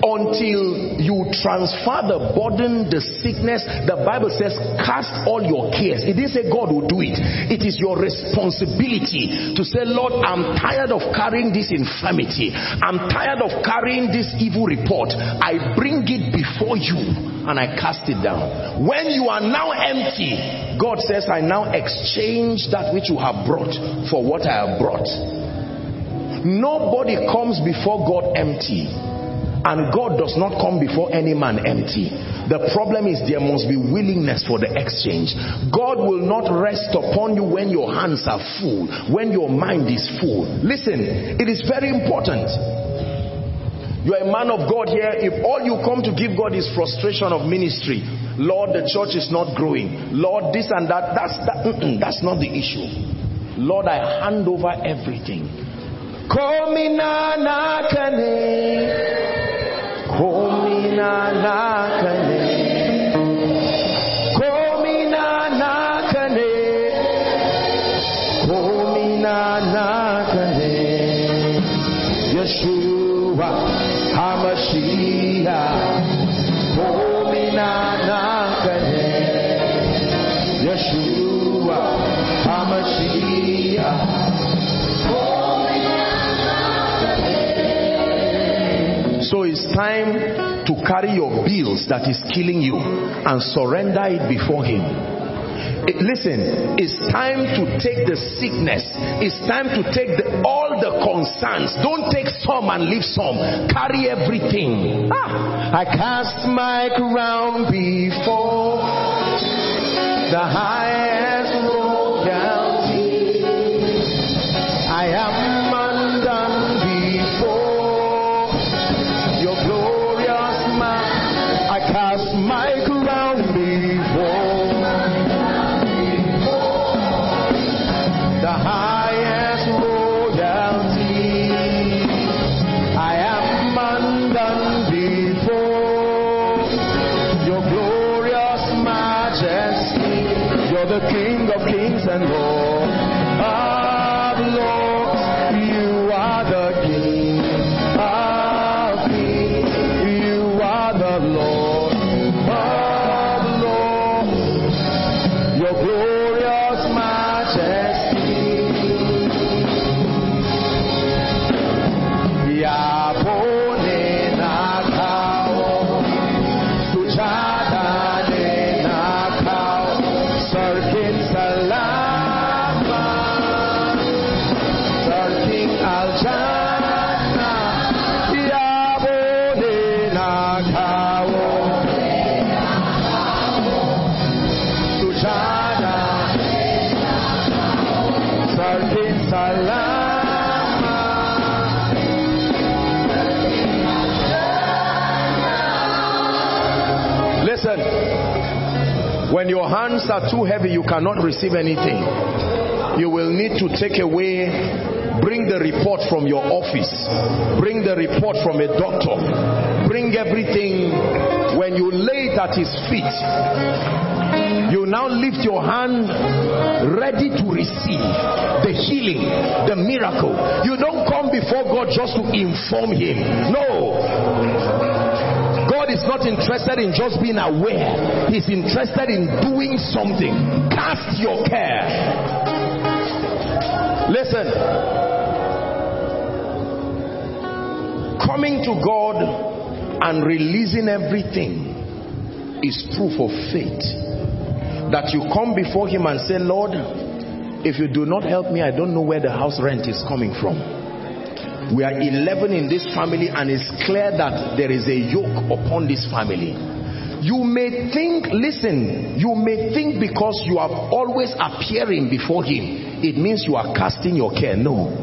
until you transfer the burden, the sickness. The Bible says, cast all your cares. It didn't say God will do it. It is your responsibility to say, Lord, I'm tired of carrying this infirmity. I'm tired of carrying this evil report. I bring it before you and I cast it down. When you are now empty, God says, I now exchange that which you have brought for what I have brought. Nobody comes before God empty. And God does not come before any man empty. The problem is there must be willingness for the exchange. God will not rest upon you when your hands are full, when your mind is full. Listen, it is very important. You're a man of God here. If all you come to give God is frustration of ministry, Lord, the church is not growing. Lord, this and that. That's that, that's not the issue. Lord, I hand over everything. Komina nakane Komina nakane Komina nakane Yeshua HaMashiach. Komina nakane Yeshua So it's time to carry your bills that is killing you and surrender it before Him. It, listen, it's time to take the sickness. It's time to take the, all the concerns. Don't take some and leave some. Carry everything. Ah, I cast my crown before the highest when your hands are too heavy, you cannot receive anything. You will need to take away, bring the report from your office, bring the report from a doctor, bring everything. When you lay it at his feet, you now lift your hand ready to receive the healing, the miracle. You don't come before God just to inform him. No. God is not interested in just being aware. He's interested in doing something. Cast your care. Listen. Coming to God and releasing everything is proof of faith that you come before him and say, Lord, if you do not help me, I don't know where the house rent is coming from. We are 11 in this family and it's clear that there is a yoke upon this family. You may think, listen, you may think because you are always appearing before him, it means you are casting your care. No.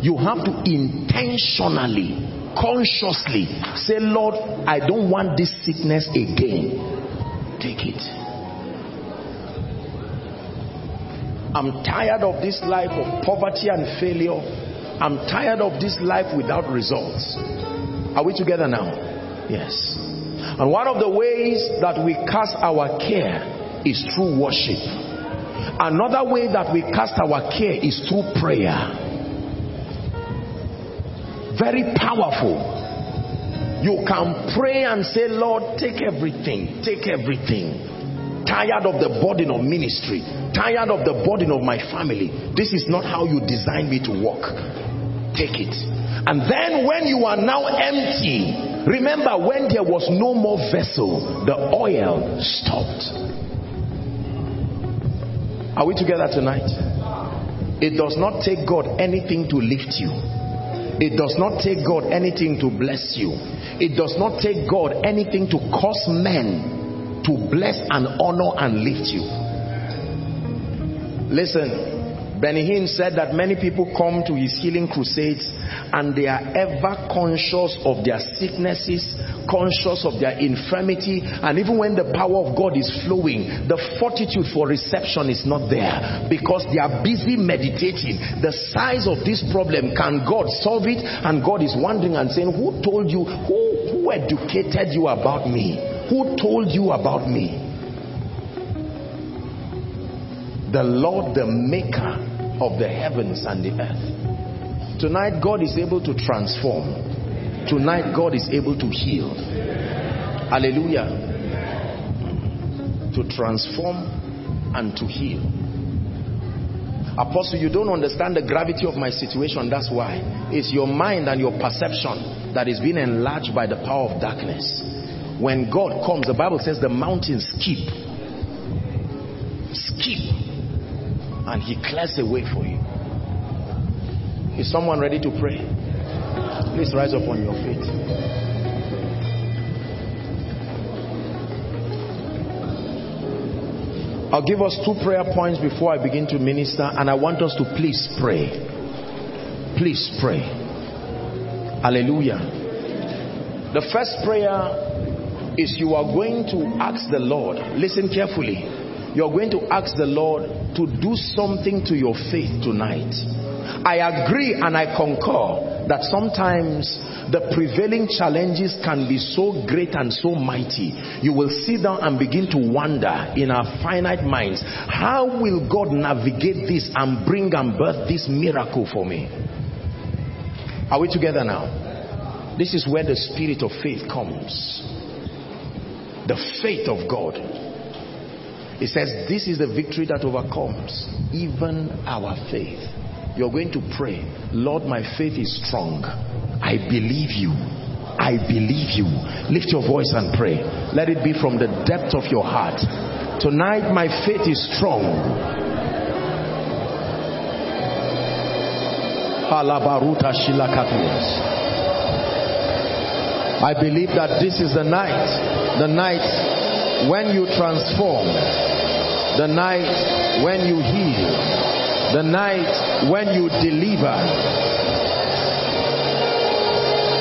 You have to intentionally, consciously say, Lord, I don't want this sickness again. Take it. I'm tired of this life of poverty and failure. I'm tired of this life without results. Are we together now? Yes. And one of the ways that we cast our care is through worship. Another way that we cast our care is through prayer. Very powerful. You can pray and say, Lord, take everything, take everything tired of the burden of ministry, tired of the burden of my family. This is not how you designed me to walk. Take it. And then when you are now empty, remember when there was no more vessel, the oil stopped. Are we together tonight? It does not take God anything to lift you. It does not take God anything to bless you. It does not take God anything to cause men to bless and honor and lift you. Listen, Benny Hinn said that many people come to his healing crusades and they are ever conscious of their sicknesses, conscious of their infirmity, and even when the power of God is flowing, the fortitude for reception is not there because they are busy meditating. The size of this problem, can God solve it? And God is wondering and saying, Who told you? Who, who educated you about me? Who told you about me? The Lord, the maker of the heavens and the earth. Tonight, God is able to transform. Tonight, God is able to heal. Hallelujah. To transform and to heal. Apostle, you don't understand the gravity of my situation. That's why. It's your mind and your perception that is being enlarged by the power of darkness when God comes, the Bible says the mountains skip. Skip. And he clears a way for you. Is someone ready to pray? Please rise up on your feet. I'll give us two prayer points before I begin to minister, and I want us to please pray. Please pray. Hallelujah. The first prayer is you are going to ask the Lord, listen carefully, you're going to ask the Lord to do something to your faith tonight. I agree and I concur that sometimes the prevailing challenges can be so great and so mighty. You will sit down and begin to wonder in our finite minds, how will God navigate this and bring and birth this miracle for me? Are we together now? This is where the spirit of faith comes the faith of God. It says, This is the victory that overcomes even our faith. You're going to pray, Lord, my faith is strong. I believe you. I believe you. Lift your voice and pray. Let it be from the depth of your heart. Tonight, my faith is strong. I believe that this is the night the night when you transform, the night when you heal, the night when you deliver,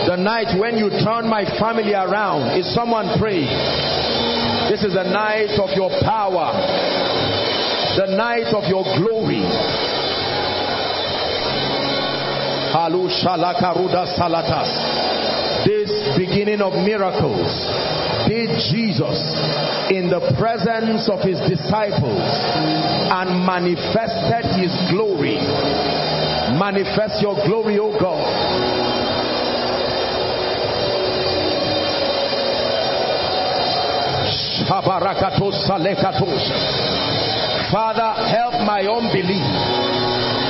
the night when you turn my family around. Is someone praying? This is the night of your power, the night of your glory. Halu shalakaruda salatas. This beginning of miracles did Jesus in the presence of his disciples and manifested his glory. Manifest your glory, O God. Father, help my unbelief.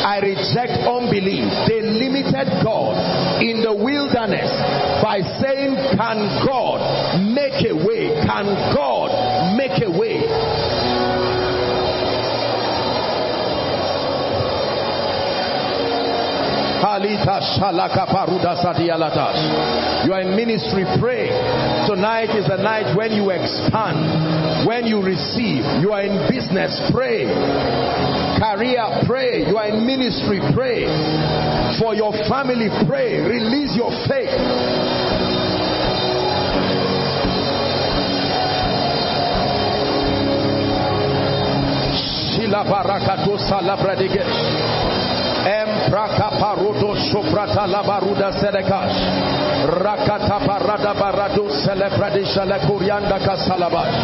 I reject unbelief. They limited God in the wilderness by saying, Can God make a way? Can God make a way? You are in ministry, pray. Tonight is the night when you expand, when you receive. You are in business, pray. Career, pray. You are in ministry, pray. For your family, pray. Release your faith. Shila barakato Empraka parudo soprata labaruda sedekash. Rakata parada baradu celebradisha le kurianda kasalabash.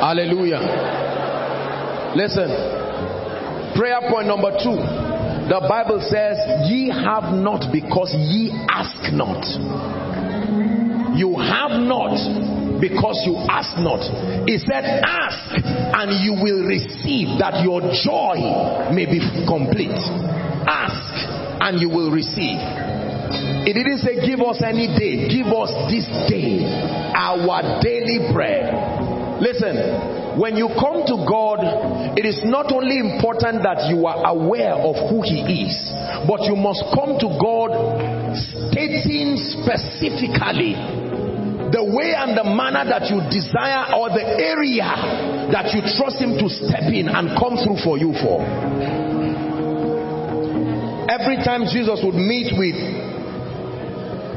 Hallelujah. Listen. Prayer point number two. The Bible says, Ye have not because ye ask not. You have not because you ask not. He said, Ask and you will receive that your joy may be complete. Ask and you will receive. It didn't say, Give us any day, give us this day our daily bread. Listen, when you come to God, it is not only important that you are aware of who He is, but you must come to God stating specifically the way and the manner that you desire or the area that you trust him to step in and come through for you for. Every time Jesus would meet with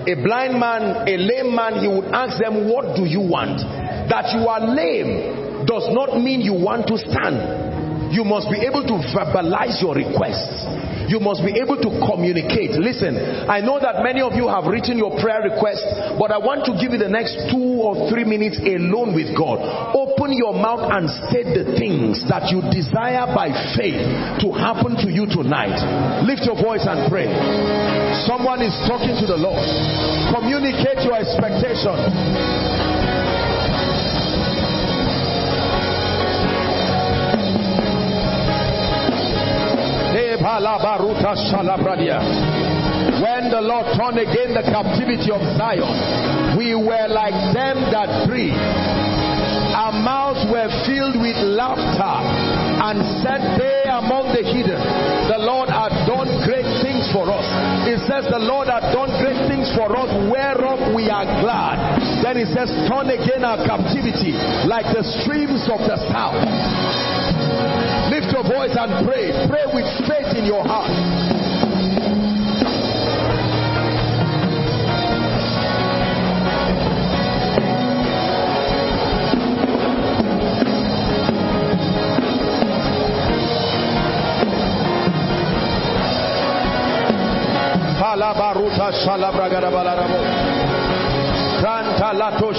a blind man, a lame man, he would ask them, What do you want? That you are lame does not mean you want to stand. You must be able to verbalize your requests. You must be able to communicate. Listen, I know that many of you have written your prayer request, but I want to give you the next two or three minutes alone with God. Open your mouth and state the things that you desire by faith to happen to you tonight. Lift your voice and pray. Someone is talking to the Lord. Communicate your expectation. When the Lord turned again the captivity of Zion, we were like them that breathe. Our mouths were filled with laughter and said they among the hidden, the Lord had done great things for us. It says the Lord had done great things for us whereof we are glad. Then it says turn again our captivity like the streams of the south. Lift your voice and pray. Pray with faith in your heart. Balarabo. Granta lato.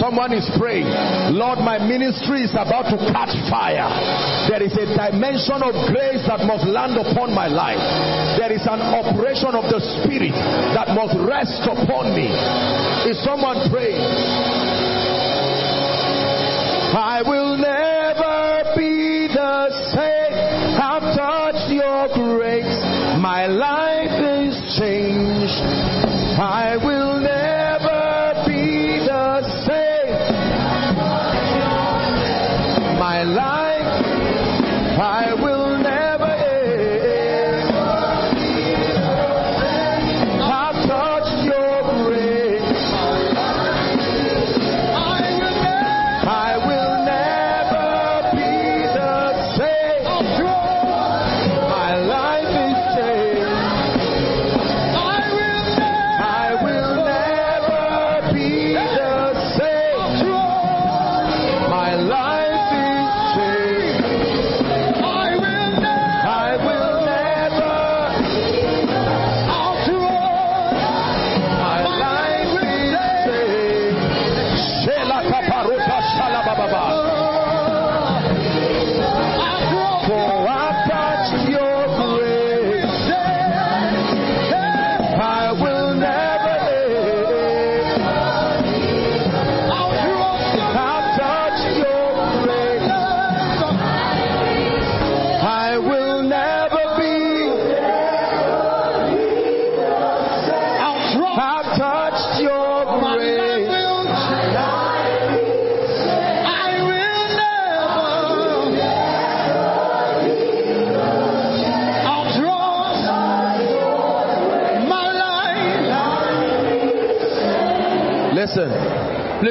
Someone is praying, Lord, my ministry is about to catch fire. There is a dimension of grace that must land upon my life. There is an operation of the Spirit that must rest upon me. Is someone praying? I will never My life is changed. I will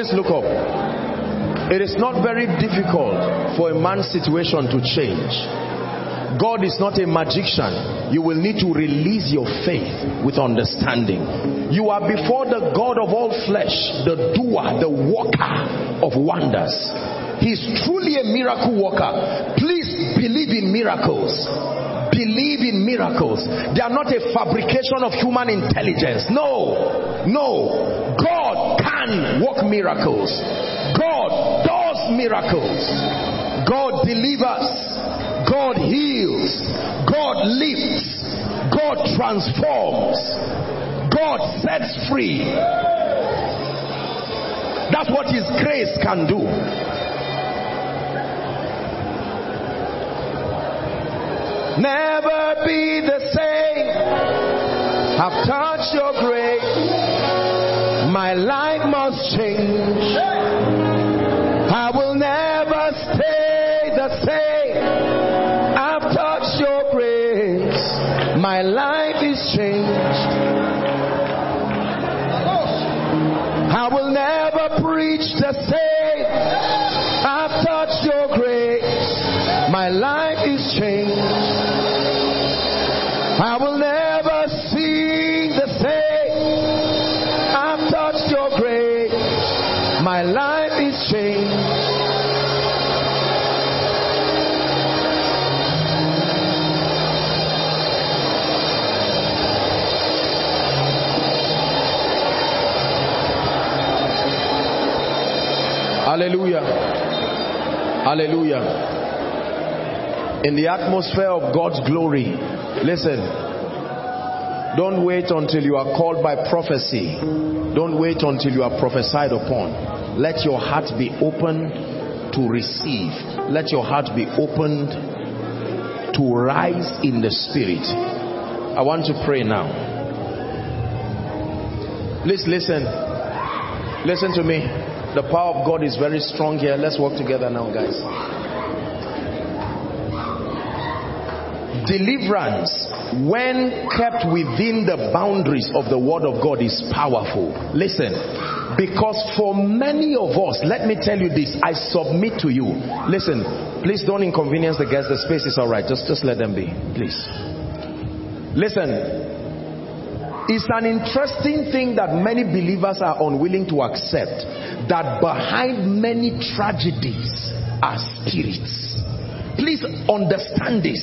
please look up. It is not very difficult for a man's situation to change. God is not a magician. You will need to release your faith with understanding. You are before the God of all flesh, the doer, the worker of wonders. He's truly a miracle worker. Please believe in miracles believe in miracles. They are not a fabrication of human intelligence. No, no. God can work miracles. God does miracles. God delivers. God heals. God lifts. God transforms. God sets free. That's what His grace can do. never be the same. I've touched your grace. My life must change. I will never stay the same. I've touched your grace. My life is changed. I will never preach the same. I've touched your grace. My life is changed. I will never My life is changed. Hallelujah. Hallelujah. In the atmosphere of God's glory, Listen. Don't wait until you are called by prophecy. Don't wait until you are prophesied upon. Let your heart be open to receive. Let your heart be opened to rise in the spirit. I want to pray now. Please listen. Listen to me. The power of God is very strong here. Let's work together now, guys. deliverance when kept within the boundaries of the word of God is powerful. Listen, because for many of us, let me tell you this, I submit to you. Listen, please don't inconvenience the guests. The space is all right. Just just let them be, please. Listen. It's an interesting thing that many believers are unwilling to accept that behind many tragedies are spirits. Please understand this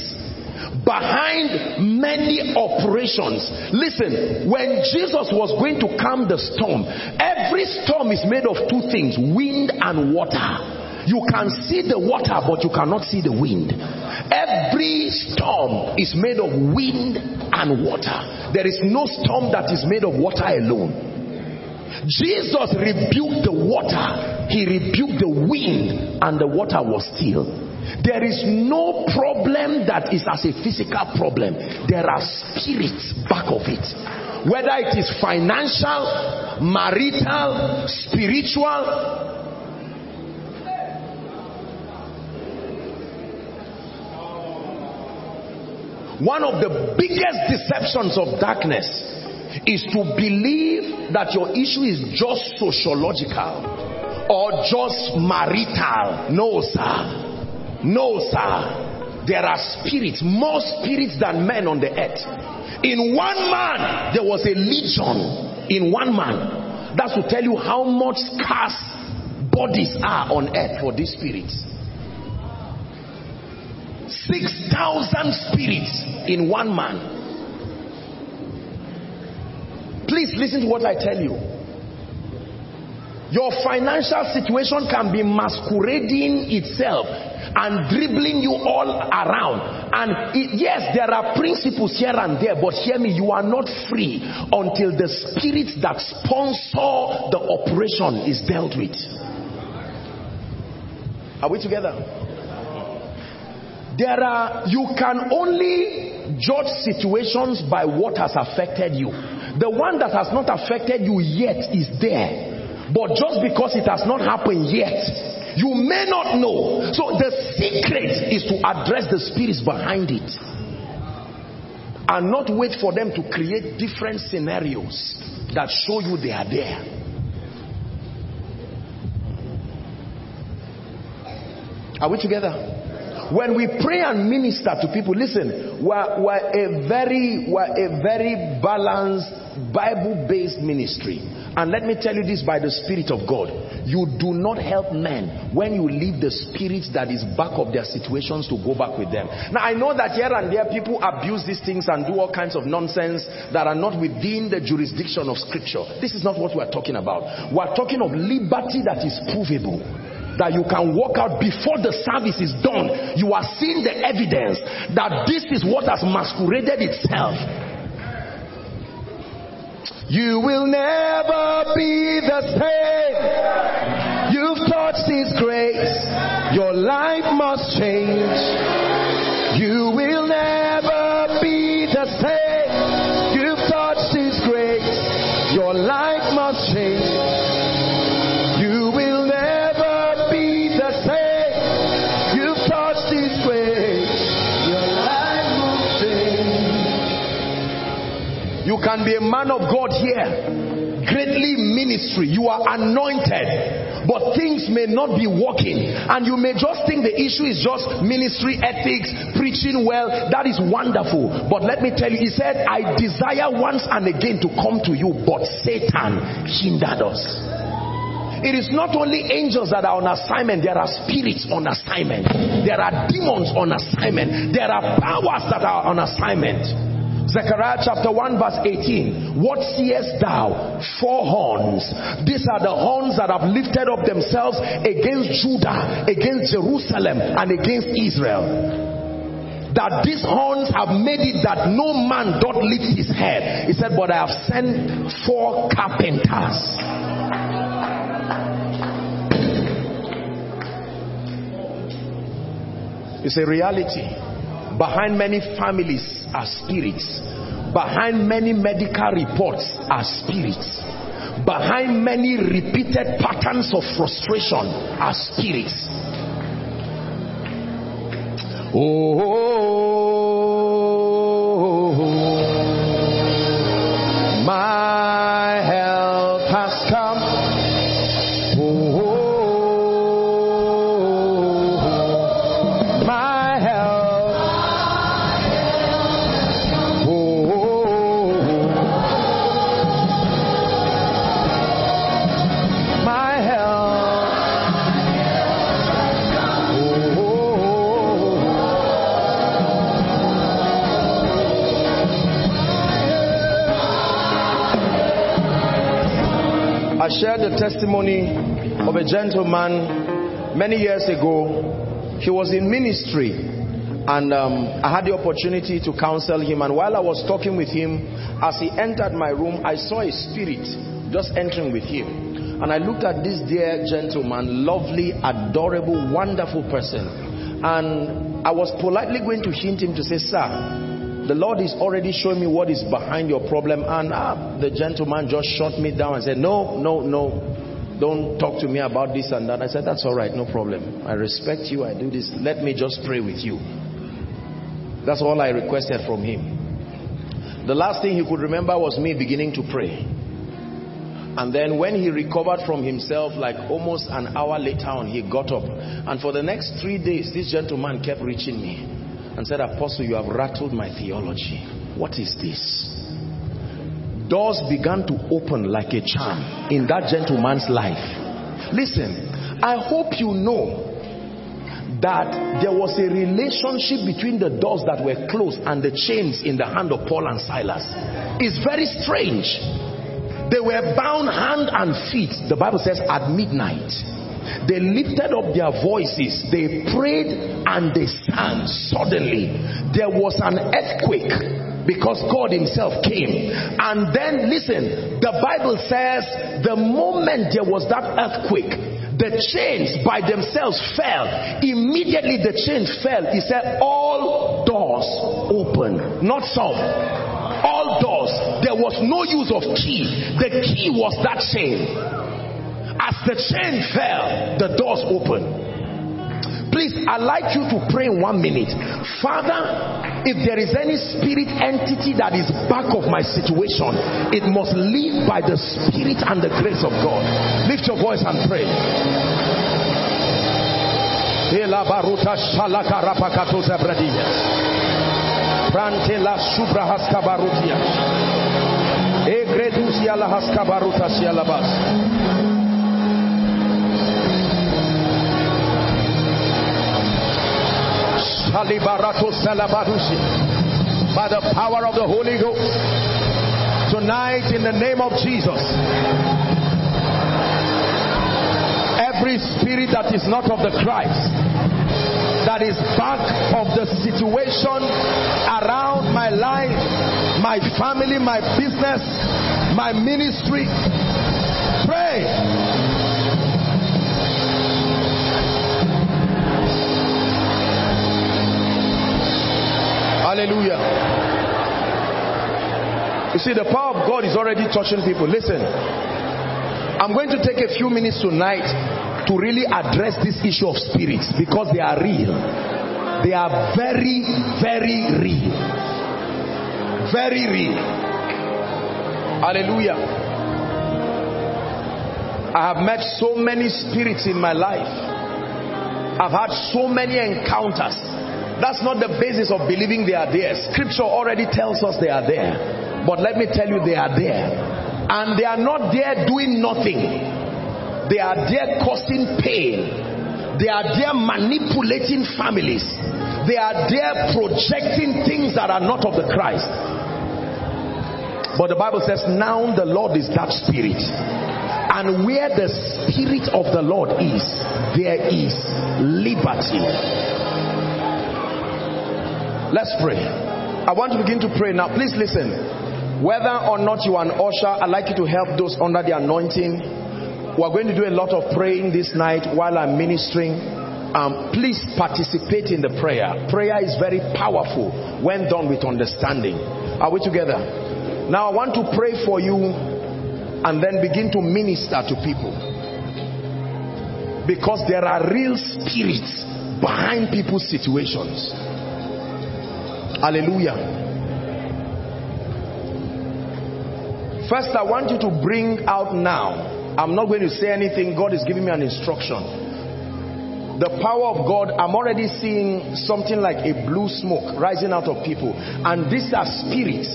behind many operations. Listen, when Jesus was going to calm the storm, every storm is made of two things wind and water. You can see the water, but you cannot see the wind. Every storm is made of wind and water. There is no storm that is made of water alone. Jesus rebuked the water, he rebuked the wind, and the water was still. There is no problem that is as a physical problem. There are spirits back of it. Whether it is financial, marital, spiritual, One of the biggest deceptions of darkness is to believe that your issue is just sociological or just marital. No, sir. No, sir. There are spirits, more spirits than men on the earth. In one man, there was a legion. In one man. That's to tell you how much scarce bodies are on earth for these spirits. 6,000 spirits in one man. Please listen to what I tell you. Your financial situation can be masquerading itself and dribbling you all around. And it, yes, there are principles here and there, but hear me, you are not free until the spirit that sponsor the operation is dealt with. Are we together? There are, you can only judge situations by what has affected you. The one that has not affected you yet is there. But just because it has not happened yet, you may not know. So the secret is to address the spirits behind it and not wait for them to create different scenarios that show you they are there. Are we together? When we pray and minister to people, listen, we're, we're a very, we're a very balanced, Bible-based ministry. And let me tell you this by the Spirit of God. You do not help men when you leave the spirit that is back of their situations to go back with them. Now I know that here and there people abuse these things and do all kinds of nonsense that are not within the jurisdiction of scripture. This is not what we're talking about. We're talking of liberty that is provable that you can walk out before the service is done. You are seeing the evidence that this is what has masqueraded itself you will never be the same. You've touched His grace. Your life must change. You will never be the same. Can be a man of God here, greatly ministry. You are anointed, but things may not be working, and you may just think the issue is just ministry ethics, preaching well. That is wonderful, but let me tell you, he said, I desire once and again to come to you, but Satan hindered us. It is not only angels that are on assignment, there are spirits on assignment, there are demons on assignment, there are powers that are on assignment. Zechariah chapter 1 verse 18. What seest thou? Four horns. These are the horns that have lifted up themselves against Judah, against Jerusalem, and against Israel that these horns have made it that no man doth lift his head. He said, But I have sent four carpenters. It's a reality. Behind many families are spirits. Behind many medical reports are spirits. Behind many repeated patterns of frustration are spirits. Oh, my shared the testimony of a gentleman many years ago. He was in ministry and um, I had the opportunity to counsel him. And while I was talking with him, as he entered my room, I saw a spirit just entering with him. And I looked at this dear gentleman, lovely, adorable, wonderful person. And I was politely going to hint him to say, Sir, the Lord is already showing me what is behind your problem. And ah, the gentleman just shut me down and said, No, no, no, don't talk to me about this and that. I said, That's all right, no problem. I respect you. I do this. Let me just pray with you. That's all I requested from him. The last thing he could remember was me beginning to pray. And then when he recovered from himself, like almost an hour later on, he got up. And for the next three days, this gentleman kept reaching me and said, Apostle, you have rattled my theology. What is this? Doors began to open like a charm in that gentleman's life. Listen, I hope you know that there was a relationship between the doors that were closed and the chains in the hand of Paul and Silas. It's very strange. They were bound hand and feet, the Bible says, at midnight they lifted up their voices, they prayed and they sang. Suddenly, there was an earthquake because God Himself came. And then, listen, the Bible says the moment there was that earthquake, the chains by themselves fell. Immediately the chains fell. He said, All doors open, not some. All doors. There was no use of key. The key was that chain. As the chain fell, the doors opened. Please, I'd like you to pray in one minute. Father, if there is any spirit entity that is back of my situation, it must live by the spirit and the grace of God. Lift your voice and pray. By the power of the Holy Ghost. Tonight in the name of Jesus every spirit that is not of the Christ that is back of the situation around my life, my family, my business, my ministry. Pray. Hallelujah. You see, the power of God is already touching people. Listen, I'm going to take a few minutes tonight to really address this issue of spirits because they are real. They are very, very real. Very real. Hallelujah. I have met so many spirits in my life. I've had so many encounters. That's not the basis of believing they are there. Scripture already tells us they are there. But let me tell you, they are there. And they are not there doing nothing. They are there causing pain. They are there manipulating families. They are there projecting things that are not of the Christ. But the Bible says, now the Lord is that spirit. And where the spirit of the Lord is, there is liberty. Let's pray. I want to begin to pray now. Please listen. Whether or not you are an usher, I'd like you to help those under the anointing we're going to do a lot of praying this night while I'm ministering. Um, please participate in the prayer. Prayer is very powerful when done with understanding. Are we together? Now I want to pray for you and then begin to minister to people. Because there are real spirits behind people's situations. Hallelujah. First, I want you to bring out now I'm not going to say anything. God is giving me an instruction. The power of God, I'm already seeing something like a blue smoke rising out of people. And these are spirits.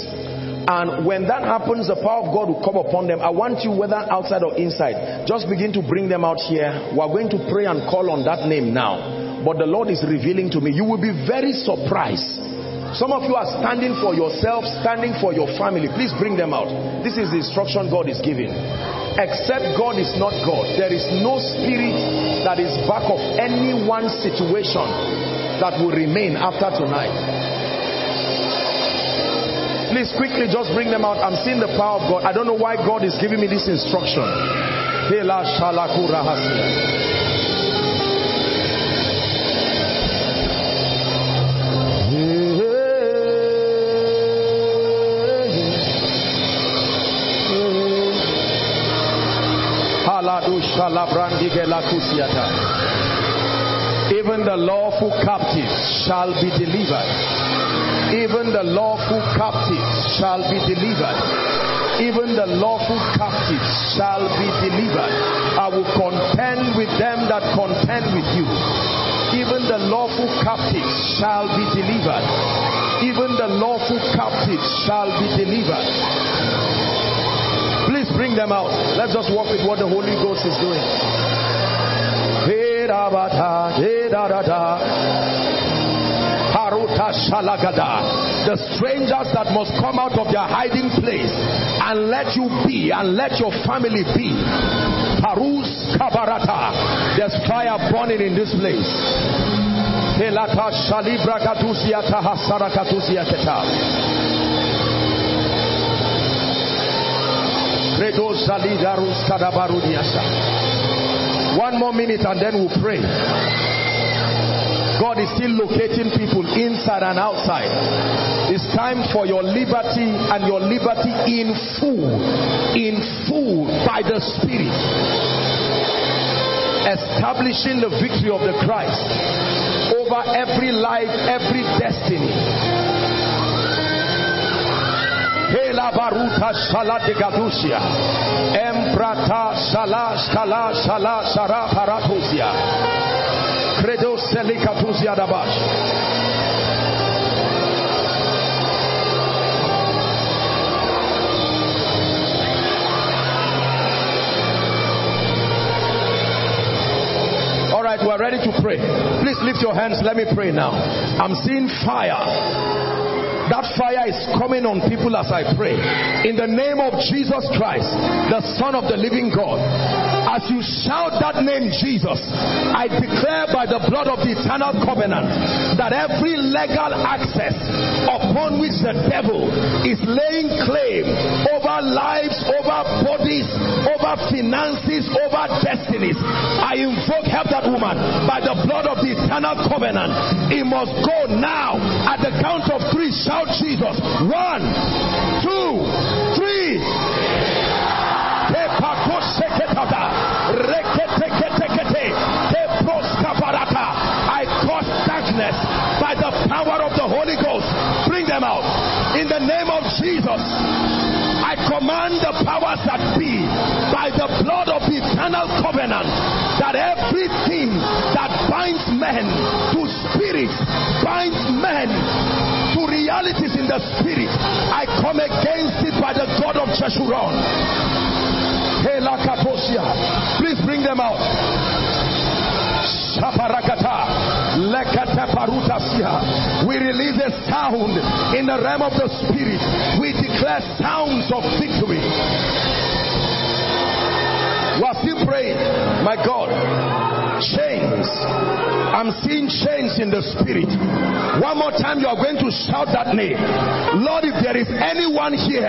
And when that happens, the power of God will come upon them. I want you, whether outside or inside, just begin to bring them out here. We're going to pray and call on that name now. But the Lord is revealing to me. You will be very surprised some of you are standing for yourself, standing for your family. Please bring them out. This is the instruction God is giving. Except God is not God. There is no spirit that is back of any one situation that will remain after tonight. Please quickly just bring them out. I'm seeing the power of God. I don't know why God is giving me this instruction. Even the lawful captives shall be delivered. Even the lawful captives shall be delivered. Even the lawful captives shall be delivered. I will contend with them that contend with you. Even the lawful captives shall be delivered. Even the lawful captives shall be delivered bring them out. Let's just walk with what the Holy Ghost is doing. The strangers that must come out of their hiding place and let you be and let your family be. There's fire burning in this place. One more minute and then we'll pray. God is still locating people inside and outside. It's time for your liberty and your liberty in full, in full by the Spirit. Establishing the victory of the Christ over every life, every destiny Hela baruta shala de gadusia. Emprata shala shala shala shara paratusia. Credo selikatuzia dabash. All right, we're ready to pray. Please lift your hands. Let me pray now. I'm seeing fire that fire is coming on people as I pray. In the name of Jesus Christ, the Son of the living God. As you shout that name, Jesus, I declare by the blood of the eternal covenant that every legal access upon which the devil is laying claim over lives, over bodies, over finances, over destinies, I invoke help that woman by the blood of the eternal covenant. It must go now at the count of three. Shout Jesus. One, two, three. I cause darkness by the power of the Holy Ghost. Bring them out. In the name of Jesus. I command the powers that be by the blood of eternal covenant that everything that binds men to spirits binds men to realities in the spirit, I come against it by the God of Jeshurun. Please bring them out. We release a sound in the realm of the spirit. We declare sounds of victory. We're still praying. My God, chains I'm seeing chains in the spirit. One more time, you are going to shout that name. Lord, if there is anyone here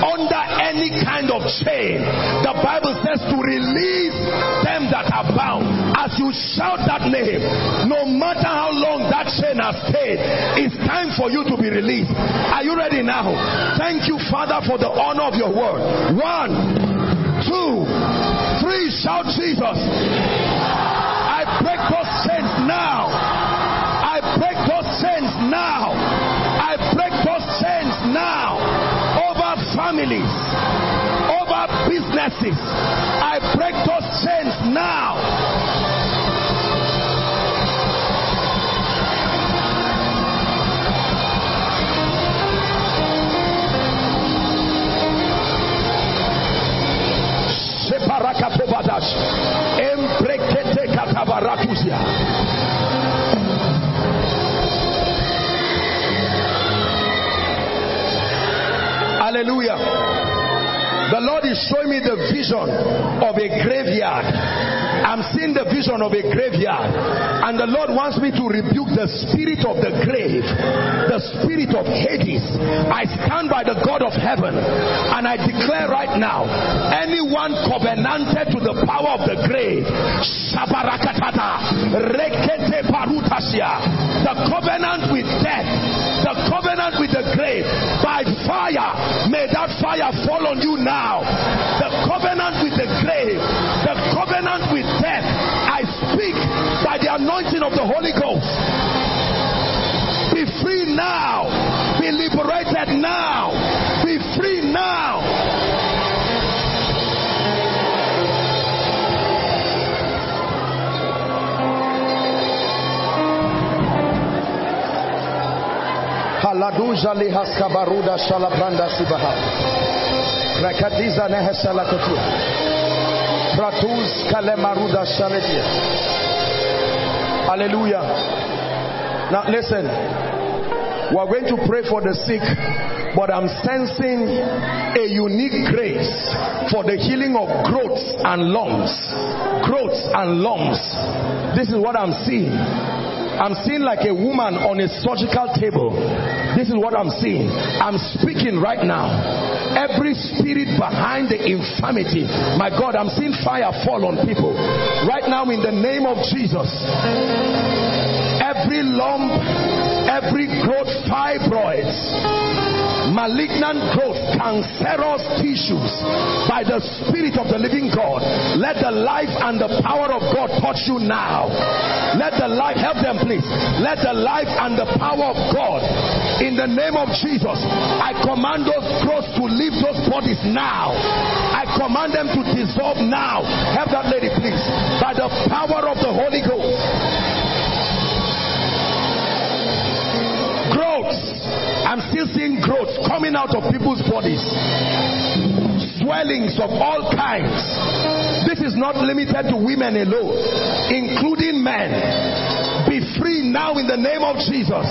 under any kind of chain, the Bible says to release them that are bound. As you shout that name, no matter how long that chain has stayed, it's time for you to be released. Are you ready now? Thank you, Father, for the honor of your word. One, two, three, shout Jesus I break those chains now. I break those chains now. I break those chains now over families, over businesses. I break those chains now. Hallelujah. The Lord is showing me the vision of a graveyard I'm seeing the vision of a graveyard. And the Lord wants me to rebuke the spirit of the grave, the spirit of Hades. I stand by the God of heaven and I declare right now anyone covenanted to the power of the grave, the covenant with death, the covenant with the grave, by fire, may that fire fall on you now. The covenant with the grave, the covenant with death, I speak by the anointing of the Holy Ghost. Be free now. Be liberated now. Be free now. Rakadiza nehesala kutua. Hallelujah. Now listen. We're going to pray for the sick, but I'm sensing a unique grace for the healing of growths and lumps. Growths and lumps. This is what I'm seeing. I'm seeing like a woman on a surgical table. This is what I'm seeing. I'm speaking right now. Every spirit behind the infirmity, my God, I'm seeing fire fall on people. Right now, in the name of Jesus, every lump, every growth, fibroids, malignant growth, cancerous tissues by the Spirit of the living God. Let the life and the power of God touch you now. Let the life, help them please. Let the life and the power of God in the name of Jesus. I command those growths to leave those bodies now. I command them to dissolve now. Help that lady please. By the power of the Holy Ghost. Growths I'm still seeing growth coming out of people's bodies. Swellings of all kinds. This is not limited to women alone, including men. Be free now in the name of Jesus.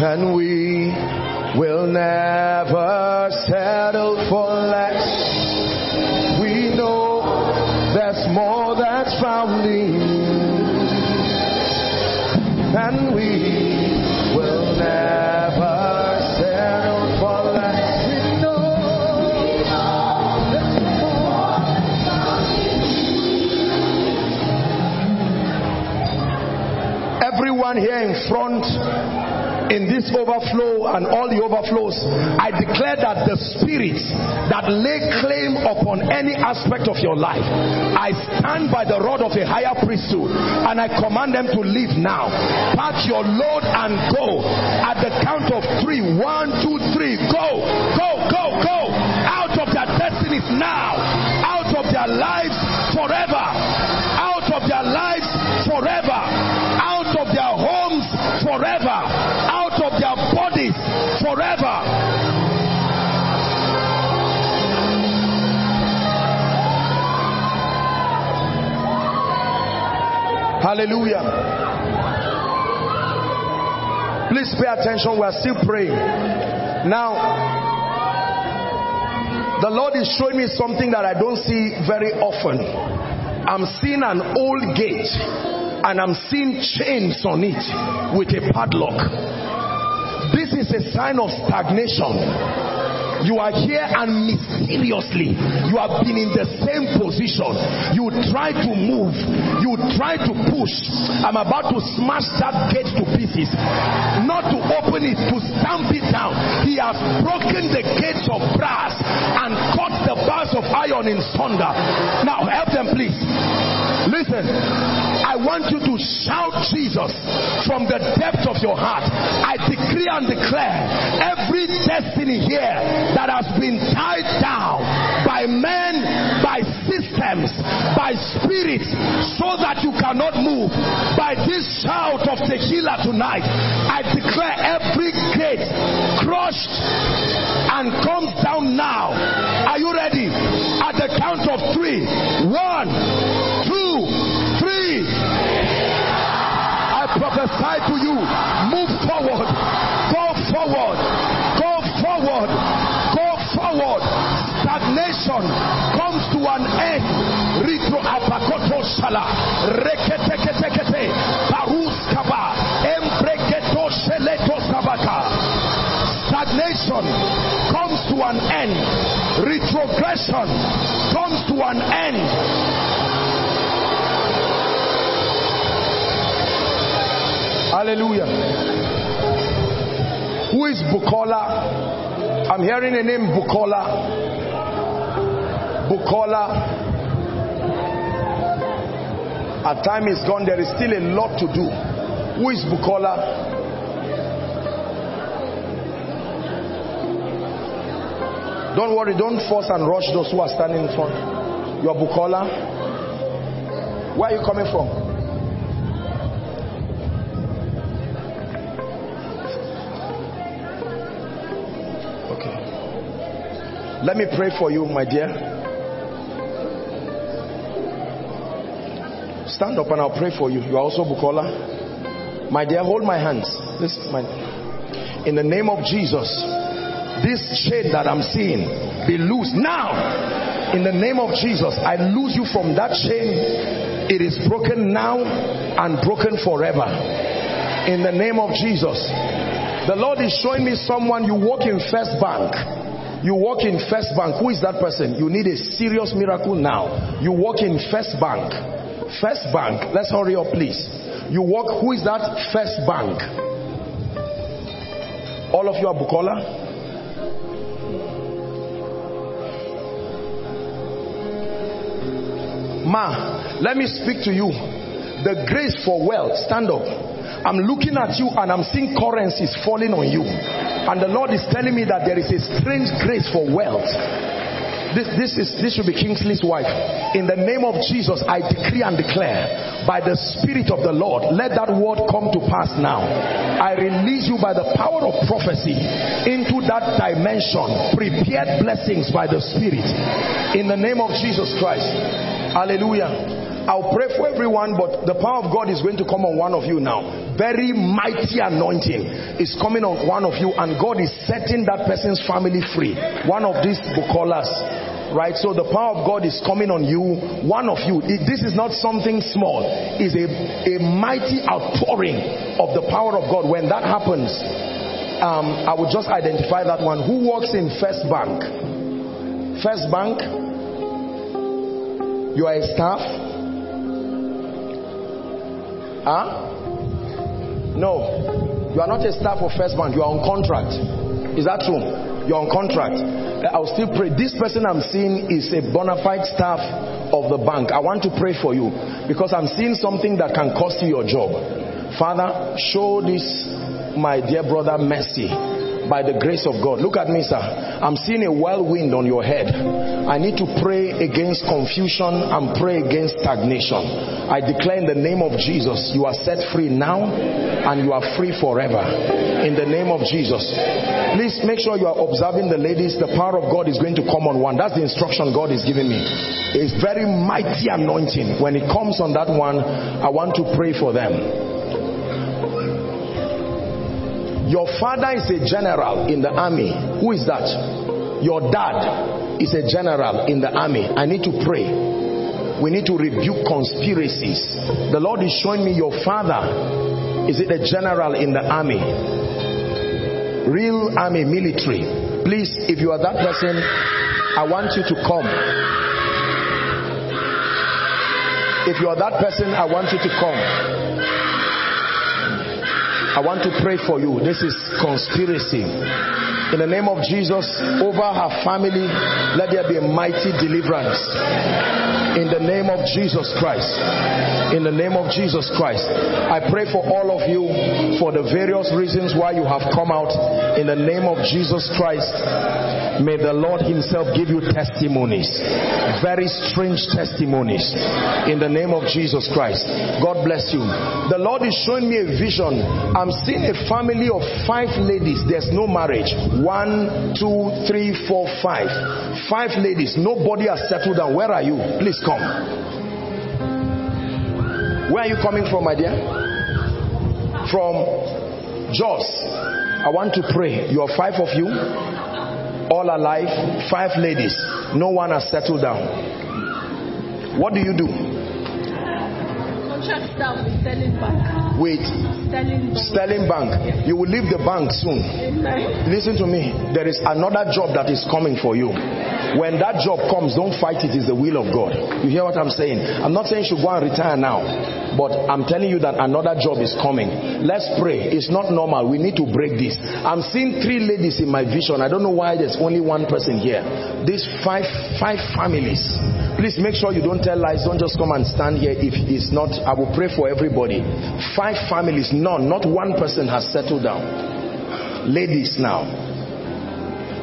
And we will never settle for less. We know there's more that's found in. And we will never settle for less. We know Everyone here in front in this overflow and all the overflows, I declare that the spirits that lay claim upon any aspect of your life, I stand by the rod of a higher priesthood and I command them to leave now. Pack your load and go. At the count of three, one, two, three, go, go, go, go. Out of their destinies now. Out of their lives forever. Forever. Hallelujah. Please pay attention. We are still praying. Now, the Lord is showing me something that I don't see very often. I'm seeing an old gate and I'm seeing chains on it with a padlock. This is a sign of stagnation. You are here and mysteriously you have been in the same position. You try to move, you try to push. I'm about to smash that gate to pieces, not to open it, to stamp it down. He has broken the gates of brass and cut the bars of iron in sunder. Now help them, please. Listen, I want you to shout Jesus from the depth of your heart. I decree and declare every destiny here that has been tied down by men, by systems, by spirits, so that you cannot move. By this shout of the healer tonight, I declare every gate crushed and comes down now. Are you ready? At the count of three. One, prophesy to you. Move forward. Go forward. Go forward. Go forward. Stagnation comes to an end. Ritro apakoto shala. Reketeketekete. Sheleto sabaka stagnation comes to an end, retrogression comes to an end. Hallelujah. Who is Bukola? I'm hearing the name Bukola. Bukola. Our time is gone. There is still a lot to do. Who is Bukola? Don't worry, don't force and rush those who are standing in front. Your Bukola. Where are you coming from? Let me pray for you, my dear. Stand up and I'll pray for you. You are also Bukola. My dear, hold my hands. This my in the name of Jesus this chain that I'm seeing be loose now in the name of Jesus I lose you from that chain it is broken now and broken forever in the name of Jesus the Lord is showing me someone you work in first bank you work in first bank. Who is that person? You need a serious miracle now. You work in first bank. First bank. Let's hurry up please. You work who is that? First bank. All of you are Bukola Ma, let me speak to you. The grace for wealth, stand up. I'm looking at you and I'm seeing currencies falling on you. And the Lord is telling me that there is a strange grace for wealth. this, this is this should be Kingsley's wife. In the name of Jesus, I decree and declare by the Spirit of the Lord, let that word come to pass now. I release you by the power of prophecy into that dimension. Prepared blessings by the Spirit. In the name of Jesus Christ. Hallelujah. I'll pray for everyone, but the power of God is going to come on one of you now. Very mighty anointing is coming on one of you, and God is setting that person's family free. One of these Bukolas right? So the power of god is coming on you one of you. This is not something small. Is a, a mighty outpouring of the power of god. When that happens um, i will just identify that one. Who works in first bank? First bank? You are a staff Huh? No. You are not a staff of First Bank. You are on contract. Is that true? You're on contract. Uh, I'll still pray. This person I'm seeing is a bona fide staff of the bank. I want to pray for you because I'm seeing something that can cost you your job. Father, show this, my dear brother, mercy by the grace of God. Look at me, sir. I'm seeing a whirlwind on your head. I need to pray against confusion and pray against stagnation. I declare in the name of Jesus, you are set free now and you are free forever. In the name of Jesus. Please make sure you are observing the ladies. The power of God is going to come on one. That's the instruction God is giving me. It's very mighty anointing. When it comes on that one, I want to pray for them. Your father is a general in the army. Who is that? Your dad is a general in the army. I need to pray. We need to rebuke conspiracies. The Lord is showing me your father. Is it a general in the army? Real army, military. Please, if you are that person, I want you to come. If you are that person, I want you to come. I want to pray for you. This is conspiracy. In the name of Jesus, over her family, let there be a mighty deliverance. In the name of Jesus Christ. In the name of Jesus Christ. I pray for all of you for the various reasons why you have come out. In the name of Jesus Christ. May the Lord Himself give you testimonies, very strange testimonies, in the name of Jesus Christ. God bless you. The Lord is showing me a vision. I'm seeing a family of five ladies. There's no marriage. One, two, three, four, five. Five ladies. Nobody has settled down. Where are you? Please come. Where are you coming from, my dear? From Jos. I want to pray. You are five of you all alive, five ladies. No one has settled down. What do you do? Contract staff Sterling Bank. Wait. Sterling Bank. Sterling Bank. You will leave the bank soon. Amen. Listen to me. There is another job that is coming for you. When that job comes, don't fight it. It's the will of God. You hear what I'm saying? I'm not saying you should go and retire now, but I'm telling you that another job is coming. Let's pray. It's not normal. We need to break this. I'm seeing three ladies in my vision. I don't know why there's only one person here. These five five families. Please make sure you don't tell lies. Don't just come and stand here if it's not. I will pray for everybody. Five families. None. Not one person has settled down. Ladies now.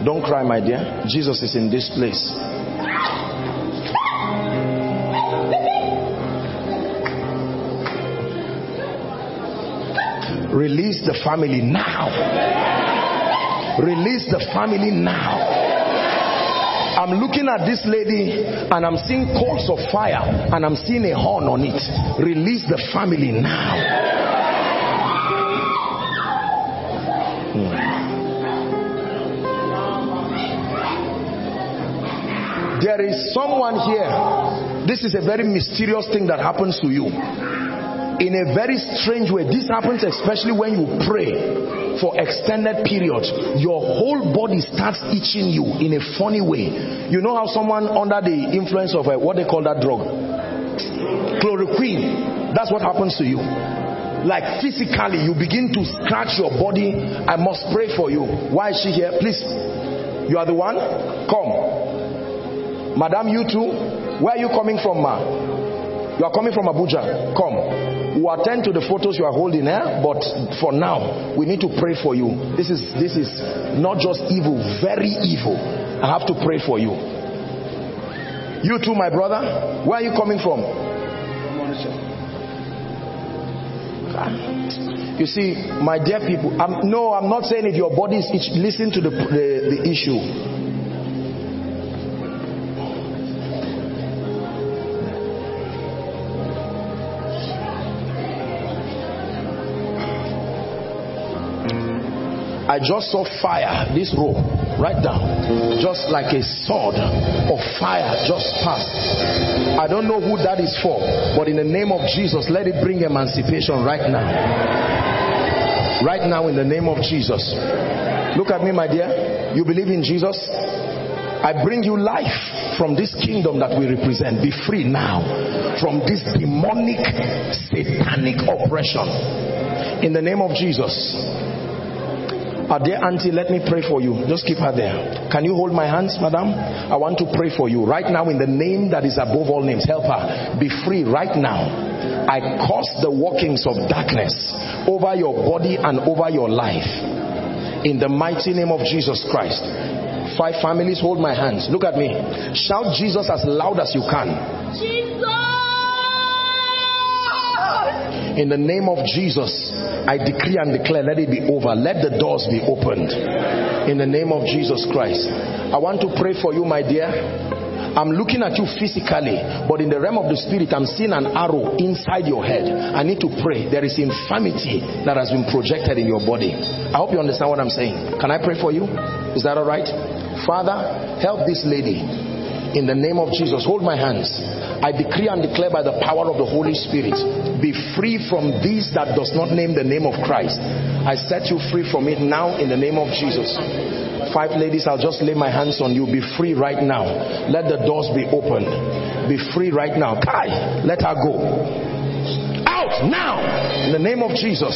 Don't cry, my dear. Jesus is in this place. Release the family now. Release the family now. I'm looking at this lady and I'm seeing coals of fire and I'm seeing a horn on it. Release the family now. There is someone here. This is a very mysterious thing that happens to you. In a very strange way. This happens especially when you pray for extended periods. Your whole body starts itching you in a funny way. You know how someone under the influence of a, what they call that drug? Chloroquine. That's what happens to you like physically you begin to scratch your body i must pray for you why is she here please you are the one come Madam, you too. Where are you coming from, ma? You are coming from Abuja. Come. We'll attend to the photos you are holding, eh? But for now, we need to pray for you. This is this is not just evil, very evil. I have to pray for you. You too, my brother. Where are you coming from? You see, my dear people, I'm, no, I'm not saying if your body is listen to the, the, the issue. I just saw fire, this rope, right down, just like a sword of fire just passed. I don't know who that is for, but in the name of Jesus, let it bring emancipation right now. Right now, in the name of Jesus. Look at me, my dear. You believe in Jesus? I bring you life from this kingdom that we represent. Be free now from this demonic, satanic oppression. In the name of Jesus. Our dear auntie, let me pray for you. Just keep her there. Can you hold my hands, madam? I want to pray for you right now in the name that is above all names. Help her. Be free right now. I curse the workings of darkness over your body and over your life. In the mighty name of Jesus Christ. Five families, hold my hands. Look at me. Shout Jesus as loud as you can. Jesus! In the name of Jesus, I decree and declare, let it be over. Let the doors be opened. In the name of Jesus Christ. I want to pray for you, my dear. I'm looking at you physically, but in the realm of the spirit, I'm seeing an arrow inside your head. I need to pray. There is infirmity that has been projected in your body. I hope you understand what I'm saying. Can I pray for you? Is that all right? Father, help this lady in the name of Jesus. Hold my hands. I decree and declare by the power of the Holy Spirit, be free from this that does not name the name of Christ. I set you free from it now in the name of Jesus. Five ladies, I'll just lay my hands on you. Be free right now. Let the doors be opened. Be free right now. Kai, let her go. Out now in the name of Jesus.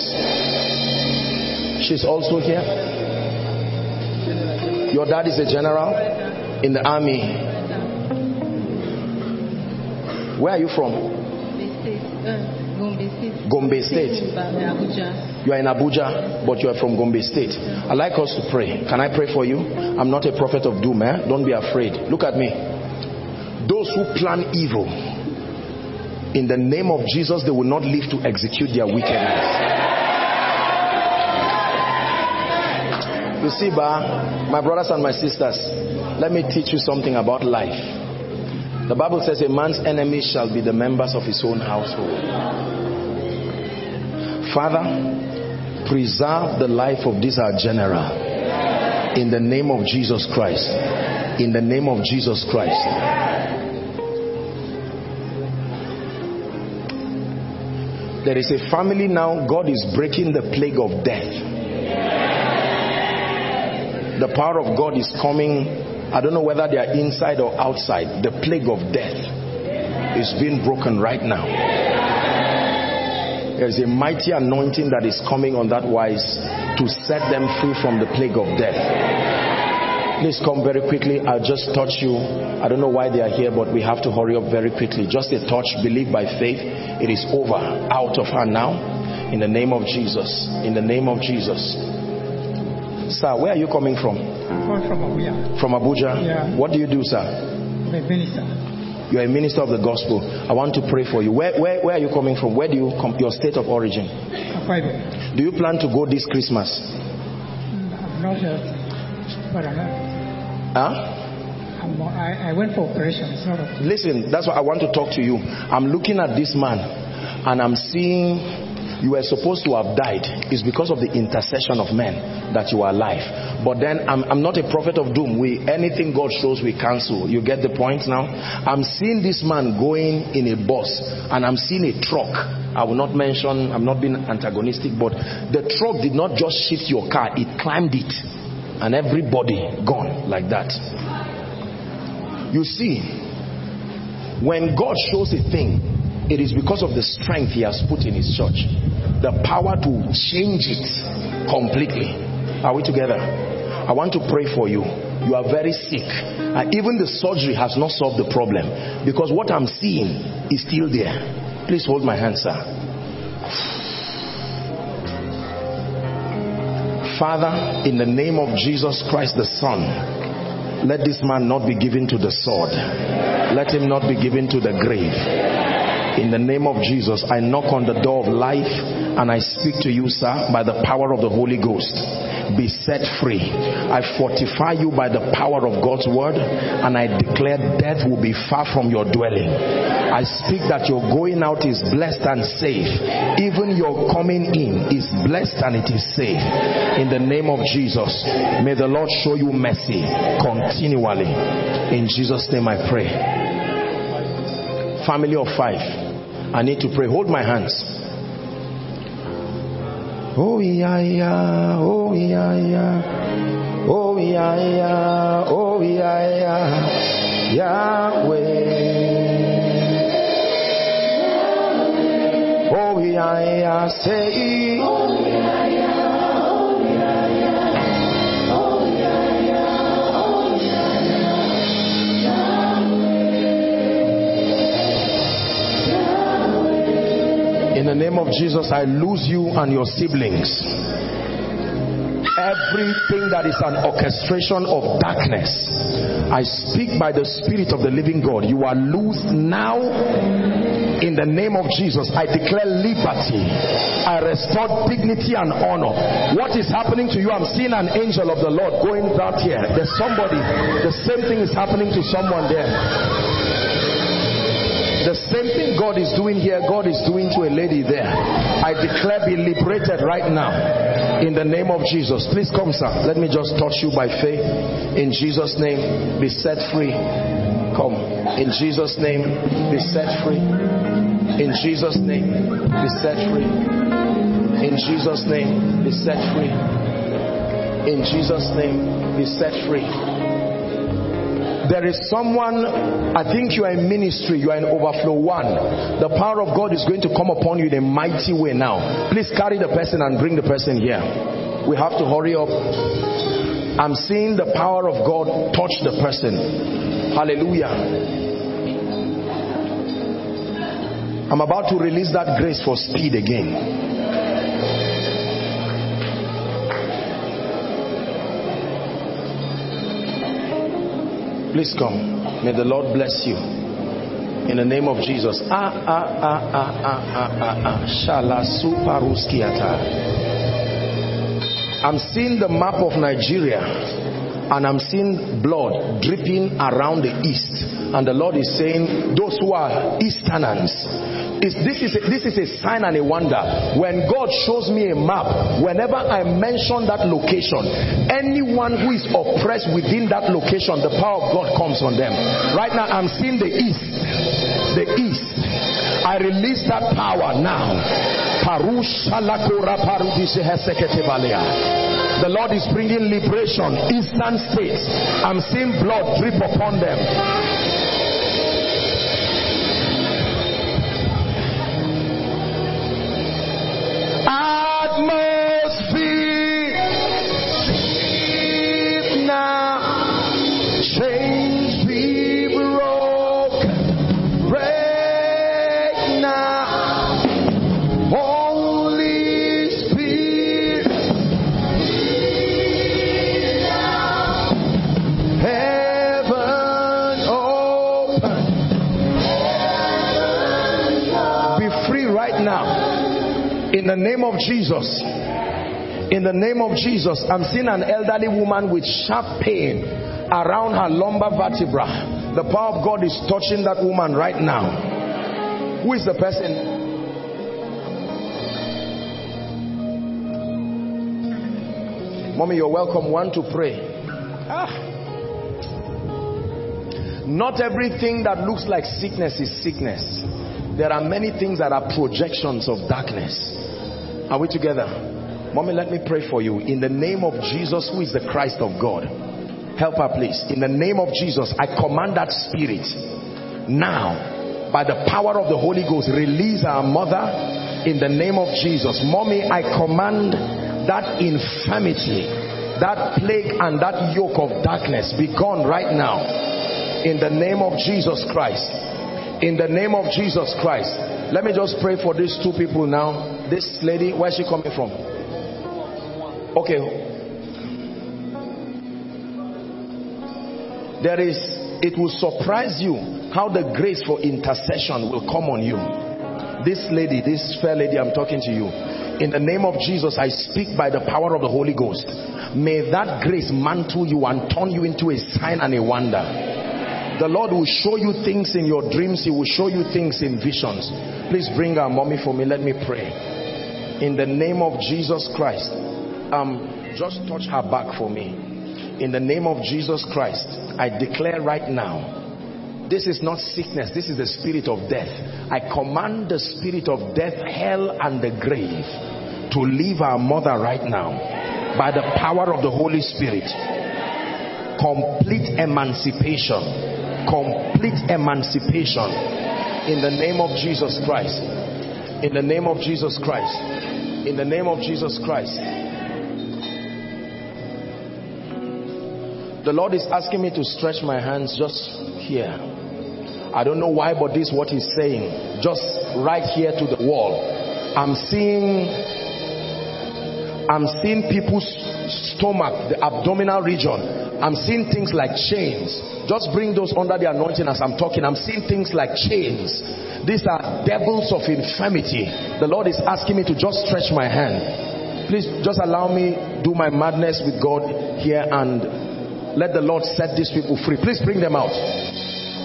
She's also here. Your dad is a general in the army where are you from? Gombe State. Gombe State. You are in Abuja, but you are from Gombe State. I'd like us to pray. Can I pray for you? I'm not a prophet of doom, eh? Don't be afraid. Look at me. Those who plan evil, in the name of Jesus, they will not live to execute their wickedness. You see, Ba, my brothers and my sisters, let me teach you something about life. The Bible says a man's enemies shall be the members of his own household. Father, preserve the life of this our general in the name of Jesus Christ. In the name of Jesus Christ. There is a family now, God is breaking the plague of death. The power of God is coming I don't know whether they are inside or outside. The plague of death is being broken right now. There's a mighty anointing that is coming on that wise to set them free from the plague of death. Please come very quickly. I'll just touch you. I don't know why they are here, but we have to hurry up very quickly. Just a touch, believe by faith. It is over. Out of her now. In the name of Jesus. In the name of Jesus. Sir, where are you coming from? I'm from Abuja. From Abuja? Yeah. What do you do, sir? I'm a minister. You're a minister of the gospel. I want to pray for you. Where, where, where are you coming from? Where do you come? Your state of origin? Akwa Do you plan to go this Christmas? Mm, I'm not yet, but I'm not. Huh? I, I went for operation. Listen, that's what I want to talk to you. I'm looking at this man and I'm seeing you were supposed to have died. Is because of the intercession of men that you are alive. But then I'm, I'm not a prophet of doom. We anything god shows we cancel. You get the point now? I'm seeing this man going in a bus and i'm seeing a truck. I will not mention i'm not being antagonistic but the truck did not just shift your car. It climbed it. And everybody gone like that. You see when god shows a thing it is because of the strength he has put in his church the power to change it completely. Are we together? I want to pray for you. You are very sick. And even the surgery has not solved the problem. Because what I'm seeing is still there. Please hold my hand, sir. Father, in the name of Jesus Christ the Son, let this man not be given to the sword. Let him not be given to the grave. In the name of Jesus, I knock on the door of life and I speak to you, sir, by the power of the Holy Ghost be set free. I fortify you by the power of God's word and I declare death will be far from your dwelling. I speak that your going out is blessed and safe. Even your coming in is blessed and it is safe. In the name of Jesus, may the Lord show you mercy continually. In Jesus' name I pray. Family of five, I need to pray. Hold my hands. Oh yeah yeah, oh yeah yeah, oh yeah yeah, oh yeah yeah, Yahweh. Oh yeah yeah, say. Oh yeah In the name of Jesus, I lose you and your siblings. Everything that is an orchestration of darkness, I speak by the Spirit of the living God. You are loose now in the name of Jesus. I declare liberty. I restore dignity and honor. What is happening to you? I'm seeing an angel of the Lord going out here. There's somebody, the same thing is happening to someone there. The same thing God is doing here, God is doing to a lady there. I declare be liberated right now in the name of Jesus. Please come, sir. Let me just touch you by faith. In Jesus' name, be set free. Come. In Jesus' name, be set free. In Jesus' name, be set free. In Jesus' name, be set free. In Jesus' name, be set free there is someone, I think you are in ministry, you are in overflow one. The power of God is going to come upon you in a mighty way now. Please carry the person and bring the person here. We have to hurry up. I'm seeing the power of God touch the person. Hallelujah. I'm about to release that grace for speed again. Please come. May the Lord bless you. In the name of Jesus. Ah, ah, ah, ah, ah, ah, ah, ah. Shala I'm seeing the map of Nigeria and I'm seeing blood dripping around the east. And the Lord is saying, those who are easterners, is this is a, this is a sign and a wonder. When God shows me a map, whenever I mention that location, anyone who is oppressed within that location, the power of God comes on them. Right now, I'm seeing the east, the east. I release that power now. The Lord is bringing liberation, eastern states. I'm seeing blood drip upon them. The name of Jesus, in the name of Jesus, I'm seeing an elderly woman with sharp pain around her lumbar vertebra. The power of God is touching that woman right now. Who is the person? Mommy, you're welcome. One to pray. Ah. Not everything that looks like sickness is sickness. There are many things that are projections of darkness. Are we together? Mommy, let me pray for you. In the name of Jesus, who is the Christ of God. Help her, please. In the name of Jesus, I command that spirit now, by the power of the Holy Ghost, release our mother in the name of Jesus. Mommy, I command that infirmity, that plague, and that yoke of darkness be gone right now. In the name of Jesus Christ. In the name of Jesus Christ. Let me just pray for these two people now this lady, where's she coming from? Okay. There is, it will surprise you how the grace for intercession will come on you. This lady, this fair lady, I'm talking to you. In the name of Jesus, I speak by the power of the Holy Ghost. May that grace mantle you and turn you into a sign and a wonder. The Lord will show you things in your dreams. He will show you things in visions. Please bring our mommy for me. Let me pray. In the name of Jesus Christ. Um, just touch her back for me. In the name of Jesus Christ, I declare right now, this is not sickness. This is the spirit of death. I command the spirit of death, hell and the grave to leave our mother right now by the power of the Holy Spirit. Complete emancipation complete emancipation in the name of Jesus Christ. In the name of Jesus Christ. In the name of Jesus Christ. The Lord is asking me to stretch my hands just here. I don't know why, but this is what He's saying. Just right here to the wall. I'm seeing, I'm seeing people's stomach, the abdominal region I'm seeing things like chains. Just bring those under the anointing as I'm talking. I'm seeing things like chains. These are devils of infirmity. The Lord is asking me to just stretch my hand. Please just allow me do my madness with God here and let the Lord set these people free. Please bring them out.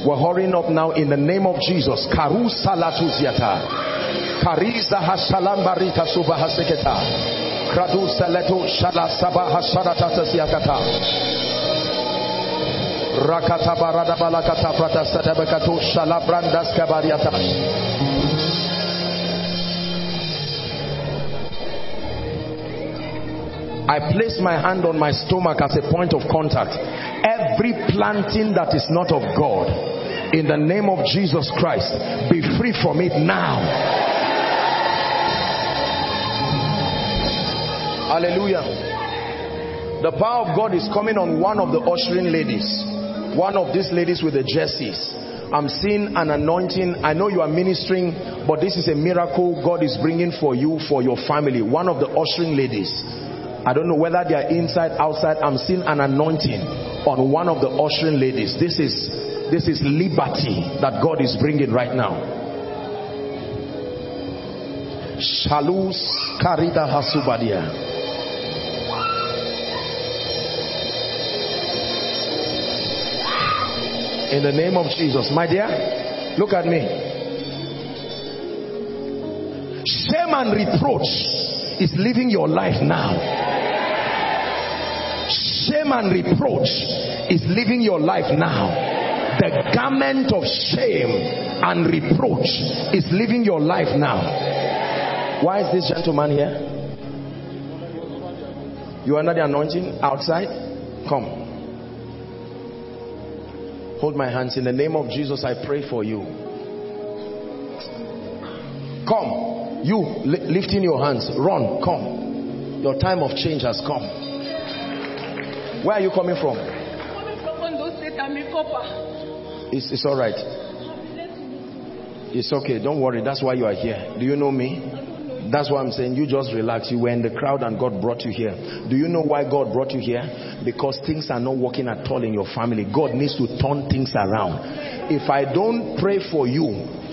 We're hurrying up now in the name of Jesus. Karu salatu ziata. Kariza hasalam barita suba haseketa. Kradu shala sabah hasarata siakata. Rakata barada balakata prata sadabakato shalabrandas kabariata. I place my hand on my stomach as a point of contact. Every planting that is not of God, in the name of Jesus Christ, be free from it now. Hallelujah. The power of God is coming on one of the ushering ladies one of these ladies with the jerseys. I'm seeing an anointing. I know you are ministering but this is a miracle God is bringing for you for your family. One of the ushering ladies. I don't know whether they are inside outside. I'm seeing an anointing on one of the ushering ladies. This is this is liberty that God is bringing right now. Shalus Karida Hasubadia In the name of Jesus. My dear, look at me. Shame and reproach is living your life now. Shame and reproach is living your life now. The garment of shame and reproach is living your life now. Why is this gentleman here? You are not the anointing outside? Come. Hold my hands. In the name of Jesus, I pray for you. Come. You lifting your hands. Run. Come. Your time of change has come. Where are you coming from? It's, it's all right. It's okay. Don't worry. That's why you are here. Do you know me? That's why I'm saying you just relax. You were in the crowd and God brought you here. Do you know why God brought you here? Because things are not working at all in your family. God needs to turn things around. If I don't pray for you,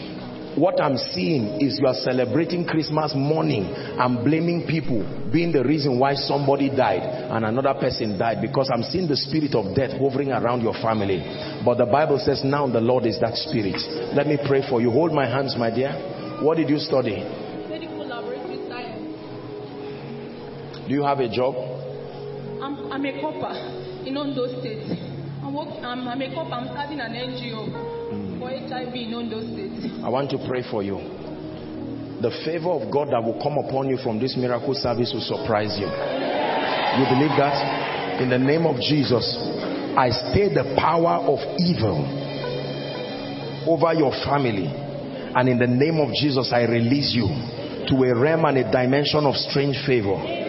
what I'm seeing is you are celebrating Christmas morning and blaming people being the reason why somebody died and another person died because I'm seeing the spirit of death hovering around your family. But the Bible says now the Lord is that spirit. Let me pray for you. Hold my hands, my dear. What did you study? Do you have a job? I'm, I'm a corper in Ondo State. I'm, work, I'm, I'm a corper. I'm starting an NGO mm. for HIV in Ondo State. I want to pray for you. The favor of God that will come upon you from this miracle service will surprise you. You believe that? In the name of Jesus, I stay the power of evil over your family. And in the name of Jesus, I release you to a realm and a dimension of strange favor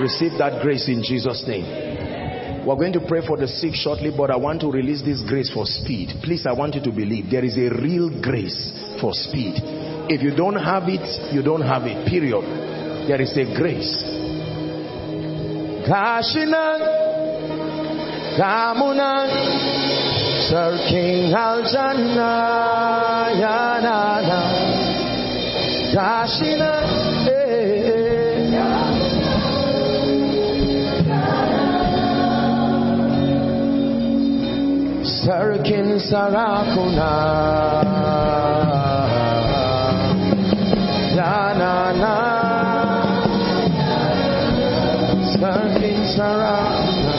Receive that grace in Jesus' name. We're going to pray for the sick shortly, but I want to release this grace for speed. Please, I want you to believe there is a real grace for speed. If you don't have it, you don't have it. Period. There is a grace. Kashina, Kamuna, Sarkin Aljana Yanana Dashina Sarkin Sarakuna Yanana Sarkin Sarakuna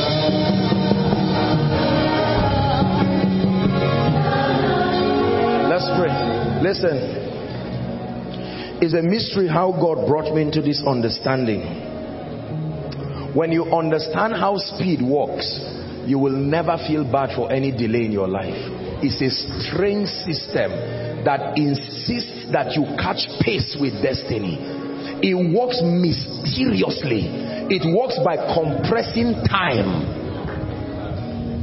Let's pray. Listen. It's a mystery how God brought me into this understanding. When you understand how speed works, you will never feel bad for any delay in your life. It's a strange system that insists that you catch pace with destiny. It works mysteriously. It works by compressing time.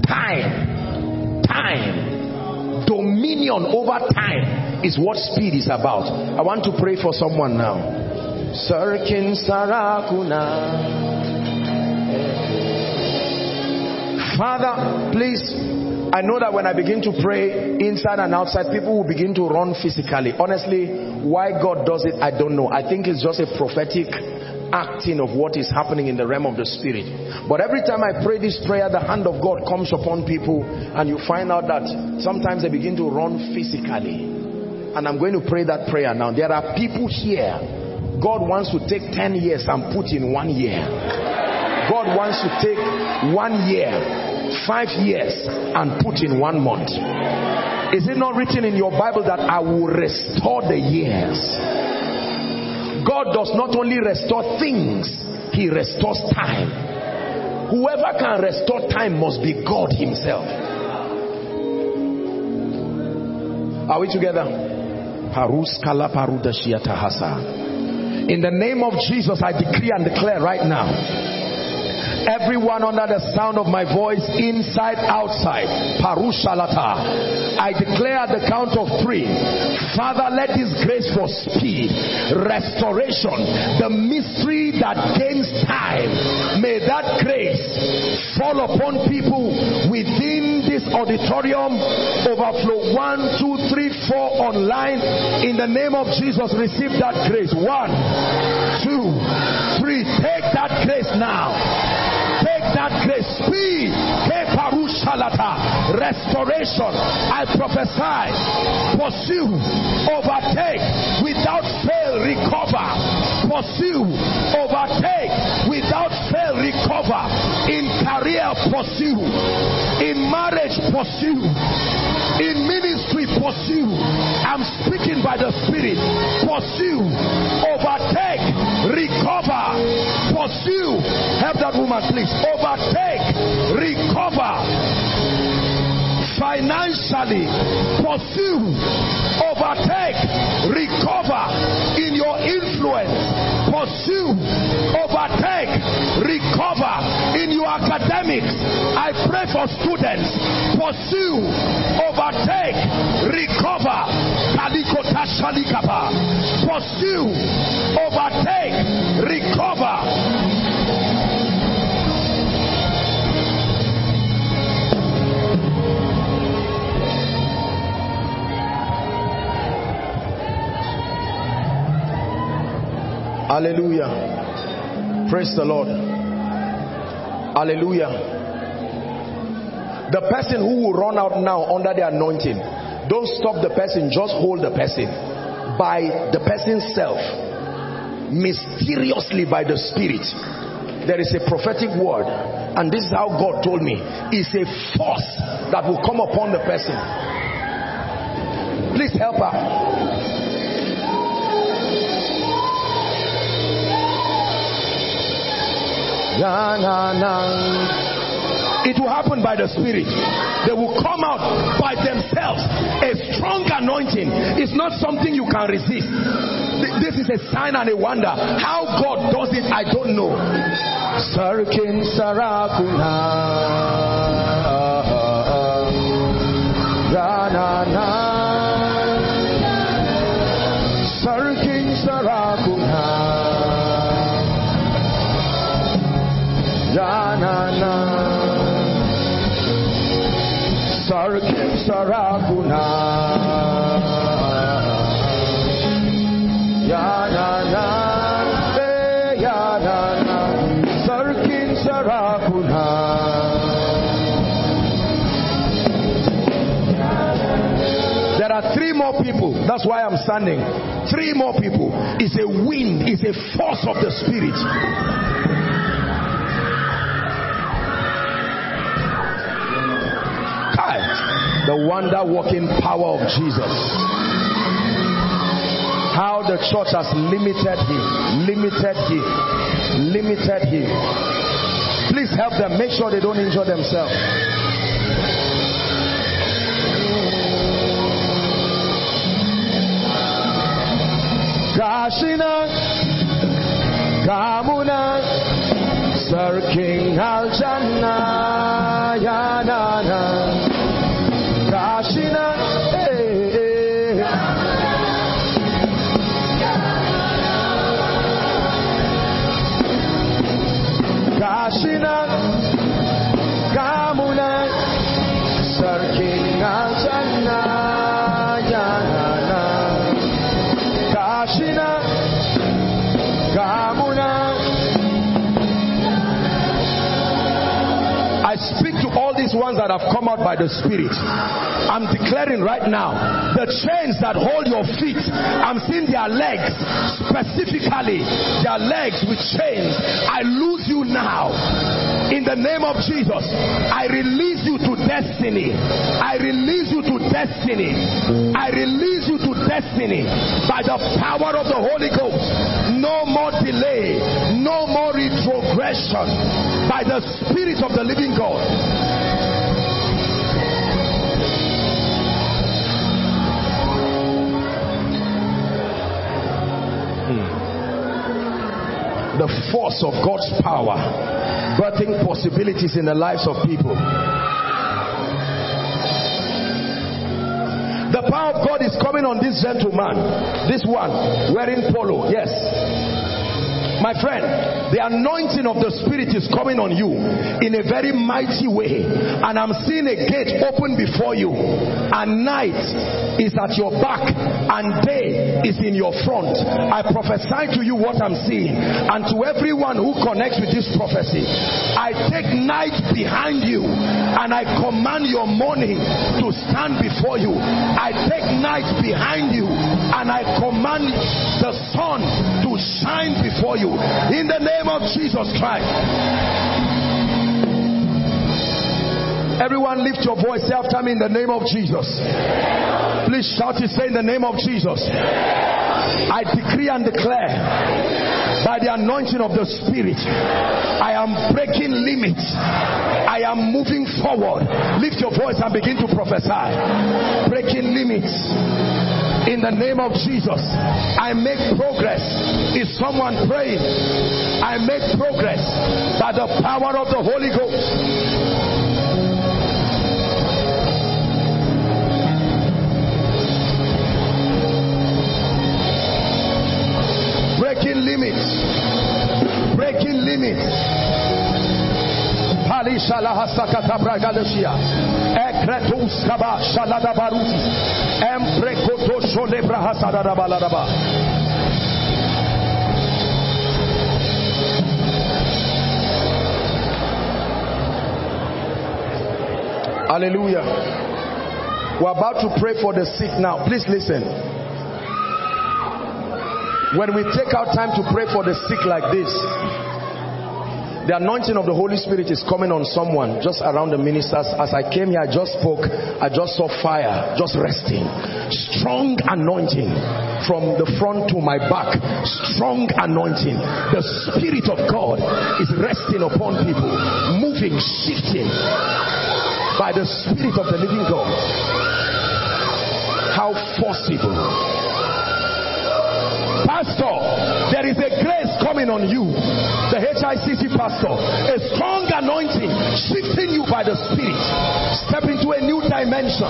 Time. Time dominion over time is what speed is about. I want to pray for someone now. Sarkin Sarakuna. Father, please, I know that when I begin to pray inside and outside, people will begin to run physically. Honestly, why God does it, I don't know. I think it's just a prophetic acting of what is happening in the realm of the spirit. But every time I pray this prayer, the hand of God comes upon people and you find out that sometimes they begin to run physically. And I'm going to pray that prayer now. There are people here. God wants to take 10 years and put in one year. God wants to take one year, five years and put in one month. Is it not written in your Bible that I will restore the years? God does not only restore things, He restores time. Whoever can restore time must be God Himself. Are we together? In the name of Jesus, I decree and declare right now Everyone under the sound of my voice, inside, outside. Parushalata. I declare at the count of three. Father, let this grace for speed, restoration, the mystery that gains time, may that grace fall upon people within this auditorium, overflow one, two, three, four online. In the name of Jesus, receive that grace. One, two, three. Take that grace now that grace. Speed. Restoration. I prophesy. Pursue. Overtake. Without fail. Recover. Pursue. Overtake. Without fail. Recover. In career. Pursue. In marriage. Pursue. In ministry. Pursue. I'm speaking by the Spirit. Pursue. Overtake. Recover. Pursue. Help that woman, please. Overtake, recover. Financially, pursue, overtake, recover. In your influence, pursue, overtake, recover in your academics. I pray for students, pursue, overtake, recover, pursue, overtake, recover Hallelujah. Praise the Lord. Hallelujah. The person who will run out now under the anointing, don't stop the person, just hold the person by the person's self, mysteriously by the Spirit. There is a prophetic word, and this is how God told me it's a force that will come upon the person. Please help her. It will happen by the Spirit. They will come out by themselves. A strong anointing is not something you can resist. This is a sign and a wonder. How God does it, I don't know. Sarkin Sarakuna. Sarkin Na, There are three more people. That's why I'm standing. Three more people. It's a wind, it's a force of the spirit. The wonder working power of Jesus. How the church has limited him, limited him, limited him. Please help them. Make sure they don't injure themselves. Kashina, Kamuna, Sir King Aljana, Yanana. Kashina, these ones that have come out by the Spirit. I'm declaring right now the chains that hold your feet. I'm seeing their legs specifically, their legs with chains. I lose you now. In the name of Jesus, I release you to destiny. I release you to destiny. I release you to destiny by the power of the Holy Ghost. No more delay, no more retrogression by the Spirit of the living God. The force of God's power, birthing possibilities in the lives of people. The power of God is coming on this gentleman, this one wearing polo. Yes, my friend, the anointing of the Spirit is coming on you in a very mighty way. And I'm seeing a gate open before you. And night is at your back and day is in your front. I prophesy to you what I'm seeing. And to everyone who connects with this prophecy, I take night behind you and I command your morning to stand before you. I take night behind you and I command the sun to shine before you in the name of Jesus Christ. Everyone lift your voice say after me in the name of Jesus. Please shout it, say in the name of Jesus. I decree and declare by the anointing of the Spirit, I am breaking limits. I am moving forward. Lift your voice and begin to prophesy. Breaking limits in the name of Jesus. I make progress. Is someone praying? I make progress by the power of the Holy Ghost. Breaking limits. Breaking limits. Ekretus kaba shalada. Emprekoto. Hallelujah. We're about to pray for the sick now. Please listen. When we take our time to pray for the sick like this, the anointing of the Holy Spirit is coming on someone just around the ministers. As I came here, I just spoke, I just saw fire just resting. Strong anointing from the front to my back. Strong anointing. The Spirit of God is resting upon people, moving, shifting by the Spirit of the living God. How forcible. Pastor, there is a grace coming on you the HICC pastor, a strong anointing shifting you by the Spirit. Step into a new dimension.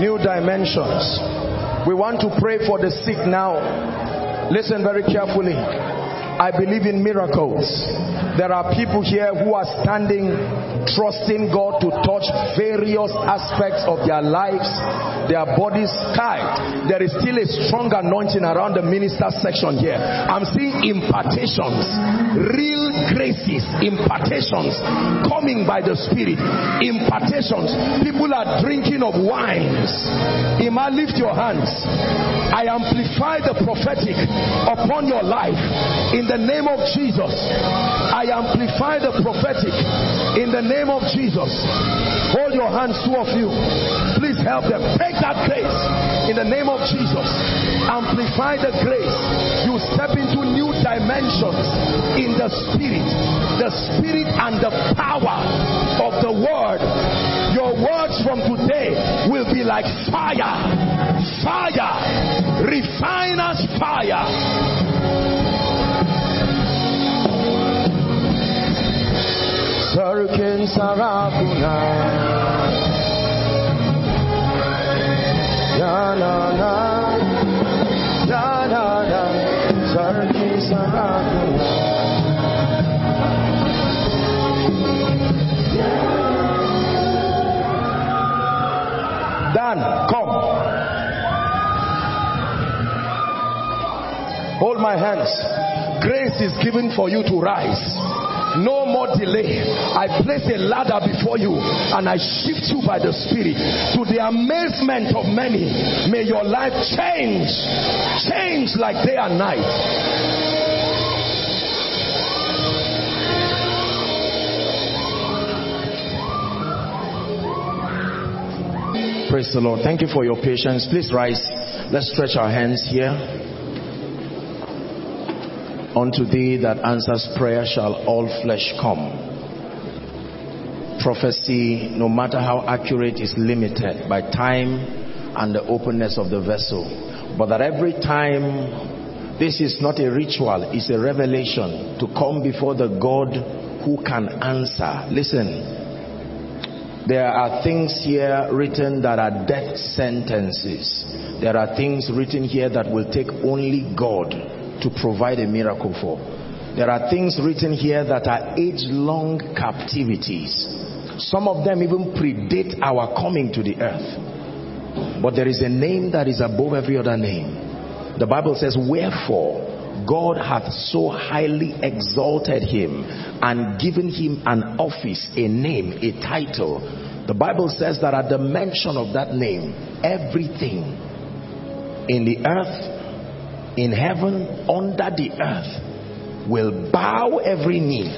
New dimensions. We want to pray for the sick now. Listen very carefully. I believe in miracles. There are people here who are standing trusting God to touch various aspects of their lives, their bodies. Kai, there is still a strong anointing around the minister section here. I'm seeing impartations, real graces, impartations coming by the Spirit. Impartations. People are drinking of wines. Ima, lift your hands. I amplify the prophetic upon your life in the name of Jesus. I amplify the prophetic in the name of Jesus. Hold your hands, two of you. Please help them. Take that grace in the name of Jesus. Amplify the grace. You step into new dimensions in the spirit, the spirit and the power of the word. Your words from today will be like fire, fire, refiner's fire. Sarkin Sarakuna Yanana Yanana Sarkin Sarakuna Dan, come. Hold my hands. Grace is given for you to rise. No more delay. I place a ladder before you and I shift you by the Spirit to the amazement of many. May your life change. Change like day and night. Praise the Lord. Thank you for your patience. Please rise. Let's stretch our hands here. Unto thee that answers prayer shall all flesh come. Prophecy, no matter how accurate, is limited by time and the openness of the vessel. But that every time, this is not a ritual, it's a revelation to come before the God who can answer. Listen, there are things here written that are death sentences. There are things written here that will take only God to provide a miracle for. There are things written here that are age-long captivities. Some of them even predate our coming to the earth. But there is a name that is above every other name. The Bible says, Wherefore God hath so highly exalted him and given him an office, a name, a title. The Bible says that at the mention of that name, everything in the earth in heaven, under the earth, will bow every knee,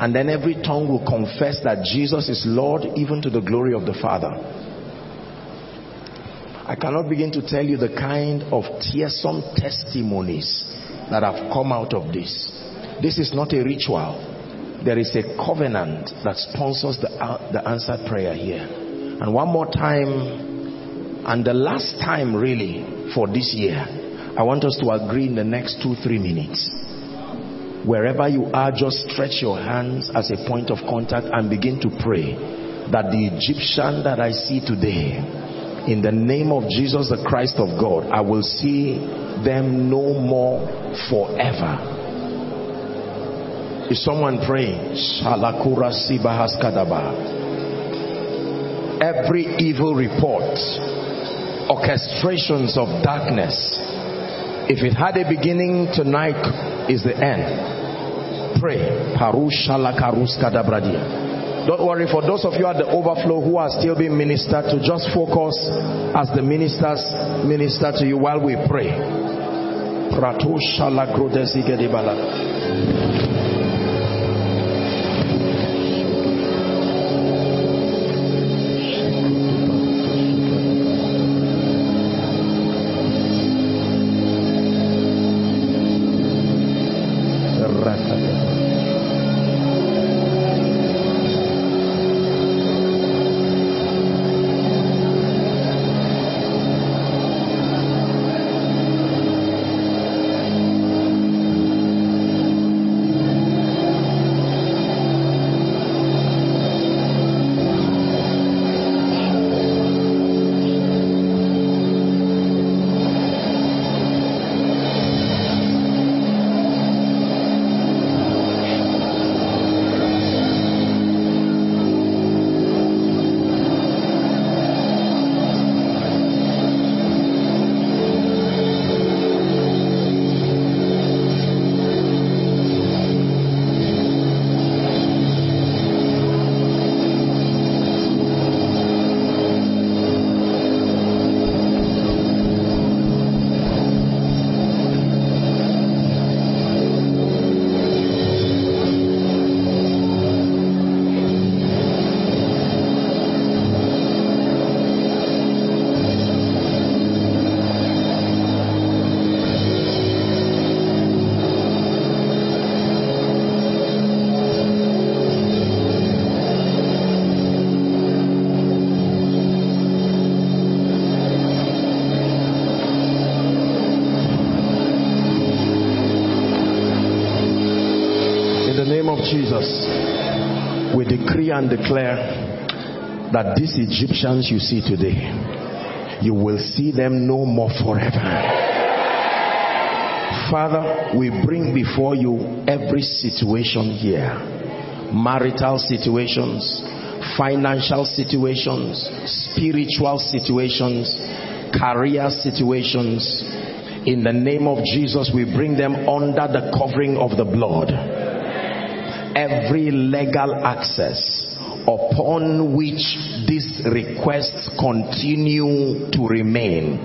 and then every tongue will confess that Jesus is Lord, even to the glory of the Father. I cannot begin to tell you the kind of tearsome testimonies that have come out of this. This is not a ritual. There is a covenant that sponsors the, uh, the answered prayer here. And one more time, and the last time really for this year, I want us to agree in the next two, three minutes. Wherever you are, just stretch your hands as a point of contact and begin to pray that the Egyptian that I see today, in the name of Jesus the Christ of God, I will see them no more forever. Is someone praying? Every evil report, orchestrations of darkness, if it had a beginning, tonight is the end. Pray. Don't worry, for those of you at the overflow who are still being ministered to, just focus as the ministers minister to you while we pray. And declare that these Egyptians you see today, you will see them no more forever. Father, we bring before you every situation here marital situations, financial situations, spiritual situations, career situations. In the name of Jesus, we bring them under the covering of the blood. Every legal access upon which these requests continue to remain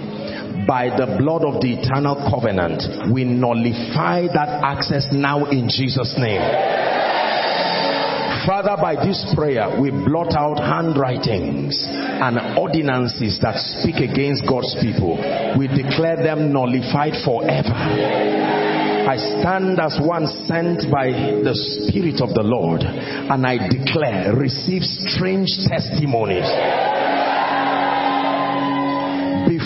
by the blood of the eternal covenant, we nullify that access now in Jesus' name. Father, by this prayer, we blot out handwritings and ordinances that speak against God's people. We declare them nullified forever. I stand as one sent by the Spirit of the Lord and I declare, receive strange testimonies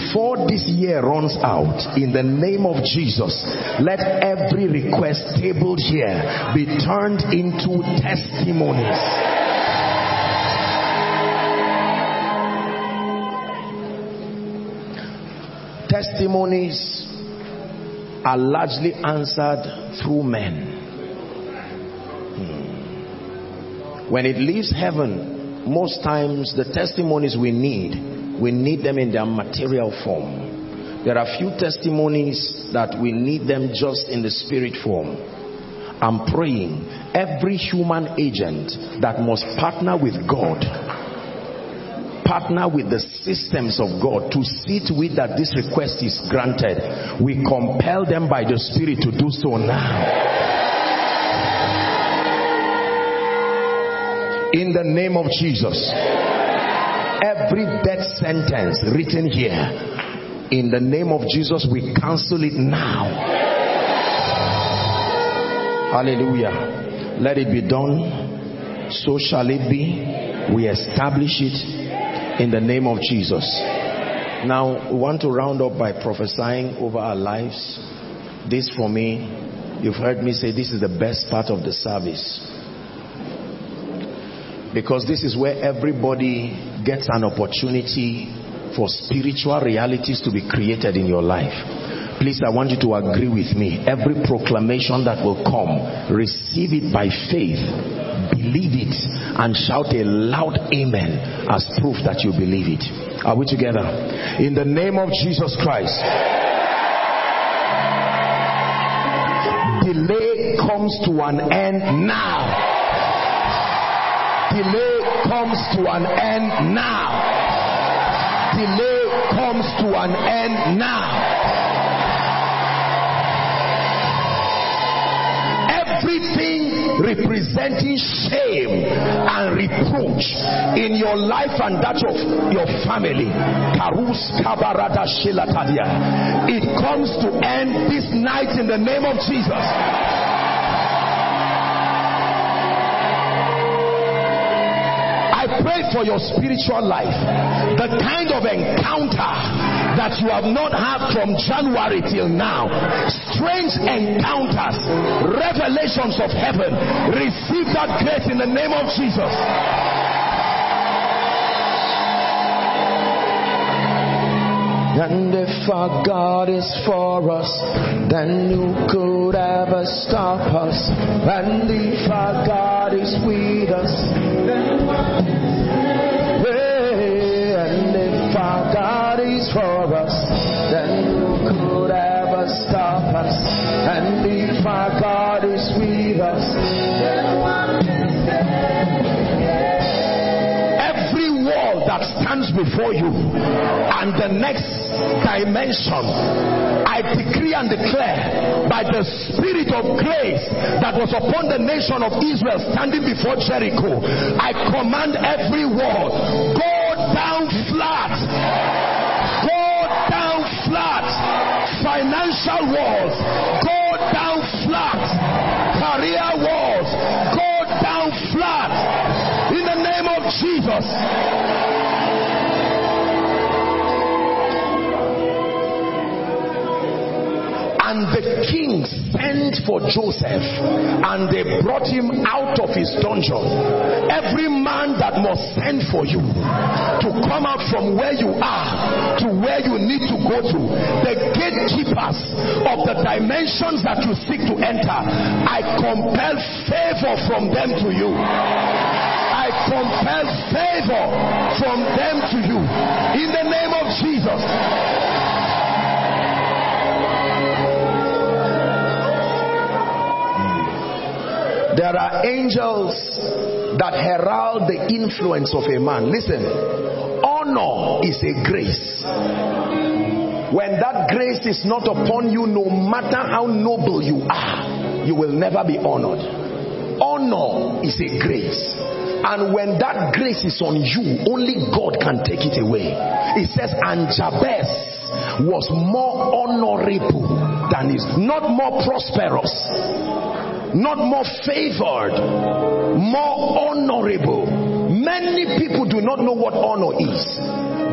before this year runs out, in the name of Jesus, let every request tabled here be turned into testimonies. Testimonies are largely answered through men. Hmm. When it leaves heaven, most times the testimonies we need we need them in their material form. There are few testimonies that we need them just in the spirit form. I'm praying every human agent that must partner with God, partner with the systems of God to see to it that this request is granted. We compel them by the Spirit to do so now. In the name of Jesus. Every death sentence written here in the name of Jesus we cancel it now. Hallelujah. Let it be done. So shall it be. We establish it in the name of Jesus. Now we want to round up by prophesying over our lives. This for me you've heard me say this is the best part of the service. Because this is where everybody gets an opportunity for spiritual realities to be created in your life. Please, I want you to agree with me. Every proclamation that will come, receive it by faith, believe it, and shout a loud amen as proof that you believe it. Are we together? In the name of Jesus Christ. Delay comes to an end now delay comes to an end now. Delay comes to an end now. Everything representing shame and reproach in your life and that of your family. It comes to end this night in the name of Jesus. Pray for your spiritual life. The kind of encounter that you have not had from January till now. Strange encounters, revelations of heaven. Receive that grace in the name of Jesus. And if our God is for us, then who could ever stop us? And if our God is with us, then what? Hey, and if our God is for us, then who could ever stop us? And if our God is with us, then what? Every wall that stands before you and the next dimension, I decree and declare by the spirit of grace that was upon the nation of Israel standing before Jericho, I command every wall go down flat, go down flat, financial walls go down flat, career walls go down flat. In the name of Jesus. And the king sent for Joseph and they brought him out of his dungeon. Every man that must send for you to come out from where you are to where you need to go to, the gatekeepers of the dimensions that you seek to enter, I compel favor from them to you. I compel favor from them to you. In the name of Jesus. There are angels that herald the influence of a man. Listen, honor is a grace. When that grace is not upon you, no matter how noble you are, you will never be honored. Honor is a grace. And when that grace is on you, only God can take it away. It says, and Jabez was more honorable than his, not more prosperous not more favored, more honorable. Many people do not know what honor is.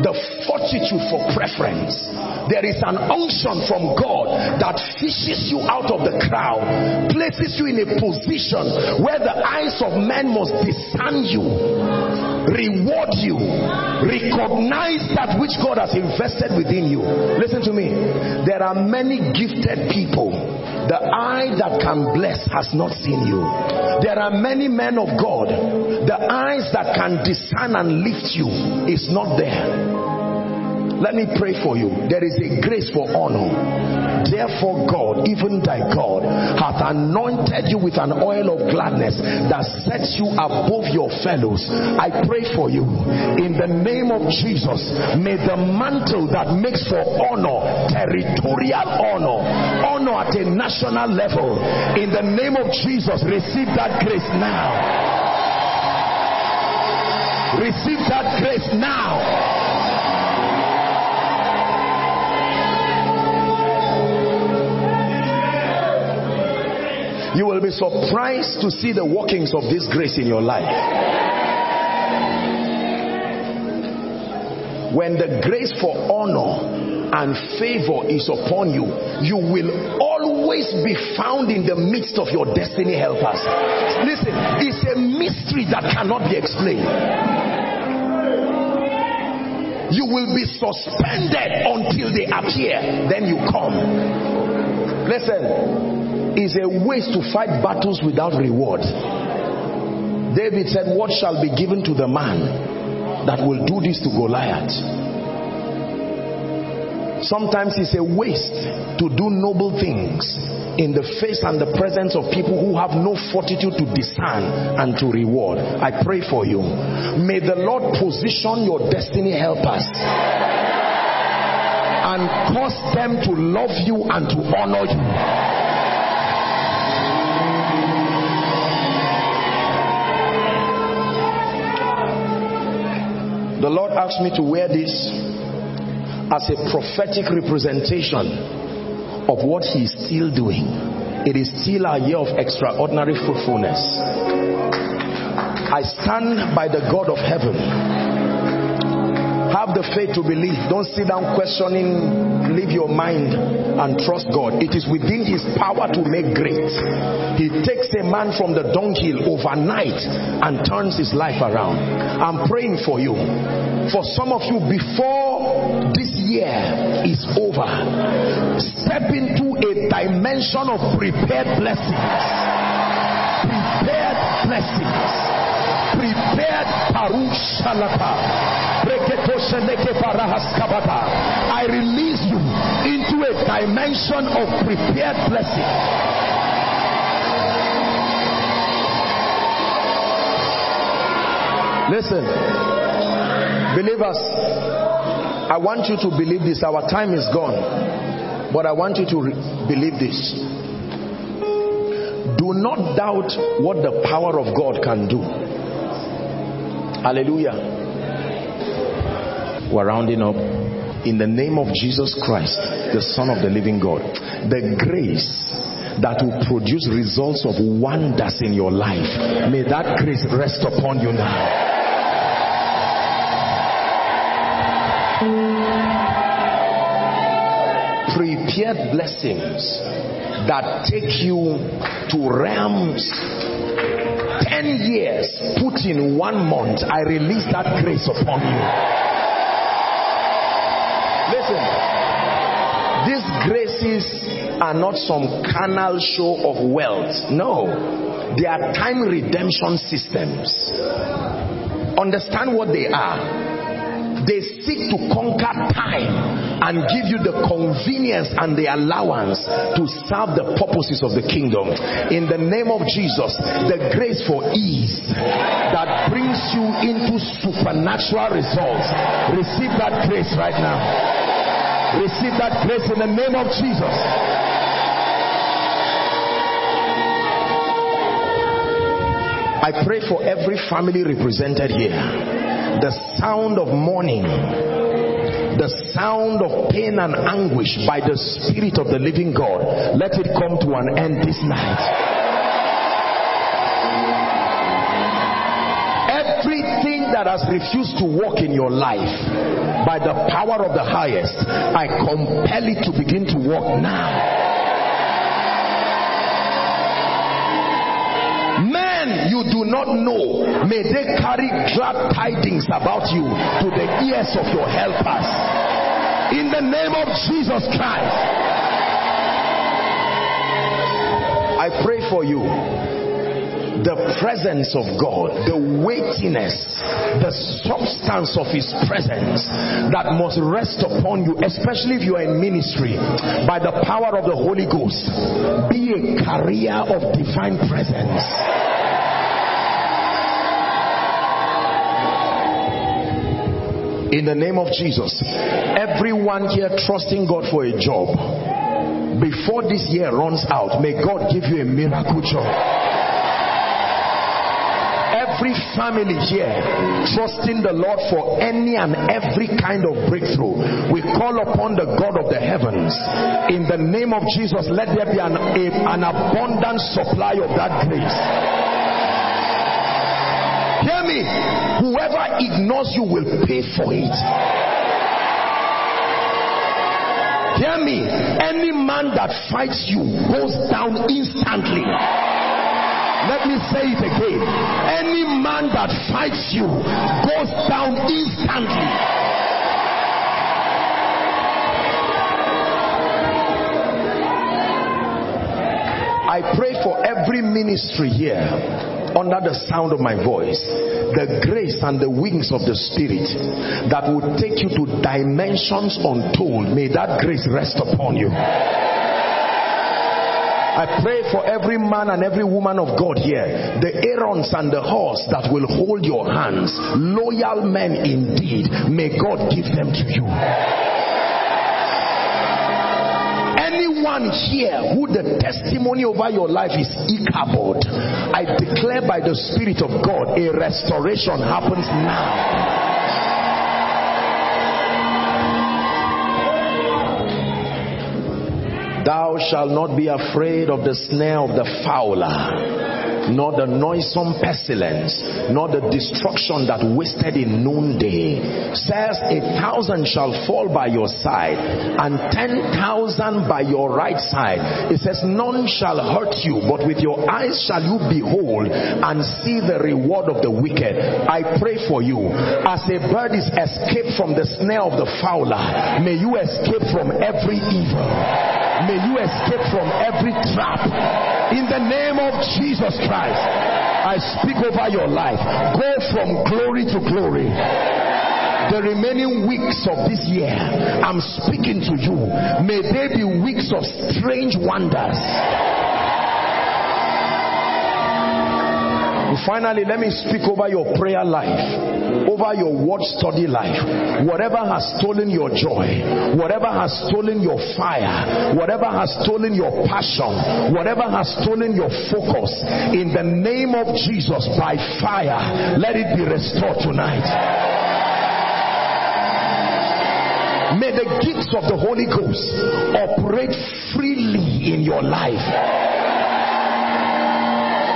The fortitude for preference. There is an unction from God that fishes you out of the crowd, places you in a position where the eyes of men must discern you, reward you, recognize that which God has invested within you. Listen to me. There are many gifted people the eye that can bless has not seen you. There are many men of God. The eyes that can discern and lift you is not there. Let me pray for you. There is a grace for honor. Therefore, God, even thy God, hath anointed you with an oil of gladness that sets you above your fellows. I pray for you in the name of Jesus. May the mantle that makes for honor, territorial honor, honor at a national level, in the name of Jesus, receive that grace now. Receive that grace now. You will be surprised to see the workings of this grace in your life. When the grace for honor and favor is upon you, you will always be found in the midst of your destiny helpers. Listen, it's a mystery that cannot be explained. You will be suspended until they appear, then you come. Listen, is a waste to fight battles without reward. David said, What shall be given to the man that will do this to Goliath? Sometimes it's a waste to do noble things in the face and the presence of people who have no fortitude to discern and to reward. I pray for you. May the Lord position your destiny helpers and cause them to love you and to honor you. The Lord asked me to wear this as a prophetic representation of what He is still doing. It is still a year of extraordinary fruitfulness. I stand by the God of heaven have the faith to believe. Don't sit down questioning. Leave your mind and trust God. It is within his power to make great. He takes a man from the dunghill overnight and turns his life around. I'm praying for you. For some of you, before year is over, step into a dimension of prepared blessings. Prepared blessings. Prepared parushalata I release you into a dimension of prepared blessing. Listen, believers, I want you to believe this. Our time is gone, but I want you to believe this. Do not doubt what the power of God can do. Hallelujah. We're rounding up. In the name of Jesus Christ, the Son of the living God, the grace that will produce results of wonders in your life, may that grace rest upon you now. Prepared blessings that take you to realms 10 years put in one month i release that grace upon you. Listen these graces are not some carnal show of wealth. No they are time redemption systems. Understand what they are. They seek to conquer time and give you the convenience and the allowance to serve the purposes of the kingdom. In the name of Jesus, the grace for ease that brings you into supernatural results. Receive that grace right now. Receive that grace in the name of Jesus. I pray for every family represented here the sound of mourning the sound of pain and anguish by the spirit of the living God. Let it come to an end this night. Everything that has refused to walk in your life by the power of the highest I compel it to begin to walk now men you do not know may they carry glad tidings about you to the ears of your helpers in the name of jesus christ i pray for you the presence of God, the weightiness, the substance of His presence that must rest upon you, especially if you are in ministry, by the power of the Holy Ghost. Be a carrier of divine presence. In the name of Jesus. Everyone here trusting God for a job, before this year runs out, may God give you a miracle job. Every family here trusting the Lord for any and every kind of breakthrough, we call upon the God of the heavens. In the name of Jesus, let there be an, an abundant supply of that grace me. Whoever ignores you will pay for it. Hear me. Any man that fights you goes down instantly. Let me say it again. Any man that fights you goes down instantly. I pray for every ministry here under the sound of my voice the grace and the wings of the spirit that will take you to dimensions untold may that grace rest upon you. I pray for every man and every woman of God here, the Aarons and the Hurs that will hold your hands, loyal men indeed, may God give them to you anyone here who the testimony over your life is Ichabod, I declare by the Spirit of God a restoration happens now. Thou shalt not be afraid of the snare of the fowler nor the noisome pestilence, nor the destruction that wasted in noonday. Says a thousand shall fall by your side, and ten thousand by your right side. It says, None shall hurt you, but with your eyes shall you behold and see the reward of the wicked. I pray for you. As a bird is escaped from the snare of the fowler, may you escape from every evil. May you escape from every trap. In the name of Jesus Christ. I speak over your life. Go from glory to glory the remaining weeks of this year, I'm speaking to you. May they be weeks of strange wonders. Finally, let me speak over your prayer life, over your word study life. Whatever has stolen your joy, whatever has stolen your fire, whatever has stolen your passion, whatever has stolen your focus, in the name of Jesus, by fire, let it be restored tonight. May the gifts of the Holy Ghost operate freely in your life.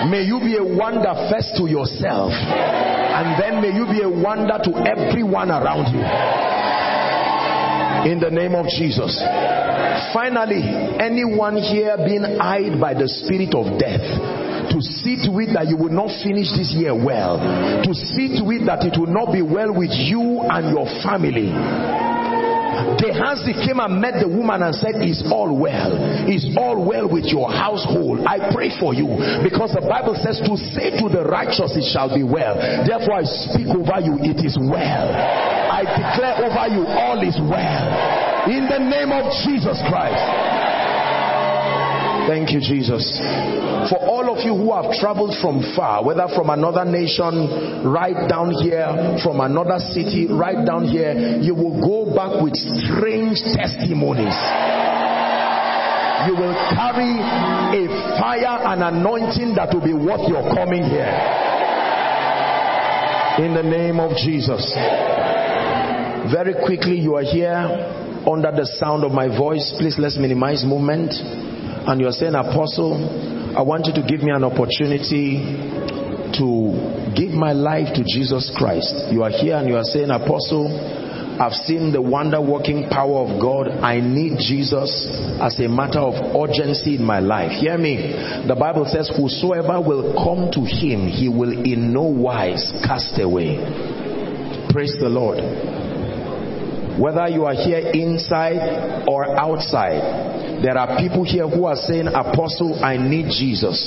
May you be a wonder first to yourself, and then may you be a wonder to everyone around you. In the name of Jesus. Finally, anyone here being eyed by the spirit of death to see to it that you will not finish this year well, to see to it that it will not be well with you and your family Gehazi came and met the woman and said, Is all well? Is all well with your household? I pray for you because the Bible says to say to the righteous, It shall be well. Therefore, I speak over you, it is well. I declare over you, all is well. In the name of Jesus Christ. Thank you, Jesus. For all of you who have traveled from far, whether from another nation, right down here, from another city, right down here, you will go back with strange testimonies. You will carry a fire and anointing that will be worth your coming here. In the name of Jesus. Very quickly, you are here under the sound of my voice. Please let's minimize movement and you're saying, Apostle, I want you to give me an opportunity to give my life to Jesus Christ. You are here and you are saying, Apostle, I've seen the wonder working power of God. I need Jesus as a matter of urgency in my life. Hear me. The Bible says, Whosoever will come to him, he will in no wise cast away. Praise the Lord. Whether you are here inside or outside, there are people here who are saying, Apostle, I need Jesus.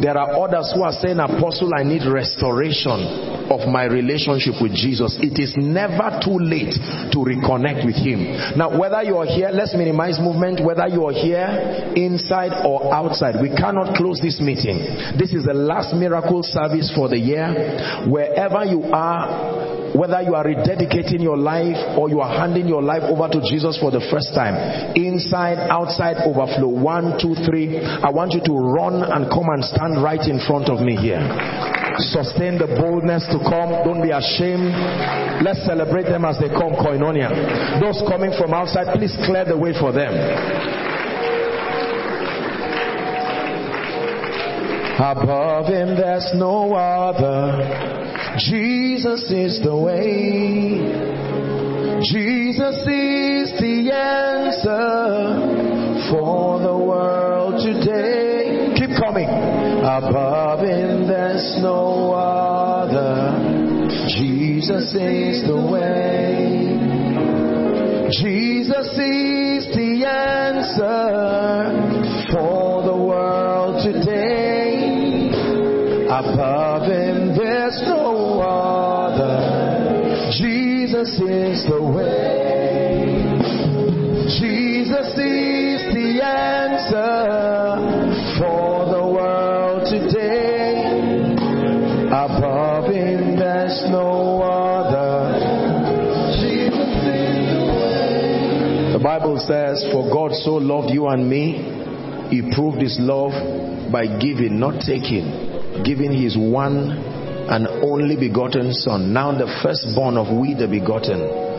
There are others who are saying, Apostle, I need restoration of my relationship with Jesus. It is never too late to reconnect with Him. Now, whether you are here, let's minimize movement, whether you are here inside or outside, we cannot close this meeting. This is the last miracle service for the year. Wherever you are, whether you are rededicating your life or you are handing your life over to Jesus for the first time, inside, outside, overflow. One, two, three. I want you to run and come and stand right in front of me here. Sustain the boldness to come. Don't be ashamed. Let's celebrate them as they come, Koinonia. Those coming from outside, please clear the way for them. Above him, there's no other. Jesus is the way. Jesus is the answer for the world today. Keep coming. Above him there's no other. Jesus is the way. Jesus is the answer for Jesus is the way. Jesus is the answer for the world today. Above him there's no other. Jesus is the way. The Bible says, For God so loved you and me, he proved his love by giving, not taking, giving his one only begotten Son, now the firstborn of we the begotten,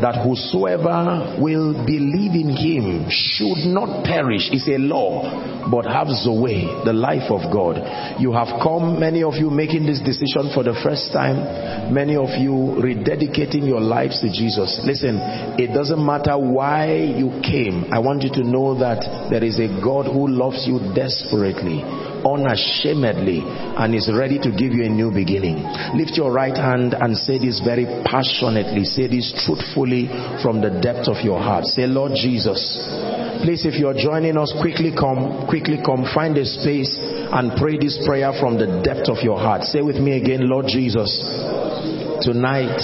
that whosoever will believe in him should not perish is a law, but have Zoe, the life of God. You have come, many of you making this decision for the first time, many of you rededicating your lives to Jesus. Listen, it doesn't matter why you came. I want you to know that there is a God who loves you desperately unashamedly and is ready to give you a new beginning. Lift your right hand and say this very passionately. Say this truthfully from the depth of your heart. Say, Lord Jesus, please, if you're joining us, quickly come, quickly come, find a space and pray this prayer from the depth of your heart. Say with me again, Lord Jesus, tonight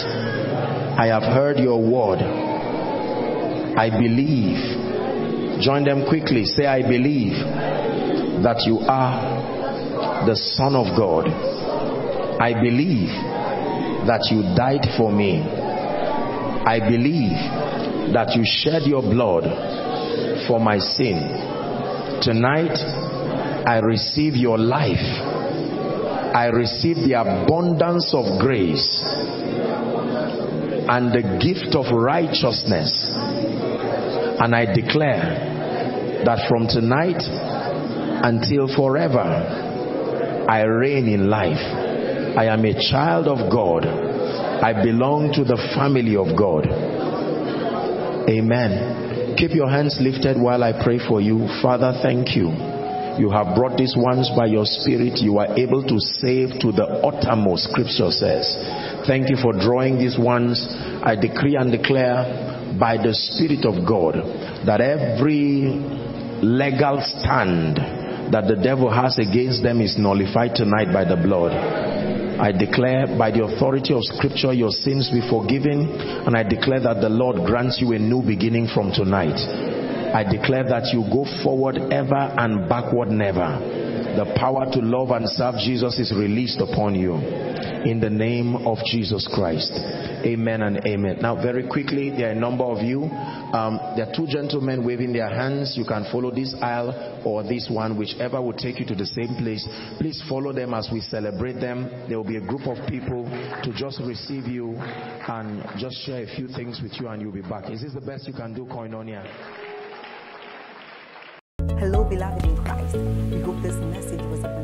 I have heard your word. I believe. Join them quickly. Say, I believe that you are the Son of God. I believe that you died for me. I believe that you shed your blood for my sin. Tonight, I receive your life. I receive the abundance of grace and the gift of righteousness. And I declare that from tonight, until forever. I reign in life. I am a child of God. I belong to the family of God. Amen. Keep your hands lifted while I pray for you. Father, thank you. You have brought these ones by your spirit. You are able to save to the uttermost, scripture says. Thank you for drawing these ones. I decree and declare by the Spirit of God that every legal stand that the devil has against them is nullified tonight by the blood. I declare by the authority of scripture your sins be forgiven and I declare that the Lord grants you a new beginning from tonight. I declare that you go forward ever and backward never. The power to love and serve Jesus is released upon you in the name of Jesus Christ. Amen and amen. Now, very quickly, there are a number of you. Um, there are two gentlemen waving their hands. You can follow this aisle or this one, whichever will take you to the same place. Please follow them as we celebrate them. There will be a group of people to just receive you and just share a few things with you, and you'll be back. Is this the best you can do, Koinonia? Hello, beloved in Christ. We hope this message was a